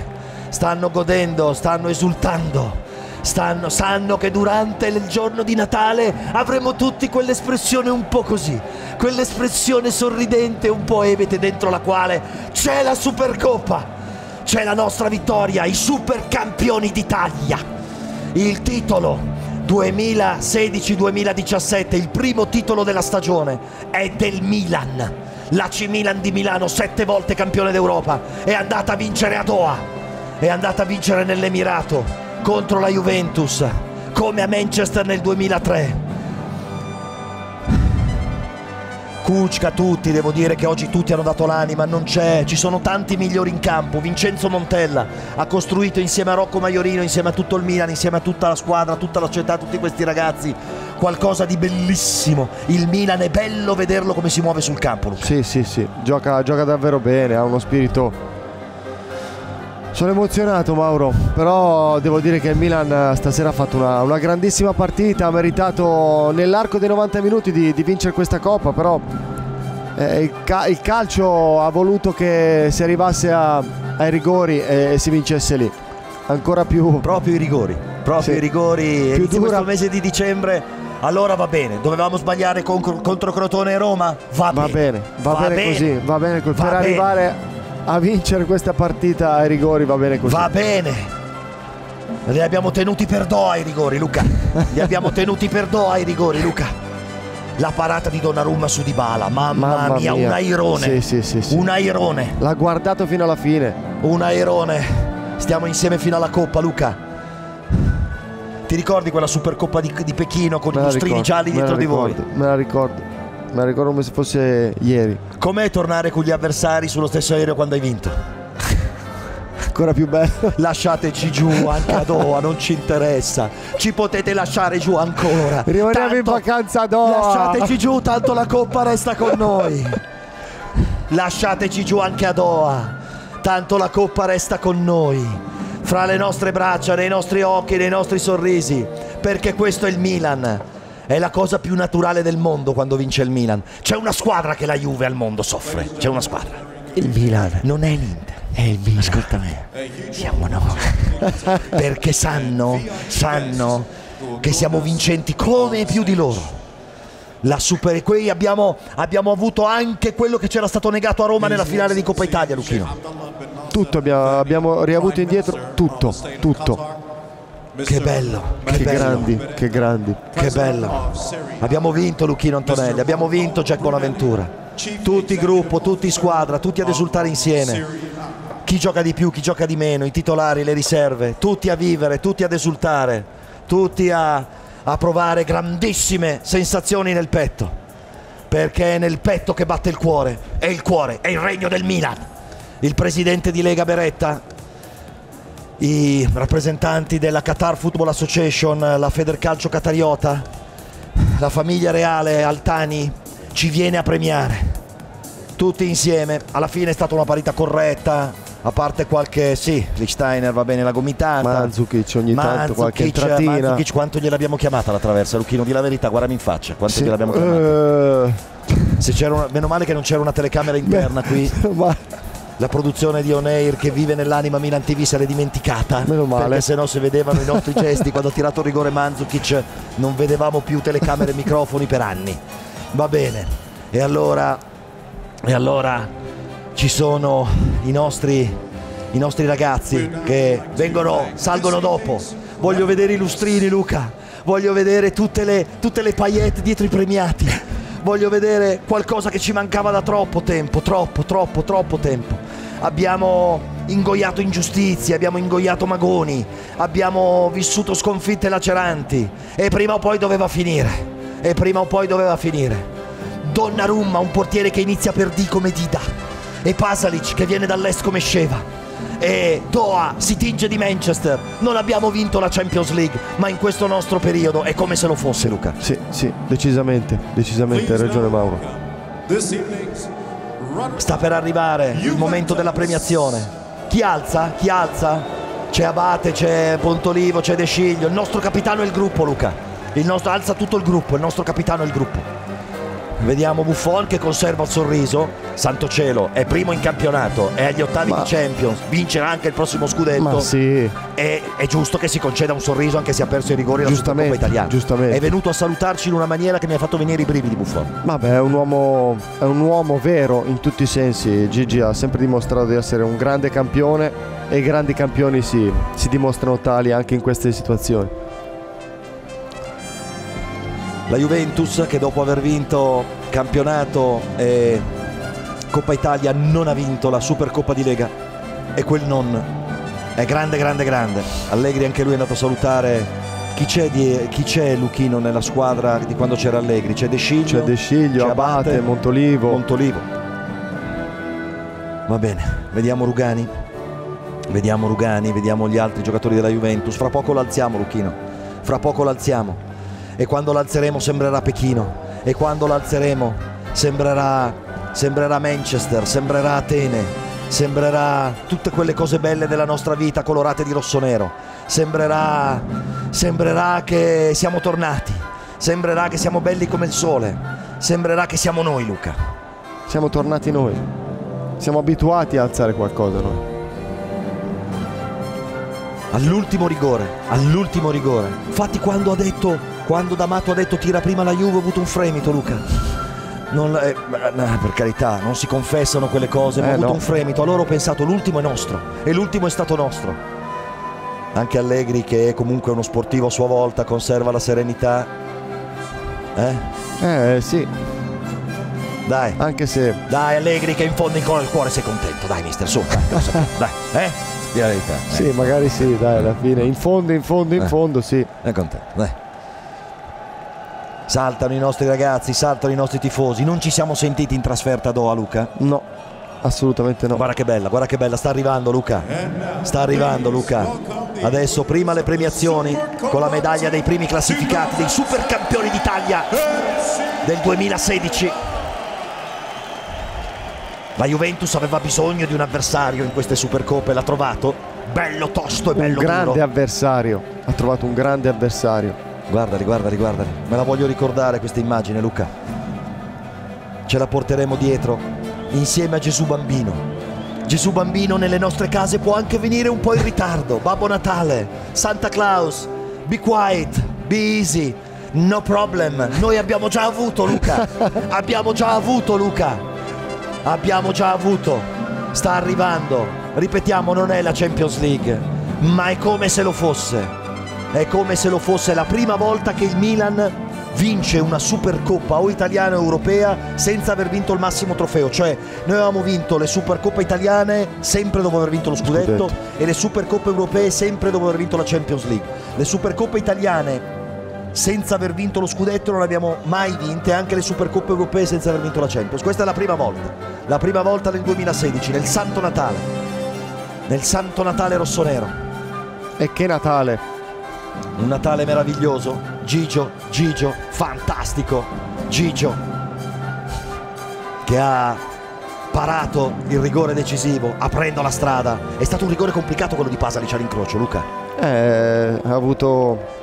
stanno godendo, stanno esultando stanno, sanno che durante il giorno di Natale avremo tutti quell'espressione un po' così, quell'espressione sorridente un po' ebete dentro la quale c'è la Supercoppa, c'è la nostra vittoria, i super campioni d'Italia, il titolo 2016-2017, il primo titolo della stagione è del Milan. L'AC Milan di Milano, sette volte campione d'Europa, è andata a vincere a Doha, è andata a vincere nell'Emirato contro la Juventus, come a Manchester nel 2003. Kuczka, tutti, devo dire che oggi tutti hanno dato l'anima, non c'è, ci sono tanti migliori in campo. Vincenzo Montella ha costruito insieme a Rocco Maiorino, insieme a tutto il Milan, insieme a tutta la squadra, tutta la società, tutti questi ragazzi, qualcosa di bellissimo. Il Milan è bello vederlo come si muove sul campo. Luca. Sì, sì, sì, gioca, gioca davvero bene, ha uno spirito sono emozionato Mauro, però devo dire che il Milan stasera ha fatto una, una grandissima partita, ha meritato nell'arco dei 90 minuti di, di vincere questa coppa, però eh, il, ca- il, calcio ha voluto che si arrivasse a, ai rigori e, e, si vincesse lì. Ancora più... Proprio i rigori, proprio sì. i rigori. Più dura... questo mese di dicembre allora va bene. Dovevamo sbagliare con, contro Crotone e Roma? Va, va bene. bene. Va, va bene, bene, così, va bene. Va per bene. arrivare a vincere questa partita ai rigori va bene così. Va bene. Li abbiamo tenuti per Doha i rigori, Luca. Li abbiamo tenuti per Doha i rigori, Luca. La parata di Donnarumma su Dybala, mamma, mamma mia, mia, un airone. Sì, sì, sì, sì. Un airone. L'ha guardato fino alla fine. Un airone. Stiamo insieme fino alla Coppa, Luca. Ti ricordi quella Supercoppa di, di Pechino con i lustrini gialli dietro di voi? Me la ricordo me la ricordo come se fosse ieri. Com'è tornare con gli avversari sullo stesso aereo quando hai vinto? Ancora più bello. Lasciateci giù anche a Doha, non ci interessa. Ci potete lasciare giù ancora. Rimaniamo in vacanza a Doha. Lasciateci giù, tanto la coppa resta con noi. Lasciateci giù anche a Doha, tanto la coppa resta con noi. Fra le nostre braccia, nei nostri occhi, nei nostri sorrisi. Perché questo è il Milan è la cosa più naturale del mondo quando vince il Milan. C'è una squadra che la Juve al mondo soffre. C'è una squadra. Il Milan. Non è l'Inter. È il Milan. Ascolta me. Siamo noi. Perché sanno, sanno che siamo vincenti come più di loro. La Super qui abbiamo, abbiamo avuto anche quello che c'era stato negato a Roma nella finale di Coppa Italia, Luchino. Tutto abbiamo, abbiamo riavuto indietro, tutto, tutto. Che bello, che, che bello. grandi, che grandi. Che bello. Abbiamo vinto Lucchino Antonelli, abbiamo vinto Jack Bonaventura. Tutti gruppo, tutti squadra, tutti ad esultare insieme. Chi gioca di più, chi gioca di meno, i titolari, le riserve, tutti a vivere, tutti ad esultare, tutti a, a provare grandissime sensazioni nel petto. Perché è nel petto che batte il cuore, è il cuore, è il regno del Milan. Il presidente di Lega Beretta i rappresentanti della Qatar Football Association, la Federcalcio Qatariota, la famiglia reale Altani ci viene a premiare. Tutti insieme, alla fine è stata una parità corretta, a parte qualche, sì, Lichsteiner va bene la gomitata. Mandzukic ogni tanto Mandzukic, qualche entratina. Mandzukic quanto gliel'abbiamo chiamata la traversa, Lucchino, di la verità, guardami in faccia, quanto sì. gliel'abbiamo chiamata. Uh... Una, meno male che non c'era una telecamera interna qui. La produzione di On Air che vive nell'anima Milan TV se l'è dimenticata. Meno male. Perché se no se vedevano i nostri gesti quando ha tirato il rigore Mandzukic non vedevamo più telecamere e microfoni per anni. Va bene. E allora, e allora ci sono i nostri, i nostri ragazzi che vengono, salgono dopo. Voglio vedere i lustrini Luca. Voglio vedere tutte le, tutte le paillette dietro i premiati voglio vedere qualcosa che ci mancava da troppo tempo, troppo, troppo, troppo tempo. Abbiamo ingoiato ingiustizie, abbiamo ingoiato magoni, abbiamo vissuto sconfitte laceranti e prima o poi doveva finire. E prima o poi doveva finire. Donnarumma, un portiere che inizia per D come Dida e Pasalic che viene dall'est come Sceva e Doha si tinge di Manchester. Non abbiamo vinto la Champions League, ma in questo nostro periodo è come se lo fosse, Luca. Sì, sì, decisamente, decisamente, hai ragione Mauro. Sta per arrivare il momento della premiazione. Chi alza? Chi alza? C'è Abate, c'è Pontolivo, c'è De Sciglio. Il nostro capitano è il gruppo, Luca. Il nostro, alza tutto il gruppo, il nostro capitano è il gruppo. Vediamo Buffon che conserva il sorriso. Santo cielo, è primo in campionato, è agli ottavi Ma- di Champions, vincerà anche il prossimo scudetto. Sì, E è giusto che si conceda un sorriso anche se ha perso i rigori alla Supercoppa Giustamente, italiana. giustamente. È venuto a salutarci in una maniera che mi ha fatto venire i brividi Buffon. vabbè, è un uomo, è un uomo vero in tutti i sensi. Gigi ha sempre dimostrato di essere un grande campione e i grandi campioni si, si dimostrano tali anche in queste situazioni. La Juventus che dopo aver vinto campionato e Coppa Italia non ha vinto la Supercoppa di Lega e quel non è grande grande grande. Allegri anche lui è andato a salutare chi c'è, di- chi c'è Luchino nella squadra di quando c'era Allegri? C'è De Sciglio, C'è De Sciglio, c'è Abate, Montolivo. Montolivo. Va bene, vediamo Rugani. Vediamo Rugani, vediamo gli altri giocatori della Juventus. Fra poco l'alziamo, Luchino. Fra poco l'alziamo. E quando l'alzeremo sembrerà Pechino. E quando l'alzeremo sembrerà, sembrerà Manchester, sembrerà Atene, sembrerà tutte quelle cose belle della nostra vita colorate di rosso-nero. Sembrerà, sembrerà che siamo tornati. Sembrerà che siamo belli come il sole. Sembrerà che siamo noi, Luca. Siamo tornati noi. Siamo abituati a alzare qualcosa noi. All'ultimo rigore, all'ultimo rigore. Infatti quando ha detto, quando D'Amato ha detto tira prima la Juve ho avuto un fremito Luca. Non, eh, no, per carità, non si confessano quelle cose, ma ho Eh, avuto no. un fremito. Allora ho pensato l'ultimo è nostro e l'ultimo è stato nostro. Anche Allegri che è comunque uno sportivo a sua volta, conserva la serenità. Eh? Eh sì, Dai, anche se dai Allegri che in fondo in cuore, il cuore sei contento. Dai mister, su, dai, dai, eh? Di verità. sì, magari sì, dai, alla fine. In fondo, in fondo, in Eh. fondo, sì. È contento, dai. Saltano i nostri ragazzi, saltano i nostri tifosi. Non ci siamo sentiti in trasferta a Doha, Luca? No, assolutamente no. Guarda che bella, guarda che bella, sta arrivando Luca. Sta arrivando Luca. Adesso prima le premiazioni con la medaglia dei primi classificati, dei super campioni d'Italia del 2016. La Juventus aveva bisogno di un avversario in queste supercoppe, l'ha trovato. Bello tosto e Un bello grande duro. avversario. Ha trovato un grande avversario. Guardali, guardali, guardali. Me la voglio ricordare questa immagine, Luca. Ce la porteremo dietro insieme a Gesù Bambino. Gesù Bambino nelle nostre case può anche venire un po' in ritardo. Babbo Natale, Santa Claus, be quiet, be easy, no problem. Noi abbiamo già avuto, Luca. abbiamo già avuto, Luca. Abbiamo già avuto. Sta arrivando. Ripetiamo, non è la Champions League, ma è come se lo fosse. È come se lo fosse la prima volta che il Milan vince una Supercoppa o italiana o europea senza aver vinto il massimo trofeo. Cioè, noi avevamo vinto le Supercoppe italiane sempre dopo aver vinto lo scudetto, Scudetto. e le Supercoppe europee sempre dopo aver vinto la Champions League. Le Supercoppe italiane senza aver vinto lo scudetto non le abbiamo mai vinte, anche le Supercoppe europee senza aver vinto la Champions. Questa è la prima volta. La prima volta nel 2016, nel Santo Natale. Nel Santo Natale rossonero. E che Natale. Un Natale meraviglioso. Gigio, Gigio, fantastico. Gigio che ha parato il rigore decisivo aprendo la strada. È stato un rigore complicato quello di Pasalic all'incrocio, Luca. Eh, ha avuto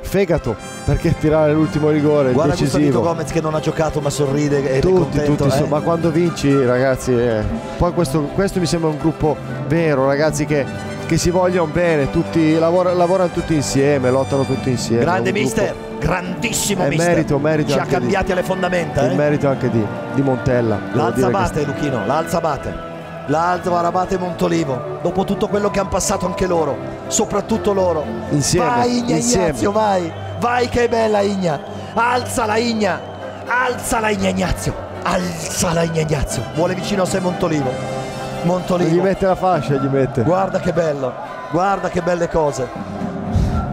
fegato perché tirare l'ultimo rigore Guarda decisivo. Gomez che non ha giocato ma sorride è Tutti, contento. tutti, eh. ma quando vinci, ragazzi, eh, poi questo, questo mi sembra un gruppo vero, ragazzi, che, che si vogliono bene, tutti lavora- lavorano tutti insieme, lottano tutti insieme. Grande un gruppo- mister, grandissimo È mister. merito, merito Ci ha di- cambiati alle fondamenta. Il eh. merito anche di, di Montella. L'alza dire che bate Luchino, l'alza bate. L'alza Barabate Montolivo. Dopo tutto quello che hanno passato anche loro, soprattutto loro. Insieme, Vai Igna insieme. Ignazio, vai. Vai che è bella Igna. Alzala Igna. Alzala Igna Ignazio. Alzala Igna Ignazio. Vuole vicino a sé Montolivo. Gli Montolivo. mette la fascia, gli mette. Guarda che bello. Guarda che belle cose.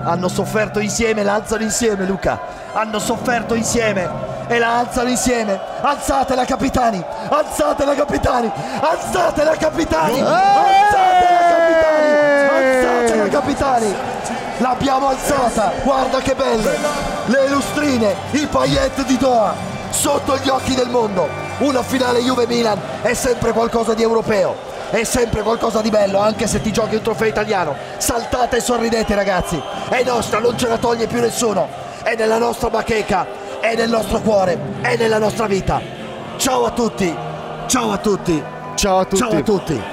Hanno sofferto insieme, la alzano insieme Luca. Hanno sofferto insieme e la alzano insieme. Alzatela capitani, alzatela capitani, alzatela capitani, alzatela capitani, alzatela capitani. L'abbiamo alzata, guarda che belle. Le lustrine, i paillette di Doha, sotto gli occhi del mondo. Una finale Juve-Milan è sempre qualcosa di europeo. È sempre qualcosa di bello, anche se ti giochi un trofeo italiano. Saltate e sorridete, ragazzi. È nostra, non ce la toglie più nessuno. È nella nostra bacheca. è nel nostro cuore, è nella nostra vita. Ciao a tutti, ciao a tutti, Ciao a tutti. ciao a tutti.